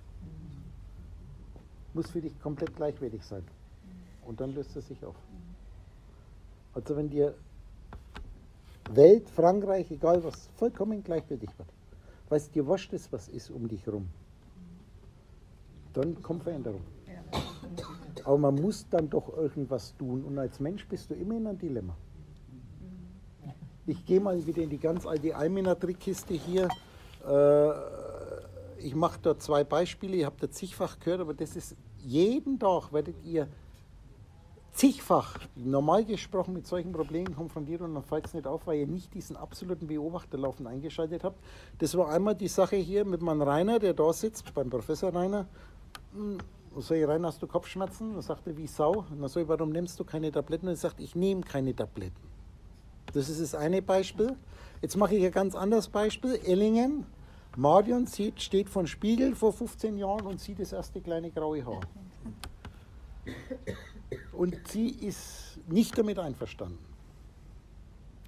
muss für dich komplett gleichwertig sein. Und dann löst es sich auf. Also wenn dir Welt, Frankreich, egal was, vollkommen gleichgültig wird, weil es dir wurscht ist, was ist um dich herum, dann kommt Veränderung. Aber man muss dann doch irgendwas tun und als Mensch bist du immer in einem Dilemma. Ich gehe mal wieder in die ganz alte Almena-Trickkiste hier. Äh, ich mache da zwei Beispiele, ihr habt da zigfach gehört, aber das ist jeden Tag werdet ihr zigfach normal gesprochen mit solchen Problemen konfrontiert und dann fällt es nicht auf, weil ihr nicht diesen absoluten Beobachterlaufen eingeschaltet habt. Das war einmal die Sache hier mit meinem Rainer, der da sitzt, beim Professor Rainer. Sag ich, Rainer, hast du Kopfschmerzen? Sagt er, wie Sau. Und sag ich, warum nimmst du keine Tabletten? Und er sagt, ich nehme keine Tabletten. Das ist das eine Beispiel. Jetzt mache ich ein ganz anderes Beispiel. Ellingen, Marion sieht, steht vor Spiegel vor 15 Jahren und sieht das erste kleine graue Haar. Und sie ist nicht damit einverstanden.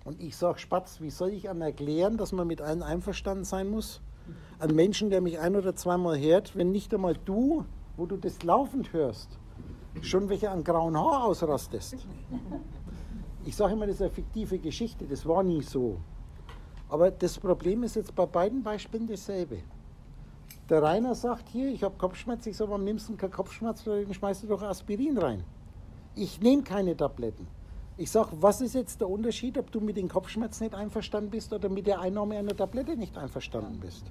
Und ich sage, Spatz, wie soll ich einem erklären, dass man mit allen einverstanden sein muss? Ein Menschen, der mich ein oder zweimal hört, wenn nicht einmal du, wo du das laufend hörst, schon welche an grauen Haar ausrastest. Ich sage immer, das ist eine fiktive Geschichte, das war nie so. Aber das Problem ist jetzt bei beiden Beispielen dasselbe. Der Rainer sagt hier, ich habe Kopfschmerzen, ich sage, warum nimmst du keinen Kopfschmerz, dann schmeißt du doch Aspirin rein. Ich nehme keine Tabletten. Ich sage, was ist jetzt der Unterschied, ob du mit den Kopfschmerzen nicht einverstanden bist oder mit der Einnahme einer Tablette nicht einverstanden bist?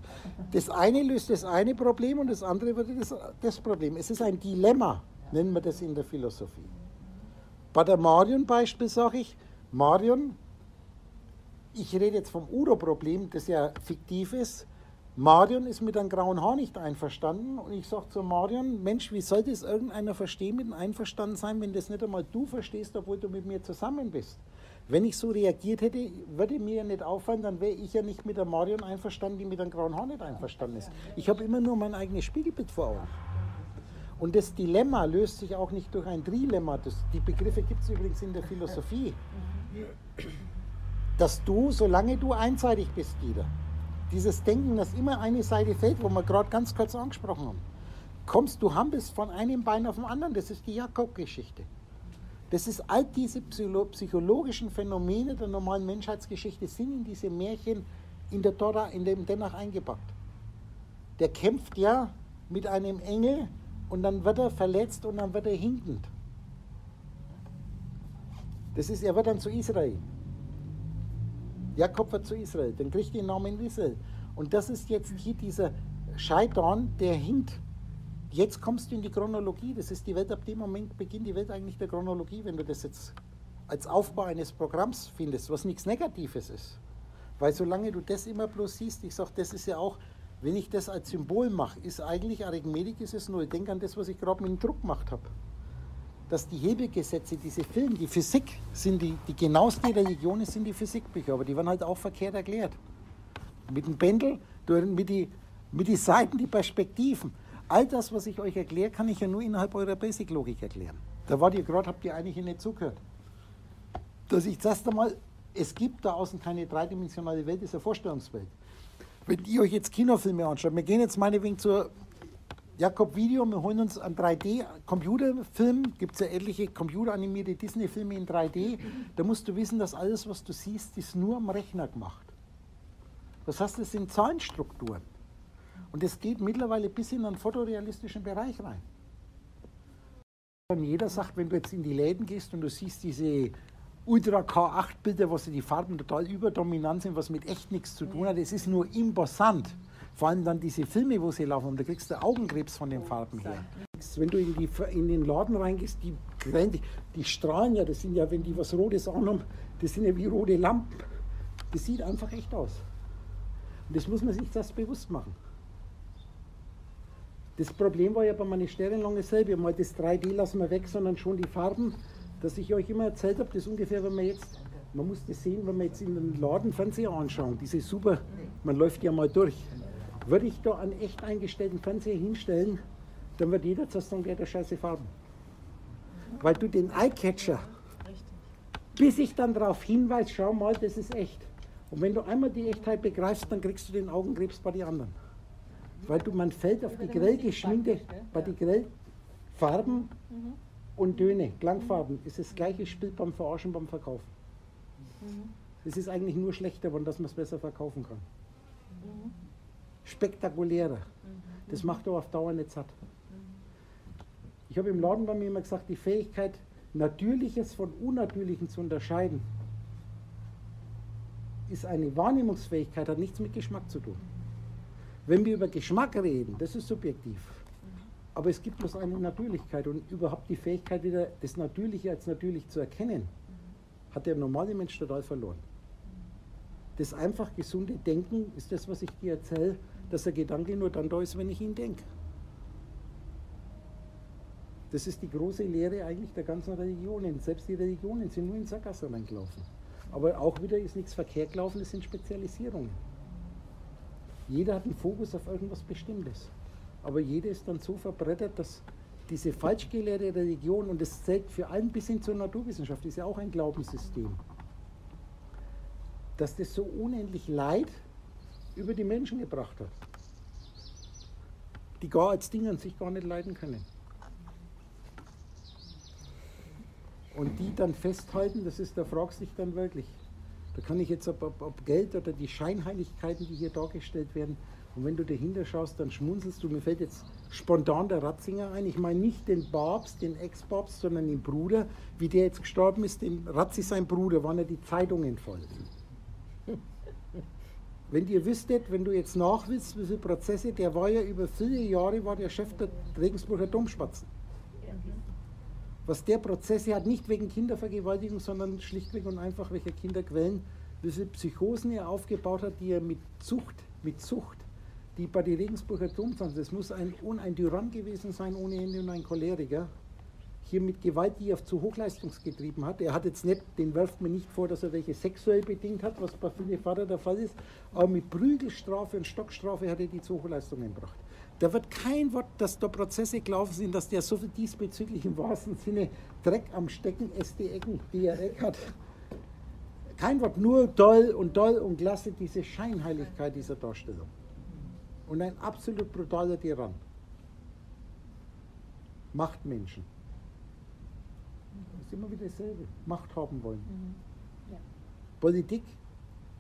Das eine löst das eine Problem und das andere wird das, das Problem. Es ist ein Dilemma, nennen wir das in der Philosophie. Bei der Marion-Beispiel sage ich, Marion, ich rede jetzt vom Udo-Problem, das ja fiktiv ist. Marion ist mit einem grauen Haar nicht einverstanden und ich sage zu Marion, Mensch, wie soll das irgendeiner verstehen mit einem Einverstanden sein, wenn das nicht einmal du verstehst, obwohl du mit mir zusammen bist? Wenn ich so reagiert hätte, würde mir ja nicht auffallen, dann wäre ich ja nicht mit der Marion einverstanden, die mit einem grauen Haar nicht einverstanden ist. Ich habe immer nur mein eigenes Spiegelbild vor Augen. Und das Dilemma löst sich auch nicht durch ein Trilemma. Das, die Begriffe gibt es übrigens in der Philosophie. Dass du, solange du einseitig bist, wieder, dieses Denken, dass immer eine Seite fällt, wo wir gerade ganz kurz angesprochen haben, kommst du hampelst von einem Bein auf dem anderen. Das ist die Jakob-Geschichte. Das ist all diese psycho psychologischen Phänomene der normalen Menschheitsgeschichte sind in diese Märchen in der Tora, in dem Denach eingepackt. Der kämpft ja mit einem Engel und dann wird er verletzt und dann wird er hinkend. Das ist, er wird dann zu Israel. Jakob wird zu Israel, dann kriegt er den Namen Israel. Und das ist jetzt hier dieser Scheitan, der hinkt. Jetzt kommst du in die Chronologie. Das ist die Welt, ab dem Moment beginnt die Welt eigentlich der Chronologie, wenn du das jetzt als Aufbau eines Programms findest, was nichts Negatives ist. Weil solange du das immer bloß siehst, ich sage, das ist ja auch, wenn ich das als Symbol mache, ist eigentlich Arithmetik, ist es null. Denk an das, was ich gerade mit dem Druck gemacht habe. Dass die Hebelgesetze, diese Filme, die Physik, sind die, die genaueste Religionen sind die Physikbücher, aber die werden halt auch verkehrt erklärt. Mit dem Pendel, mit die, mit die Seiten, die Perspektiven. All das, was ich euch erkläre, kann ich ja nur innerhalb eurer Basic-Logik erklären. Da wart ihr gerade, habt ihr eigentlich nicht zugehört. Dass ich zuerst einmal, es gibt da außen keine dreidimensionale Welt, ist eine Vorstellungswelt. Wenn ihr euch jetzt Kinofilme anschaut, wir gehen jetzt meinetwegen zur Jakob Video, wir holen uns einen 3D-Computerfilm, gibt es ja etliche computeranimierte Disney-Filme in 3D, da musst du wissen, dass alles, was du siehst, ist nur am Rechner gemacht. Das heißt, es sind Zahlenstrukturen. Und es geht mittlerweile bis in einen fotorealistischen Bereich rein. Und jeder sagt, wenn du jetzt in die Läden gehst und du siehst diese Ultra K8 Bilder, wo die Farben total überdominant sind, was mit echt nichts zu tun hat, es ist nur imposant. Vor allem dann diese Filme, wo sie laufen, und da kriegst du Augenkrebs von den Farben her. Wenn du in, die, in den Laden reingehst, die, die, strahlen ja, das sind ja, wenn die was Rotes anhaben, das sind ja wie rote Lampen. Das sieht einfach echt aus. Und das muss man sich das bewusst machen. Das Problem war ja bei meinen Sternenlange selber, mal das 3D lassen wir weg, sondern schon die Farben, dass ich euch immer erzählt habe, das ungefähr, wenn man jetzt, man muss das sehen, wenn wir jetzt in den Laden Fernseher anschauen, diese super, man läuft ja mal durch. Würde ich da einen echt eingestellten Fernseher hinstellen, dann wird jeder sagen, der hat scheiße Farben. Weil du den Eyecatcher, bis ich dann darauf hinweise, schau mal, das ist echt. Und wenn du einmal die Echtheit begreifst, dann kriegst du den Augenkrebs bei den anderen. Weil du, man fällt auf die grell geschminkte, bei die grell Farben und Töne, Klangfarben, ist das gleiche Spiel beim Verarschen, beim Verkaufen. Es ist eigentlich nur schlechter geworden, dass man es besser verkaufen kann. Spektakulärer. Das macht aber auf Dauer nicht satt. Ich habe im Laden bei mir immer gesagt, die Fähigkeit, Natürliches von Unnatürlichem zu unterscheiden, ist eine Wahrnehmungsfähigkeit, hat nichts mit Geschmack zu tun. Wenn wir über Geschmack reden, das ist subjektiv. Aber es gibt bloß eine Natürlichkeit und überhaupt die Fähigkeit, wieder das Natürliche als natürlich zu erkennen, hat der normale Mensch total verloren. Das einfach gesunde Denken ist das, was ich dir erzähle, dass der Gedanke nur dann da ist, wenn ich ihn denke. Das ist die große Lehre eigentlich der ganzen Religionen. Selbst die Religionen sind nur in Sackgasse reingelaufen. Aber auch wieder ist nichts verkehrt gelaufen, es sind Spezialisierungen. Jeder hat einen Fokus auf irgendwas Bestimmtes. Aber jeder ist dann so verbrettert, dass diese falsch gelehrte Religion, und das zählt für allen bis hin zur Naturwissenschaft, ist ja auch ein Glaubenssystem, dass das so unendlich Leid über die Menschen gebracht hat, die gar als Dinge an sich gar nicht leiden können. Und die dann festhalten, das ist, da fragst dich dann wirklich. Da kann ich jetzt, ob, ob, ob Geld oder die Scheinheiligkeiten, die hier dargestellt werden, und wenn du dahinter schaust, dann schmunzelst du. Mir fällt jetzt spontan der Ratzinger ein. Ich meine nicht den Papst, den Ex-Papst, sondern den Bruder. Wie der jetzt gestorben ist, dem Ratzi sein Bruder, waren ja die Zeitungen voll. Wenn ihr wüsstet, wenn du jetzt nachwillst, wie viele Prozesse, der war ja über viele Jahre war der Chef der Regensburger Domspatzen. Was der Prozesse hat, nicht wegen Kindervergewaltigung, sondern schlichtweg und einfach welche Kinderquellen, wie viele Psychosen er aufgebaut hat, die er mit Zucht, mit Zucht, die bei den Regensburger Dompflanzen, das muss ein, ein Tyrann gewesen sein ohne Ende und ein Choleriker, hier mit Gewalt, die er zu Hochleistungsgetrieben hat. Er hat jetzt nicht, den wirft mir nicht vor, dass er welche sexuell bedingt hat, was bei vielen Vater der Fall ist, aber mit Prügelstrafe und Stockstrafe hat er die zu Hochleistungen gebracht. Da wird kein Wort, dass da Prozesse gelaufen sind, dass der so viel diesbezüglich im wahrsten Sinne Dreck am Stecken, SD-Ecken, DREC hat. Kein Wort, nur toll und toll und klasse diese Scheinheiligkeit dieser Darstellung. Und ein absolut brutaler Tyrann. Machtmenschen ist immer wieder dasselbe. Macht haben wollen. Mhm. Ja. Politik,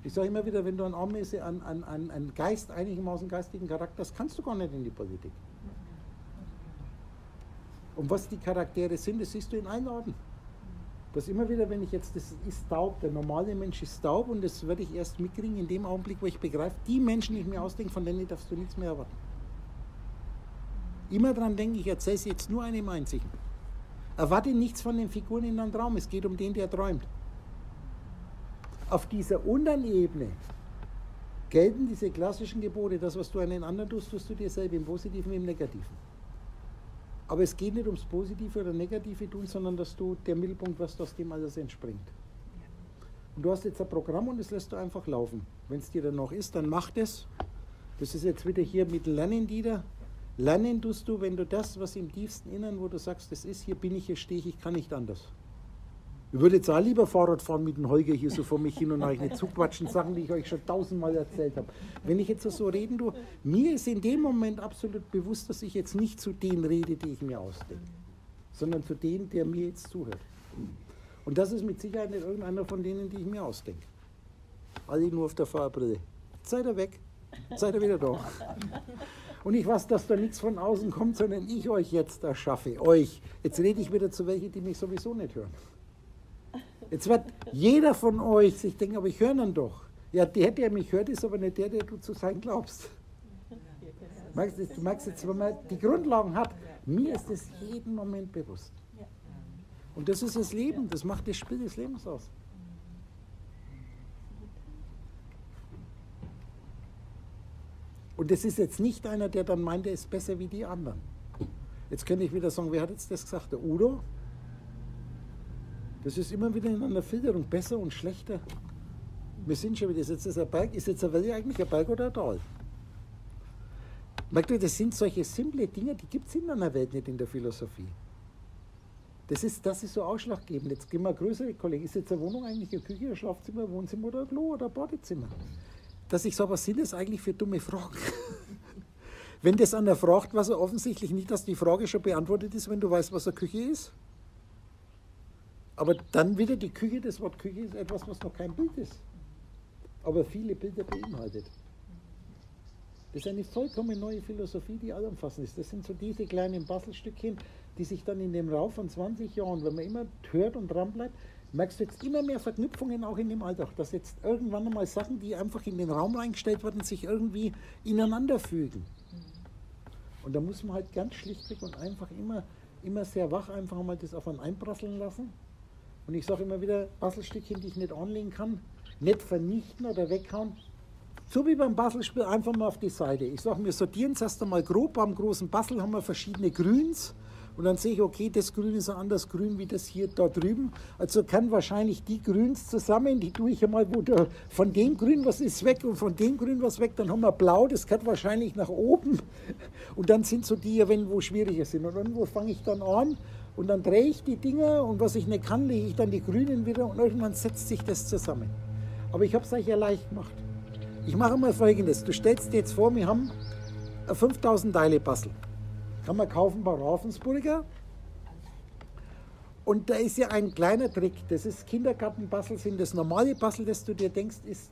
ich sage immer wieder, wenn du an Armmäße, an, an, an, an Geist, einigermaßen geistigen Charakter hast, kannst du gar nicht in die Politik. Und was die Charaktere sind, das siehst du in allen Orten. Das immer wieder, wenn ich jetzt, das ist taub, der normale Mensch ist taub und das werde ich erst mitkriegen in dem Augenblick, wo ich begreife, die Menschen, die ich mir ausdenke, von denen darfst du nichts mehr erwarten. Immer daran denke ich, erzähle sie jetzt nur einem einzigen. Erwarte nichts von den Figuren in einem Traum, es geht um den, der träumt. Auf dieser unteren Ebene gelten diese klassischen Gebote, das, was du einen anderen tust, tust du dir selber, im Positiven im Negativen. Aber es geht nicht ums Positive oder Negative tun, sondern dass du der Mittelpunkt wirst, aus dem alles entspringt. Und du hast jetzt ein Programm und das lässt du einfach laufen. Wenn es dir dann noch ist, dann mach das. Das ist jetzt wieder hier mit Lernen wieder. Lernen tust du, wenn du das, was im tiefsten Innern, wo du sagst, das ist, hier bin ich, hier stehe ich, ich kann nicht anders. Ich würde jetzt auch lieber Fahrrad fahren mit dem Holger hier so vor mich hin und euch nicht zuquatschen, Sachen, die ich euch schon tausendmal erzählt habe. Wenn ich jetzt so reden tue, mir ist in dem Moment absolut bewusst, dass ich jetzt nicht zu denen rede, die ich mir ausdenke, sondern zu denen, der mir jetzt zuhört. Und das ist mit Sicherheit nicht irgendeiner von denen, die ich mir ausdenke. Alle nur auf der Fahrbrille. Seid ihr weg, seid ihr wieder da. Und ich weiß, dass da nichts von außen kommt, sondern ich euch jetzt erschaffe. Euch. Jetzt rede ich wieder zu welchen, die mich sowieso nicht hören. Jetzt wird jeder von euch sich denken, aber ich höre ihn doch. Ja, der, der mich hört, ist aber nicht der, der du zu sein glaubst. Du merkst jetzt, wenn man die Grundlagen hat, mir ist das jeden Moment bewusst. Und das ist das Leben, das macht das Spiel des Lebens aus. Und das ist jetzt nicht einer, der dann meint, er ist besser wie die anderen. Jetzt könnte ich wieder sagen, wer hat jetzt das gesagt? Der Udo? Das ist immer wieder in einer Filterung, besser und schlechter. Wir sind schon wieder, ist jetzt ein Berg, ist jetzt ein Welle eigentlich ein Berg oder ein Tal? Merkt ihr, das sind solche simple Dinge, die gibt es in einer Welt nicht in der Philosophie. Das ist, das ist so ausschlaggebend. Jetzt gehen wir größere Kollegen. Ist jetzt eine Wohnung eigentlich eine Küche, ein Schlafzimmer, ein Wohnzimmer oder ein Klo oder ein Badezimmer? Dass ich sage, was sind das eigentlich für dumme Fragen? wenn das einer fragt, was er offensichtlich nicht, dass die Frage schon beantwortet ist, wenn du weißt, was eine Küche ist. Aber dann wieder die Küche, das Wort Küche ist etwas, was noch kein Bild ist, aber viele Bilder beinhaltet. Das ist eine vollkommen neue Philosophie, die allumfassend ist. Das sind so diese kleinen Bastelstückchen, die sich dann in dem Raum von 20 Jahren, wenn man immer hört und dran bleibt, merkst du jetzt immer mehr Verknüpfungen auch in dem Alltag, dass jetzt irgendwann einmal Sachen, die einfach in den Raum reingestellt werden, sich irgendwie ineinander fügen. Und da muss man halt ganz schlichtweg und einfach immer, immer sehr wach einfach mal das auf einen einprasseln lassen. Und ich sage immer wieder, Bastelstückchen, die ich nicht anlegen kann, nicht vernichten oder weghauen. So wie beim Bastelspiel einfach mal auf die Seite. Ich sage, wir sortieren es erst einmal grob. Beim großen Bastel haben wir verschiedene Grüns und dann sehe ich, okay, das Grün ist ein anderes Grün wie das hier da drüben. Also kann wahrscheinlich die Grüns zusammen, die tue ich einmal, wo der, von dem Grün was ist weg und von dem Grün was weg, dann haben wir Blau, das kann wahrscheinlich nach oben. Und dann sind so die, wenn wo schwieriger sind. Und irgendwo fange ich dann an und dann drehe ich die Dinger und was ich nicht kann, lege ich dann die Grünen wieder und irgendwann setzt sich das zusammen. Aber ich habe es euch ja leicht gemacht. Ich mache mal folgendes. Du stellst dir jetzt vor, wir haben 5000 Teile Bastel. Kann man kaufen bei Ravensburger. Und da ist ja ein kleiner Trick. Das ist Kindergartenbassel, sind das normale Bassel, das du dir denkst, ist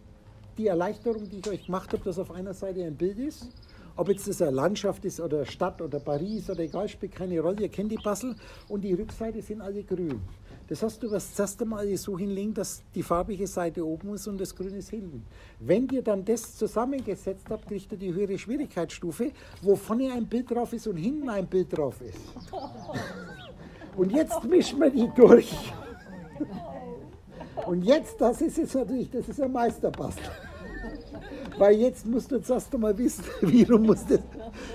die Erleichterung, die ich euch gemacht habe, dass auf einer Seite ein Bild ist. Ob jetzt das eine Landschaft ist oder Stadt oder Paris oder egal, spielt keine Rolle. Ihr kennt die Bassel und die Rückseite sind alle grün. Das heißt, du wirst das erste Mal so hinlegen, dass die farbige Seite oben ist und das Grün ist hinten. Wenn ihr dann das zusammengesetzt habt, kriegt ihr die höhere Schwierigkeitsstufe, wo vorne ein Bild drauf ist und hinten ein Bild drauf ist. Und jetzt mischen wir die durch. Und jetzt, das ist jetzt natürlich, das ist ein Meisterbast. Weil jetzt musst du jetzt erst einmal wissen, wie du musst. Das.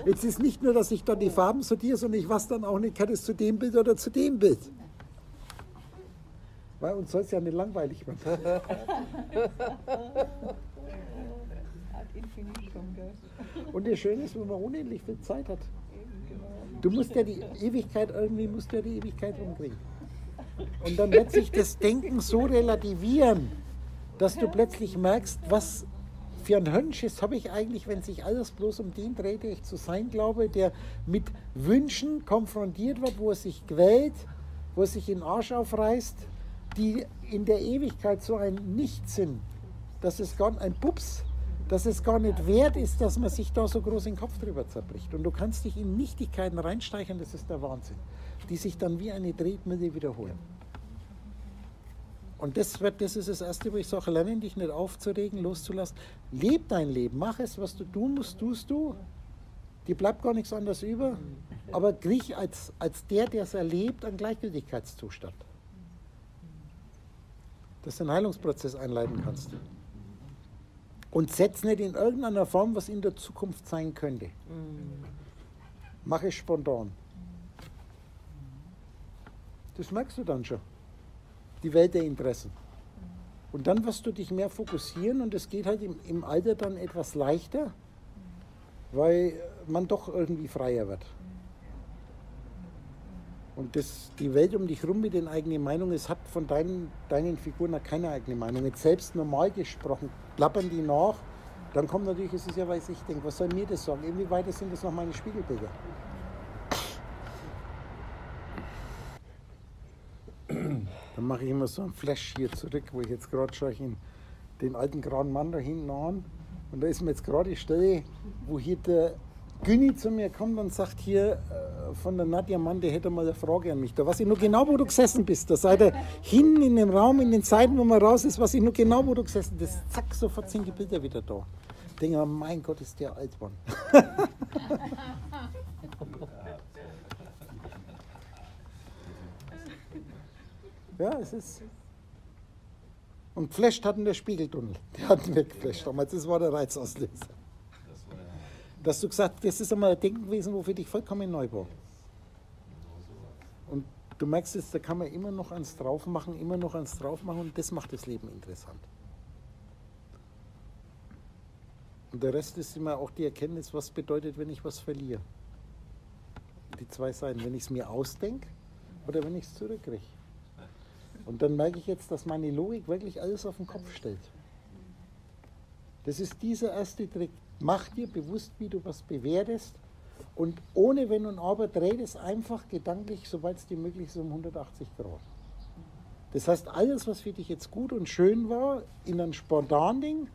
Jetzt ist nicht nur, dass ich dann die Farben sortiere, sondern ich weiß dann auch nicht, kann es zu dem Bild oder zu dem Bild. Weil uns soll es ja nicht langweilig werden. Und das Schöne ist, wenn man unendlich viel Zeit hat. Du musst ja die Ewigkeit, irgendwie musst du ja die Ewigkeit umkriegen. Und dann wird sich das Denken so relativieren, dass du plötzlich merkst, was für ein Hönnschiss habe ich eigentlich, wenn sich alles bloß um den dreht, der ich zu sein glaube, der mit Wünschen konfrontiert wird, wo er sich quält, wo er sich den Arsch aufreißt, die in der Ewigkeit so ein Nichts sind, dass es gar ein Pups, dass es gar nicht wert ist, dass man sich da so groß den Kopf drüber zerbricht. Und du kannst dich in Nichtigkeiten reinsteichern, das ist der Wahnsinn, die sich dann wie eine Tretmühle wiederholen. Und das, wird, das ist das Erste, wo ich sage, lerne dich nicht aufzuregen, loszulassen. Leb dein Leben, mach es, was du tun musst, tust du. Die bleibt gar nichts anderes über. Aber krieg als, als der, der es erlebt, einen Gleichgültigkeitszustand dass du einen Heilungsprozess einleiten kannst. Und setz nicht in irgendeiner Form, was in der Zukunft sein könnte. Mach es spontan. Das merkst du dann schon. Die Welt der Interessen. Und dann wirst du dich mehr fokussieren und es geht halt im, im Alter dann etwas leichter, weil man doch irgendwie freier wird. Und das, die Welt um dich rum mit den eigenen Meinungen, es hat von deinen, deinen Figuren keine eigene Meinung. Jetzt selbst normal gesprochen, klappern die nach, dann kommt natürlich, es ist ja, weil ich denke, was soll mir das sagen? Inwieweit sind das noch meine Spiegelbilder? Dann mache ich immer so einen Flash hier zurück, wo ich jetzt gerade schaue ich in den alten grauen Mann da hinten an. Und da ist mir jetzt gerade die Stelle, wo hier der Günni zu mir kommt und sagt hier äh, von der Nadja Mann, der hätte mal eine Frage an mich. Da weiß ich nur genau, wo du gesessen bist. Da seid ihr hinten in dem Raum, in den Zeiten, wo man raus ist, weiß ich nur genau, wo du gesessen bist. Zack, sofort sind die Bilder wieder da. Ich denke, mein Gott, ist der alt worden. ja, es ist. Und geflasht hatten der Spiegeltunnel. Der hat ihn weggeflasht damals. Das war der Reizauslöser. Dass du gesagt das ist einmal ein Denken gewesen, wo für dich vollkommen neu war. Und du merkst jetzt, da kann man immer noch eins drauf machen, immer noch eins drauf machen und das macht das Leben interessant. Und der Rest ist immer auch die Erkenntnis, was bedeutet, wenn ich was verliere. Die zwei Seiten, wenn ich es mir ausdenke oder wenn ich es zurückkriege. Und dann merke ich jetzt, dass meine Logik wirklich alles auf den Kopf stellt. Das ist dieser erste Trick. Mach dir bewusst, wie du was bewertest und ohne Wenn und Aber dreh es einfach gedanklich, sobald es dir möglich ist, um 180 Grad. Das heißt, alles, was für dich jetzt gut und schön war, in einem spontanen Ding,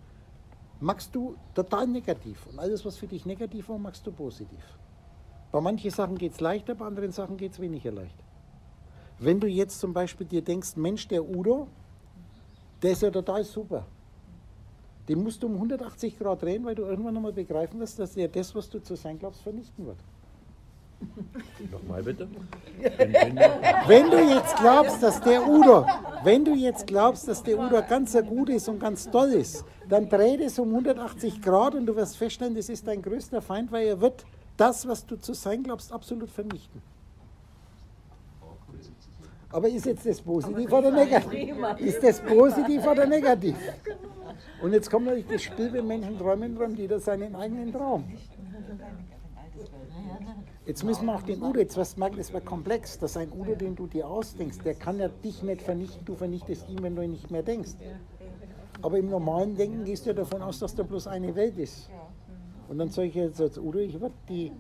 machst du total negativ. Und alles, was für dich negativ war, machst du positiv. Bei manchen Sachen geht es leichter, bei anderen Sachen geht es weniger leicht. Wenn du jetzt zum Beispiel dir denkst, Mensch, der Udo, der ist ja total super. Den musst du um 180 Grad drehen, weil du irgendwann einmal begreifen wirst, dass er das, was du zu sein glaubst, vernichten wird. Nochmal bitte. Wenn du jetzt glaubst, dass der Udo, wenn du jetzt glaubst, dass der Udo ganz so gut ist und ganz toll ist, dann dreh das um 180 Grad und du wirst feststellen, das ist dein größter Feind, weil er wird das, was du zu sein glaubst, absolut vernichten. Aber ist jetzt das positiv oder negativ? Ist das positiv oder negativ? Und jetzt kommt natürlich das Spiel, wenn Menschen träumen, träumt jeder seinen eigenen Traum. Jetzt müssen wir auch den Udo, jetzt was merken, das war komplex, dass ein Udo, den du dir ausdenkst, der kann ja dich nicht vernichten, du vernichtest ihn, wenn du ihn nicht mehr denkst. Aber im normalen Denken gehst du ja davon aus, dass da bloß eine Welt ist. Und dann sage ich jetzt als Udo, ich werde die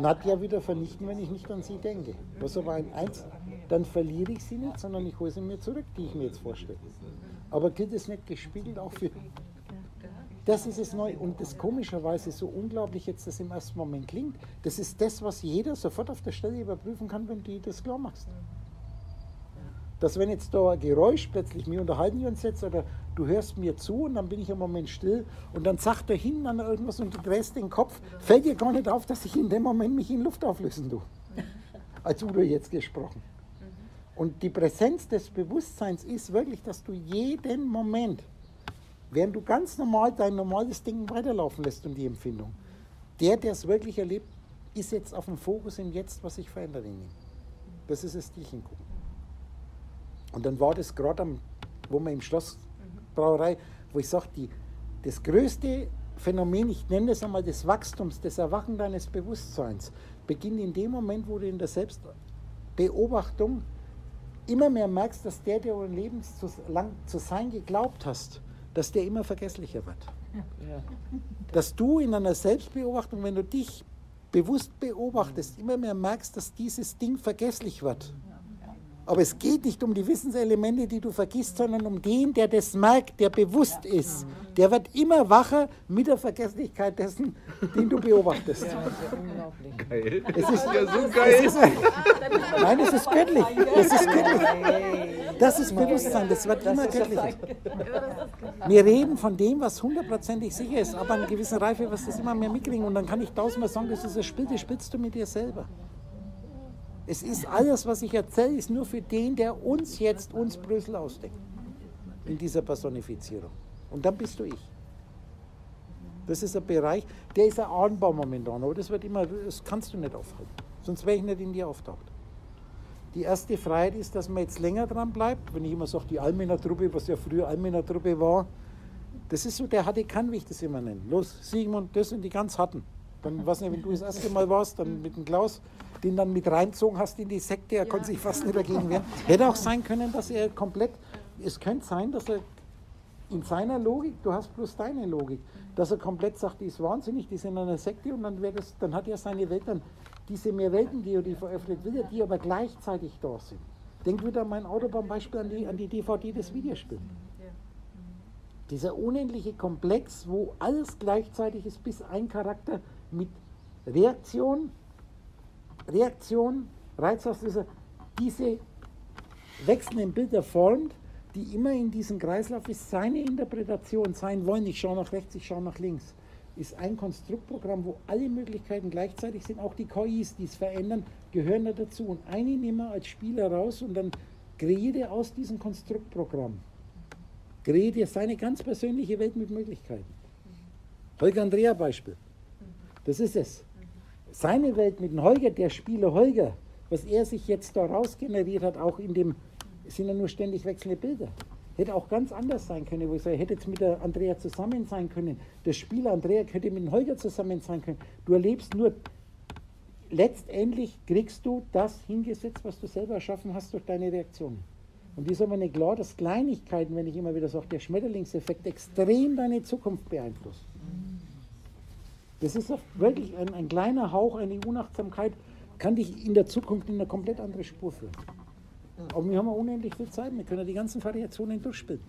Nadja wieder vernichten, wenn ich nicht an sie denke. Was aber ein Eins, dann verliere ich sie nicht, sondern ich hole sie mir zurück, die ich mir jetzt vorstelle. Aber gilt es nicht gespiegelt auch für. Das ist es neu. Und das komischerweise so unglaublich jetzt das im ersten Moment klingt, das ist das, was jeder sofort auf der Stelle überprüfen kann, wenn du das klar machst. Dass wenn jetzt da ein Geräusch plötzlich, wir unterhalten uns jetzt oder du hörst mir zu und dann bin ich im Moment still und dann sagt er hinten an irgendwas und du drehst den Kopf, fällt dir gar nicht auf, dass ich in dem Moment mich in Luft auflösen tue. Als Udo jetzt gesprochen. Und die Präsenz des Bewusstseins ist wirklich, dass du jeden Moment, während du ganz normal dein normales Ding weiterlaufen lässt und die Empfindung, der, der es wirklich erlebt, ist jetzt auf dem Fokus im Jetzt, was sich verändert in ihm. Das ist das Stillchen gucken. Und dann war das gerade, wo wir im Schlossbrauerei, wo ich sage, das größte Phänomen, ich nenne es einmal des Wachstums, des Erwachen deines Bewusstseins, beginnt in dem Moment, wo du in der Selbstbeobachtung immer mehr merkst, dass der, der du lebenslang zu sein geglaubt hast, dass der immer vergesslicher wird. Ja. Dass du in einer Selbstbeobachtung, wenn du dich bewusst beobachtest, immer mehr merkst, dass dieses Ding vergesslich wird. Aber es geht nicht um die Wissenselemente, die du vergisst, sondern um den, der das merkt, der bewusst ist. Der wird immer wacher mit der Vergesslichkeit dessen, den du beobachtest. Ja, das ist unglaublich. Geil. Es ist ja so geil. Es ist, nein, es ist göttlich. Es ist göttlich. Das ist Bewusstsein, das wird immer göttlicher. Wir reden von dem, was hundertprozentig sicher ist, aber eine gewisse Reife was das immer mehr mitkriegen. Und dann kann ich tausendmal sagen, das ist ein Spiel, das spielst du mit dir selber. Es ist alles, was ich erzähle, ist nur für den, der uns jetzt, uns Brüssel ausdenkt. In dieser Personifizierung. Und dann bist du ich. Das ist ein Bereich, der ist ein Anbau momentan, aber das wird immer, das kannst du nicht aufhalten. Sonst wäre ich nicht in dir auftaucht. Die erste Freiheit ist, dass man jetzt länger dran bleibt. Wenn ich immer sage, die Almener Truppe, was ja früher Almener Truppe war, das ist so der harte Kann, wie ich das immer nenne. Los, Sigmund, das sind die ganz harten. Dann, weiß nicht, wenn du das erste Mal warst, dann mit dem Klaus, den dann mit reinzogen hast in die Sekte, er konnte sich fast nicht dagegen wehren. Hätte auch sein können, dass er komplett, es könnte sein, dass er in seiner Logik, du hast bloß deine Logik, dass er komplett sagt, die ist wahnsinnig, die sind in einer Sekte und dann, das, dann hat er seine Welt dann, diese Mehrweltentheorie veröffentlicht, will er, die aber gleichzeitig da sind. Denk wieder an mein Autobahnbeispiel an die, an die DVD des Videospiels. Dieser unendliche Komplex, wo alles gleichzeitig ist, bis ein Charakter mit Reaktion, Reaktion, Reizauslöser, diese wechselnden Bilder formt, die immer in diesem Kreislauf ist, seine Interpretation sein wollen, ich schaue nach rechts, ich schaue nach links, ist ein Konstruktprogramm, wo alle Möglichkeiten gleichzeitig sind, auch die KIs, die es verändern, gehören da dazu. Und einen nehmen wir als Spieler raus und dann kreiert er aus diesem Konstruktprogramm, kreiert er seine ganz persönliche Welt mit Möglichkeiten. Holger Andrea Beispiel. Das ist es. Seine Welt mit dem Holger, der Spieler Holger, was er sich jetzt daraus generiert hat, auch in dem sind ja nur ständig wechselnde Bilder. Hätte auch ganz anders sein können, wo ich sage, hätte jetzt mit der Andrea zusammen sein können. Der Spieler Andrea könnte mit dem Holger zusammen sein können. Du erlebst nur, letztendlich kriegst du das hingesetzt, was du selber erschaffen hast durch deine Reaktionen. Und ist aber nicht klar, dass Kleinigkeiten, wenn ich immer wieder sage, der Schmetterlingseffekt extrem deine Zukunft beeinflusst. Das ist wirklich ein, ein kleiner Hauch, eine Unachtsamkeit, kann dich in der Zukunft in eine komplett andere Spur führen. Aber wir haben ja unendlich viel Zeit, wir können die ganzen Variationen durchspielen.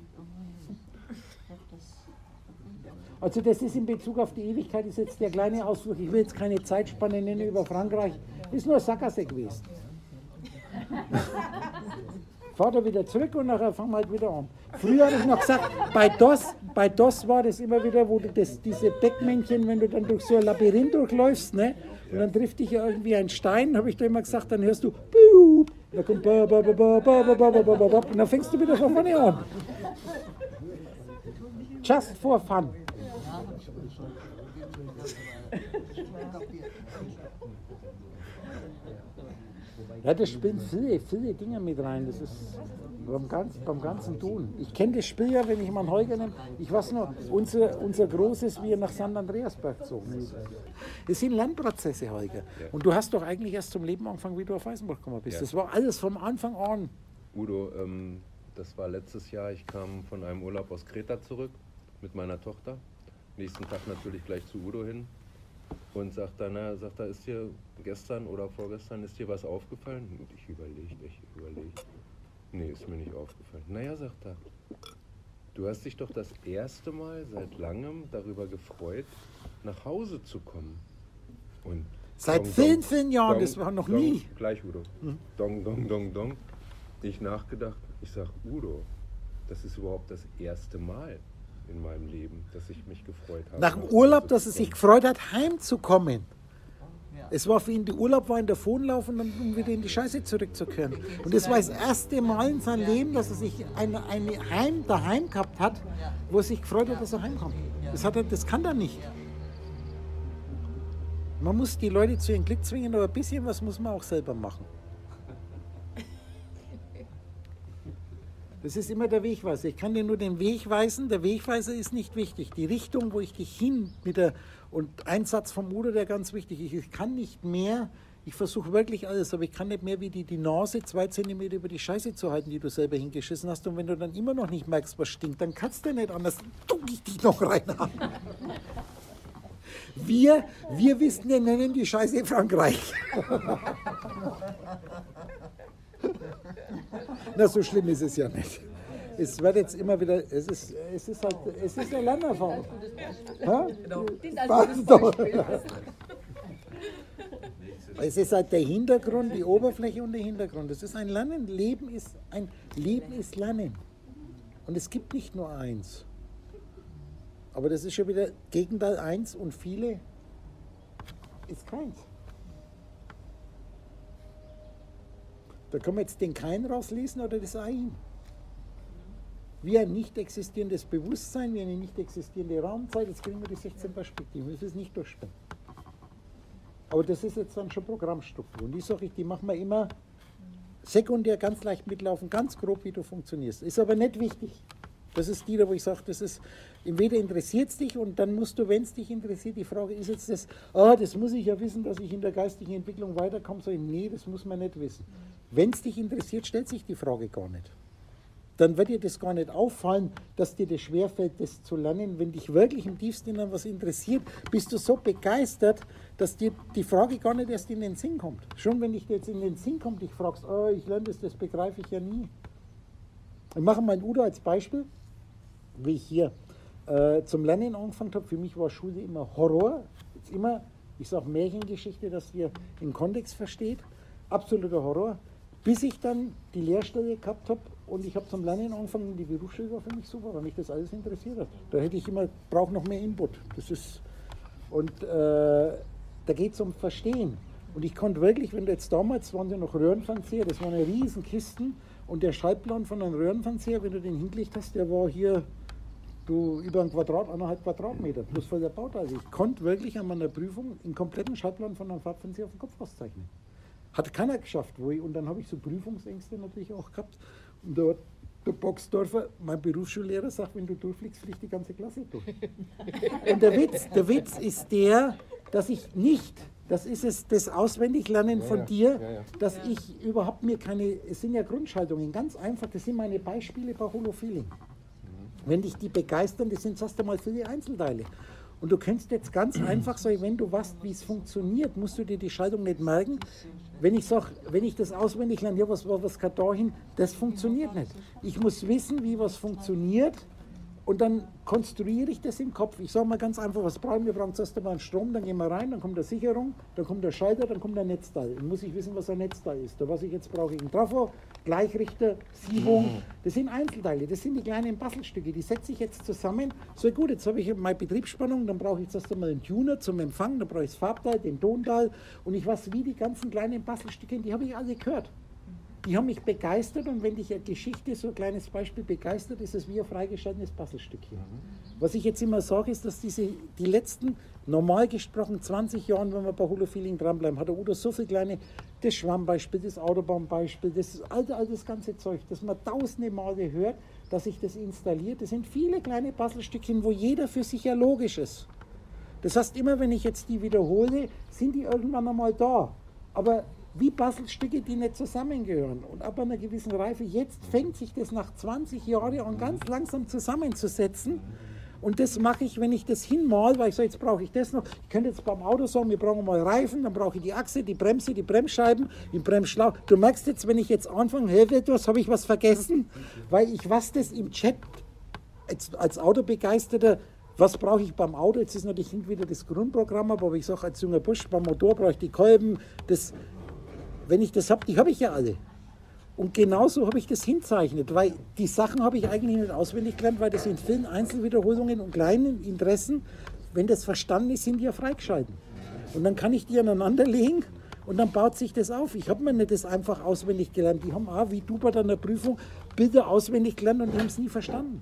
Also das ist in Bezug auf die Ewigkeit, ist jetzt der kleine Ausflug, ich will jetzt keine Zeitspanne nennen über Frankreich, ist nur Sackgasse gewesen. Fahrt er wieder zurück und nachher fangen wir halt wieder an. Früher habe ich noch gesagt, bei DOS, bei DOS war das immer wieder, wo du das, diese Deckmännchen, wenn du dann durch so ein Labyrinth durchläufst, ne, und dann trifft dich ja irgendwie ein Stein, habe ich da immer gesagt, dann hörst du, Bup, da kommt ba, ba, ba, ba, ba, ba, ba, ba, ba, und dann fängst du wieder von vorne an. Just for fun. Ja, das spielt viele, viele Dinge mit rein. Das ist beim, ganz, beim ganzen Tun. Ich kenne das Spiel ja, wenn ich mal einen Holger nehme. Ich weiß nur, unser, unser Großes, wie er nach St. Andreasberg gezogen ist. Es sind Lernprozesse, Holger. Und du hast doch eigentlich erst zum Leben angefangen, wie du auf Weißenburg gekommen bist. Ja. Das war alles vom Anfang an. Udo, ähm, das war letztes Jahr. Ich kam von einem Urlaub aus Kreta zurück mit meiner Tochter. Nächsten Tag natürlich gleich zu Udo hin und sagt dann, na, sagt er, ist dir gestern oder vorgestern ist dir was aufgefallen? Und ich überlege, ich überlege. Nee, ist mir nicht aufgefallen. Naja, sagt er, du hast dich doch das erste Mal seit langem darüber gefreut, nach Hause zu kommen. Und Seit dong, vielen, dong, vielen Jahren, dong, das war noch nie. Gleich, Udo. Dong, dong, dong, dong. Ich nachgedacht, ich sag, Udo, das ist überhaupt das erste Mal in meinem Leben, dass ich mich gefreut habe. Nach dem Urlaub, dass er sich gefreut hat, heimzukommen. Es war für ihn, der Urlaub war in Davonlaufen, und um wieder in die Scheiße zurückzukehren. Und das war das erste Mal in seinem Leben, dass er sich eine, eine Heim daheim gehabt hat, wo er sich gefreut hat, dass er heimkommt. Das, hat er, das kann er nicht. Man muss die Leute zu ihrem Glück zwingen, aber ein bisschen was muss man auch selber machen. Das ist immer der Wegweiser. Ich kann dir nur den Weg weisen. Der Wegweiser ist nicht wichtig. Die Richtung, wo ich dich hin mit der und ein Satz vom Udo, der ganz wichtig ist. Ich kann nicht mehr. Ich versuche wirklich alles, aber ich kann nicht mehr wie die, die Nase zwei Zentimeter über die Scheiße zu halten, die du selber hingeschissen hast. Und wenn du dann immer noch nicht merkst, was stinkt, dann kannst du nicht anders. Duck ich dich noch rein. Wir, wir wissen, wir nennen die Scheiße Frankreich. Na, so schlimm ist es ja nicht. Es wird jetzt immer wieder, es ist, es ist halt, es ist eine Lernerfahrung. Doch. Es ist halt der Hintergrund, die Oberfläche und der Hintergrund. Es ist ein Lernen. Leben ist ein Leben ist Lernen. Und es gibt nicht nur eins. Aber das ist schon wieder Gegenteil eins und viele ist keins. Da kann man jetzt den Kein rauslesen oder das Ein. Wie ein nicht existierendes Bewusstsein, wie eine nicht existierende Raumzeit, jetzt kriegen wir die 16 Perspektiven. Müssen es nicht durchspielen. Aber das ist jetzt dann schon Programmstruktur. Und die sage ich, die machen wir immer sekundär ganz leicht mitlaufen, ganz grob, wie du funktionierst. Ist aber nicht wichtig. Das ist die, wo ich sage, das ist, entweder interessiert es dich und dann musst du, wenn es dich interessiert, die Frage ist jetzt das, ah, das muss ich ja wissen, dass ich in der geistigen Entwicklung weiterkomme. Ich, nee, das muss man nicht wissen. Wenn es dich interessiert, stellt sich die Frage gar nicht dann wird dir das gar nicht auffallen, dass dir das schwerfällt, das zu lernen. Wenn dich wirklich im tiefsten Inneren was interessiert, bist du so begeistert, dass dir die Frage gar nicht erst in den Sinn kommt. Schon wenn dich jetzt in den Sinn kommt, dich fragst, oh, ich lerne das, das begreife ich ja nie. Ich mache mal ein Udo als Beispiel, wie ich hier äh, zum Lernen angefangen habe. Für mich war Schule immer Horror. Jetzt immer, ich sage Märchengeschichte, dass wir den Kontext versteht. Absoluter Horror. Bis ich dann die Lehrstelle gehabt habe und ich habe zum Lernen angefangen, die Berufsschule war für mich super, weil mich das alles interessiert hat. Da hätte ich immer, brauche noch mehr Input. Das ist, und äh, da geht es um Verstehen. Und ich konnte wirklich, wenn du jetzt damals waren ja noch Röhrenfernseher, das waren ja riesen Kisten und der Schaltplan von einem Röhrenfernseher, wenn du den hingelegt hast, der war hier du über ein Quadrat, eineinhalb Quadratmeter, plus voll der Bauteil. Also ich konnte wirklich an meiner Prüfung einen kompletten Schaltplan von einem Farbfernseher auf den Kopf auszeichnen. Hat keiner geschafft, wo ich, und dann habe ich so Prüfungsängste natürlich auch gehabt. Und da der Boxdorfer, mein Berufsschullehrer, sagt, wenn du durchfliegst, fliegt die ganze Klasse durch. Und der Witz, der Witz ist der, dass ich nicht, das ist es, das Auswendiglernen von ja, dir, ja, ja. dass ich überhaupt mir keine, es sind ja Grundschaltungen, ganz einfach, das sind meine Beispiele bei Holofeeling. Wenn dich die begeistern, das sind erst einmal viele Einzelteile. Und du kannst jetzt ganz einfach sagen, wenn du weißt, wie es funktioniert, musst du dir die Schaltung nicht merken, wenn ich sage, wenn ich das auswendig lerne, ja, was war was kann da hin, das funktioniert nicht. Ich muss wissen, wie was funktioniert und dann konstruiere ich das im Kopf. Ich sage mal ganz einfach, was brauchen wir? Wir brauchen zuerst einmal einen Strom, dann gehen wir rein, dann kommt der Sicherung, dann kommt der Schalter, dann kommt der Netzteil. Dann muss ich wissen, was ein Netzteil ist. Was ich jetzt brauche, ich einen Trafo, Gleichrichter, Siebung. Das sind Einzelteile, das sind die kleinen Bastelstücke, die setze ich jetzt zusammen. So gut, jetzt habe ich meine Betriebsspannung, dann brauche ich zuerst einmal einen Tuner zum Empfang, dann brauche ich das Farbteil, den Tonteil und ich weiß, wie die ganzen kleinen Bastelstücke, die habe ich alle gehört die haben mich begeistert und wenn dich eine Geschichte, so ein kleines Beispiel begeistert, ist es wie ein freigeschaltetes Puzzlestückchen. Was ich jetzt immer sage, ist, dass diese, die letzten, normal gesprochen, 20 Jahren, wenn wir bei Holofeeling dranbleiben, hat der Udo so viele kleine, das Schwammbeispiel, das Autobahnbeispiel, das alte, all das ganze Zeug, das man tausende Male hört, dass sich das installiert. Das sind viele kleine Puzzlestückchen, wo jeder für sich ja logisch ist. Das heißt, immer wenn ich jetzt die wiederhole, sind die irgendwann einmal da. Aber wie Puzzlestücke, die nicht zusammengehören. Und ab einer gewissen Reife, jetzt fängt sich das nach 20 Jahren an ganz langsam zusammenzusetzen. Und das mache ich, wenn ich das hinmal, weil ich sage, jetzt brauche ich das noch. Ich könnte jetzt beim Auto sagen, wir brauchen mal Reifen, dann brauche ich die Achse, die Bremse, die Bremsscheiben, den Bremsschlauch. Du merkst jetzt, wenn ich jetzt anfange, hey, etwas, habe ich was vergessen? Weil ich was das im Chat jetzt als Autobegeisterter was brauche ich beim Auto? Jetzt ist natürlich wieder das Grundprogramm, aber ich sage als junger Busch, beim Motor brauche ich die Kolben, das wenn ich das habe, die habe ich ja alle. Und genauso habe ich das hinzeichnet, weil die Sachen habe ich eigentlich nicht auswendig gelernt, weil das sind vielen Einzelwiederholungen und kleinen Interessen. Wenn das verstanden ist, sind die ja freigeschalten. Und dann kann ich die aneinander legen und dann baut sich das auf. Ich habe mir nicht das einfach auswendig gelernt. Die haben auch, wie du bei deiner Prüfung, Bilder auswendig gelernt und die haben es nie verstanden.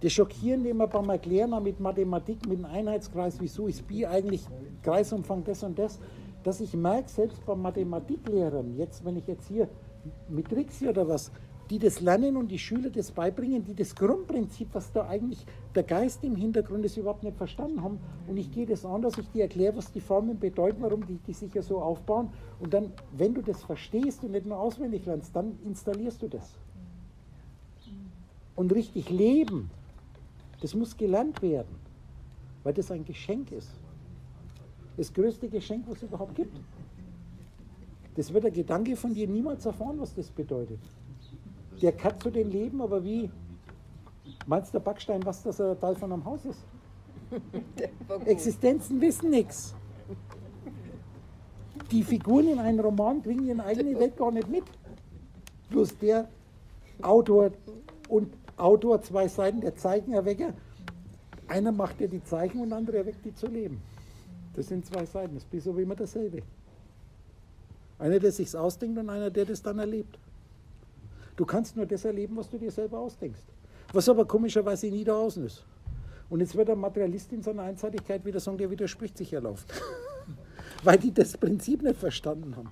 Das Schockierende immer beim Erklären mit Mathematik, mit einem Einheitskreis, wieso ist Pi eigentlich Kreisumfang das und das, dass ich merke, selbst bei Mathematiklehrern, jetzt wenn ich jetzt hier mit Trixie oder was, die das lernen und die Schüler das beibringen, die das Grundprinzip, was da eigentlich der Geist im Hintergrund ist, überhaupt nicht verstanden haben. Und ich gehe das an, dass ich dir erkläre, was die Formeln bedeuten, warum die, die sich ja so aufbauen. Und dann, wenn du das verstehst und nicht nur auswendig lernst, dann installierst du das. Und richtig leben, das muss gelernt werden, weil das ein Geschenk ist das größte Geschenk, was es überhaupt gibt. Das wird der Gedanke von dir niemals erfahren, was das bedeutet. Der kann zu dem Leben, aber wie? Meinst der Backstein, was das ein Teil von einem Haus ist? Existenzen wissen nichts. Die Figuren in einem Roman kriegen ihre eigene Welt gar nicht mit. Bloß der Autor und Autor, zwei Seiten, der Zeichenerwecker. Einer macht dir die Zeichen und der andere erweckt die zu leben. Das sind zwei Seiten, das ist aber immer dasselbe. Einer, der sich's ausdenkt und einer, der das dann erlebt. Du kannst nur das erleben, was du dir selber ausdenkst. Was aber komischerweise nie da außen ist. Und jetzt wird der Materialist in seiner Einseitigkeit wieder sagen, der widerspricht sich ja laufend. Weil die das Prinzip nicht verstanden haben.